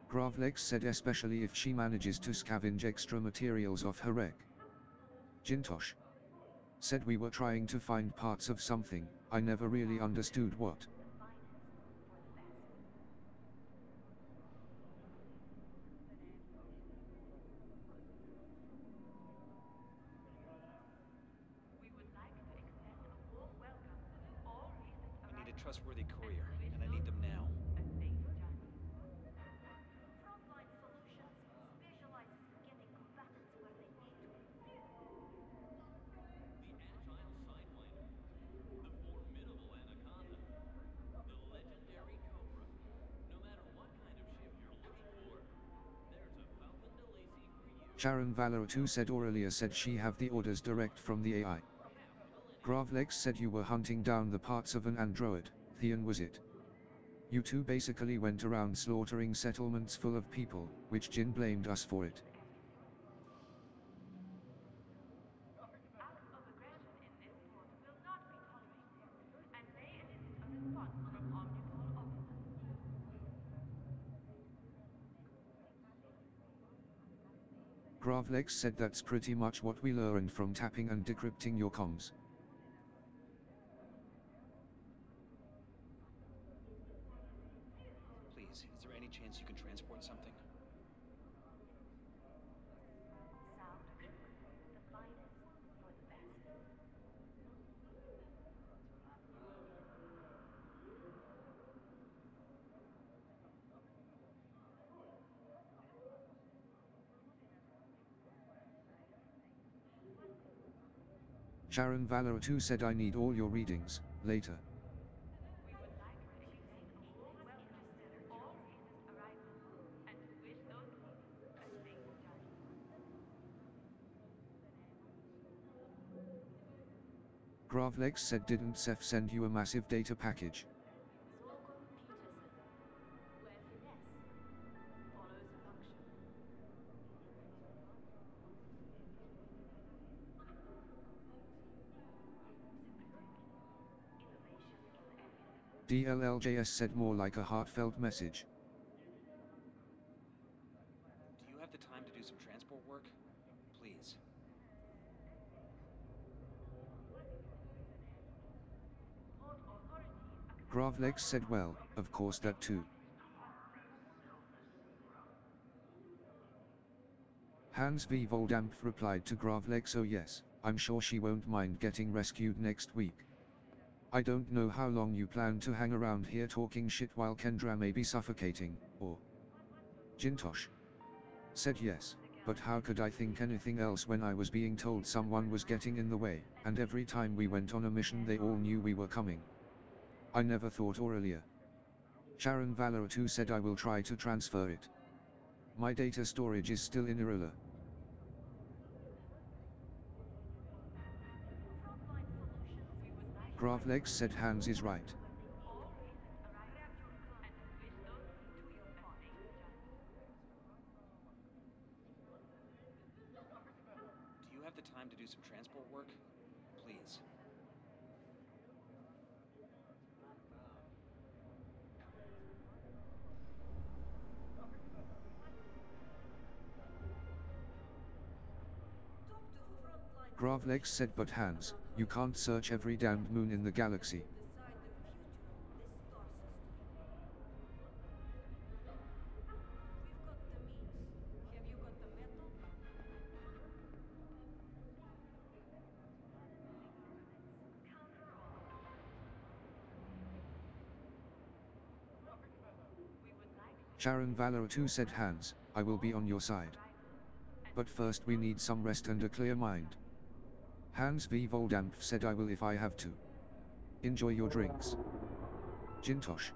Gravlex said especially if she manages to scavenge extra materials off her wreck. Jintosh said we were trying to find parts of something, I never really understood what. I need a trustworthy courier, and I need them now. Frontline Solutions specializes in getting combatants where they need to be. The agile sidewinder, the formidable anaconda, the legendary cobra. No matter what kind of ship you're looking for, there's a Faulcon DeLacy for you. Sharon Valerii said Aurelia said she have the orders direct from the AI. Gravlex said you were hunting down the parts of an android, Theon was it? You two basically went around slaughtering settlements full of people, which Jin blamed us for it. Acts of aggression in this port will not be tolerated and may elicit a response from Omnipol officers. Gravlex said that's pretty much what we learned from tapping and decrypting your comms. Sharon Valerii 2 said I need all your readings, later. Gravlex said didn't Seth send you a massive data package? DLLJS said more like a heartfelt message. Do you have the time to do some transport work? Please. Gravlex said well, of course that too. Hans V. Voldampf replied to Gravlex oh yes, I'm sure she won't mind getting rescued next week. I don't know how long you plan to hang around here talking shit while Kendra may be suffocating, or... Jintosh. Said yes, but how could I think anything else when I was being told someone was getting in the way, and every time we went on a mission they all knew we were coming. I never thought Aurelia. Sharon Valerii 2 said I will try to transfer it. My data storage is still in Irula. Gravlex said Hans is right. Lex said but Hans, you can't search every damned moon in the galaxy. Sharon Valoratu said Hans, I will be on your side. But first we need some rest and a clear mind. Hans V. Voldampf said I will if I have to. Enjoy your drinks. Jintosh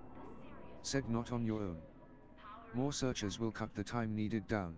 said not on your own. More searchers will cut the time needed down.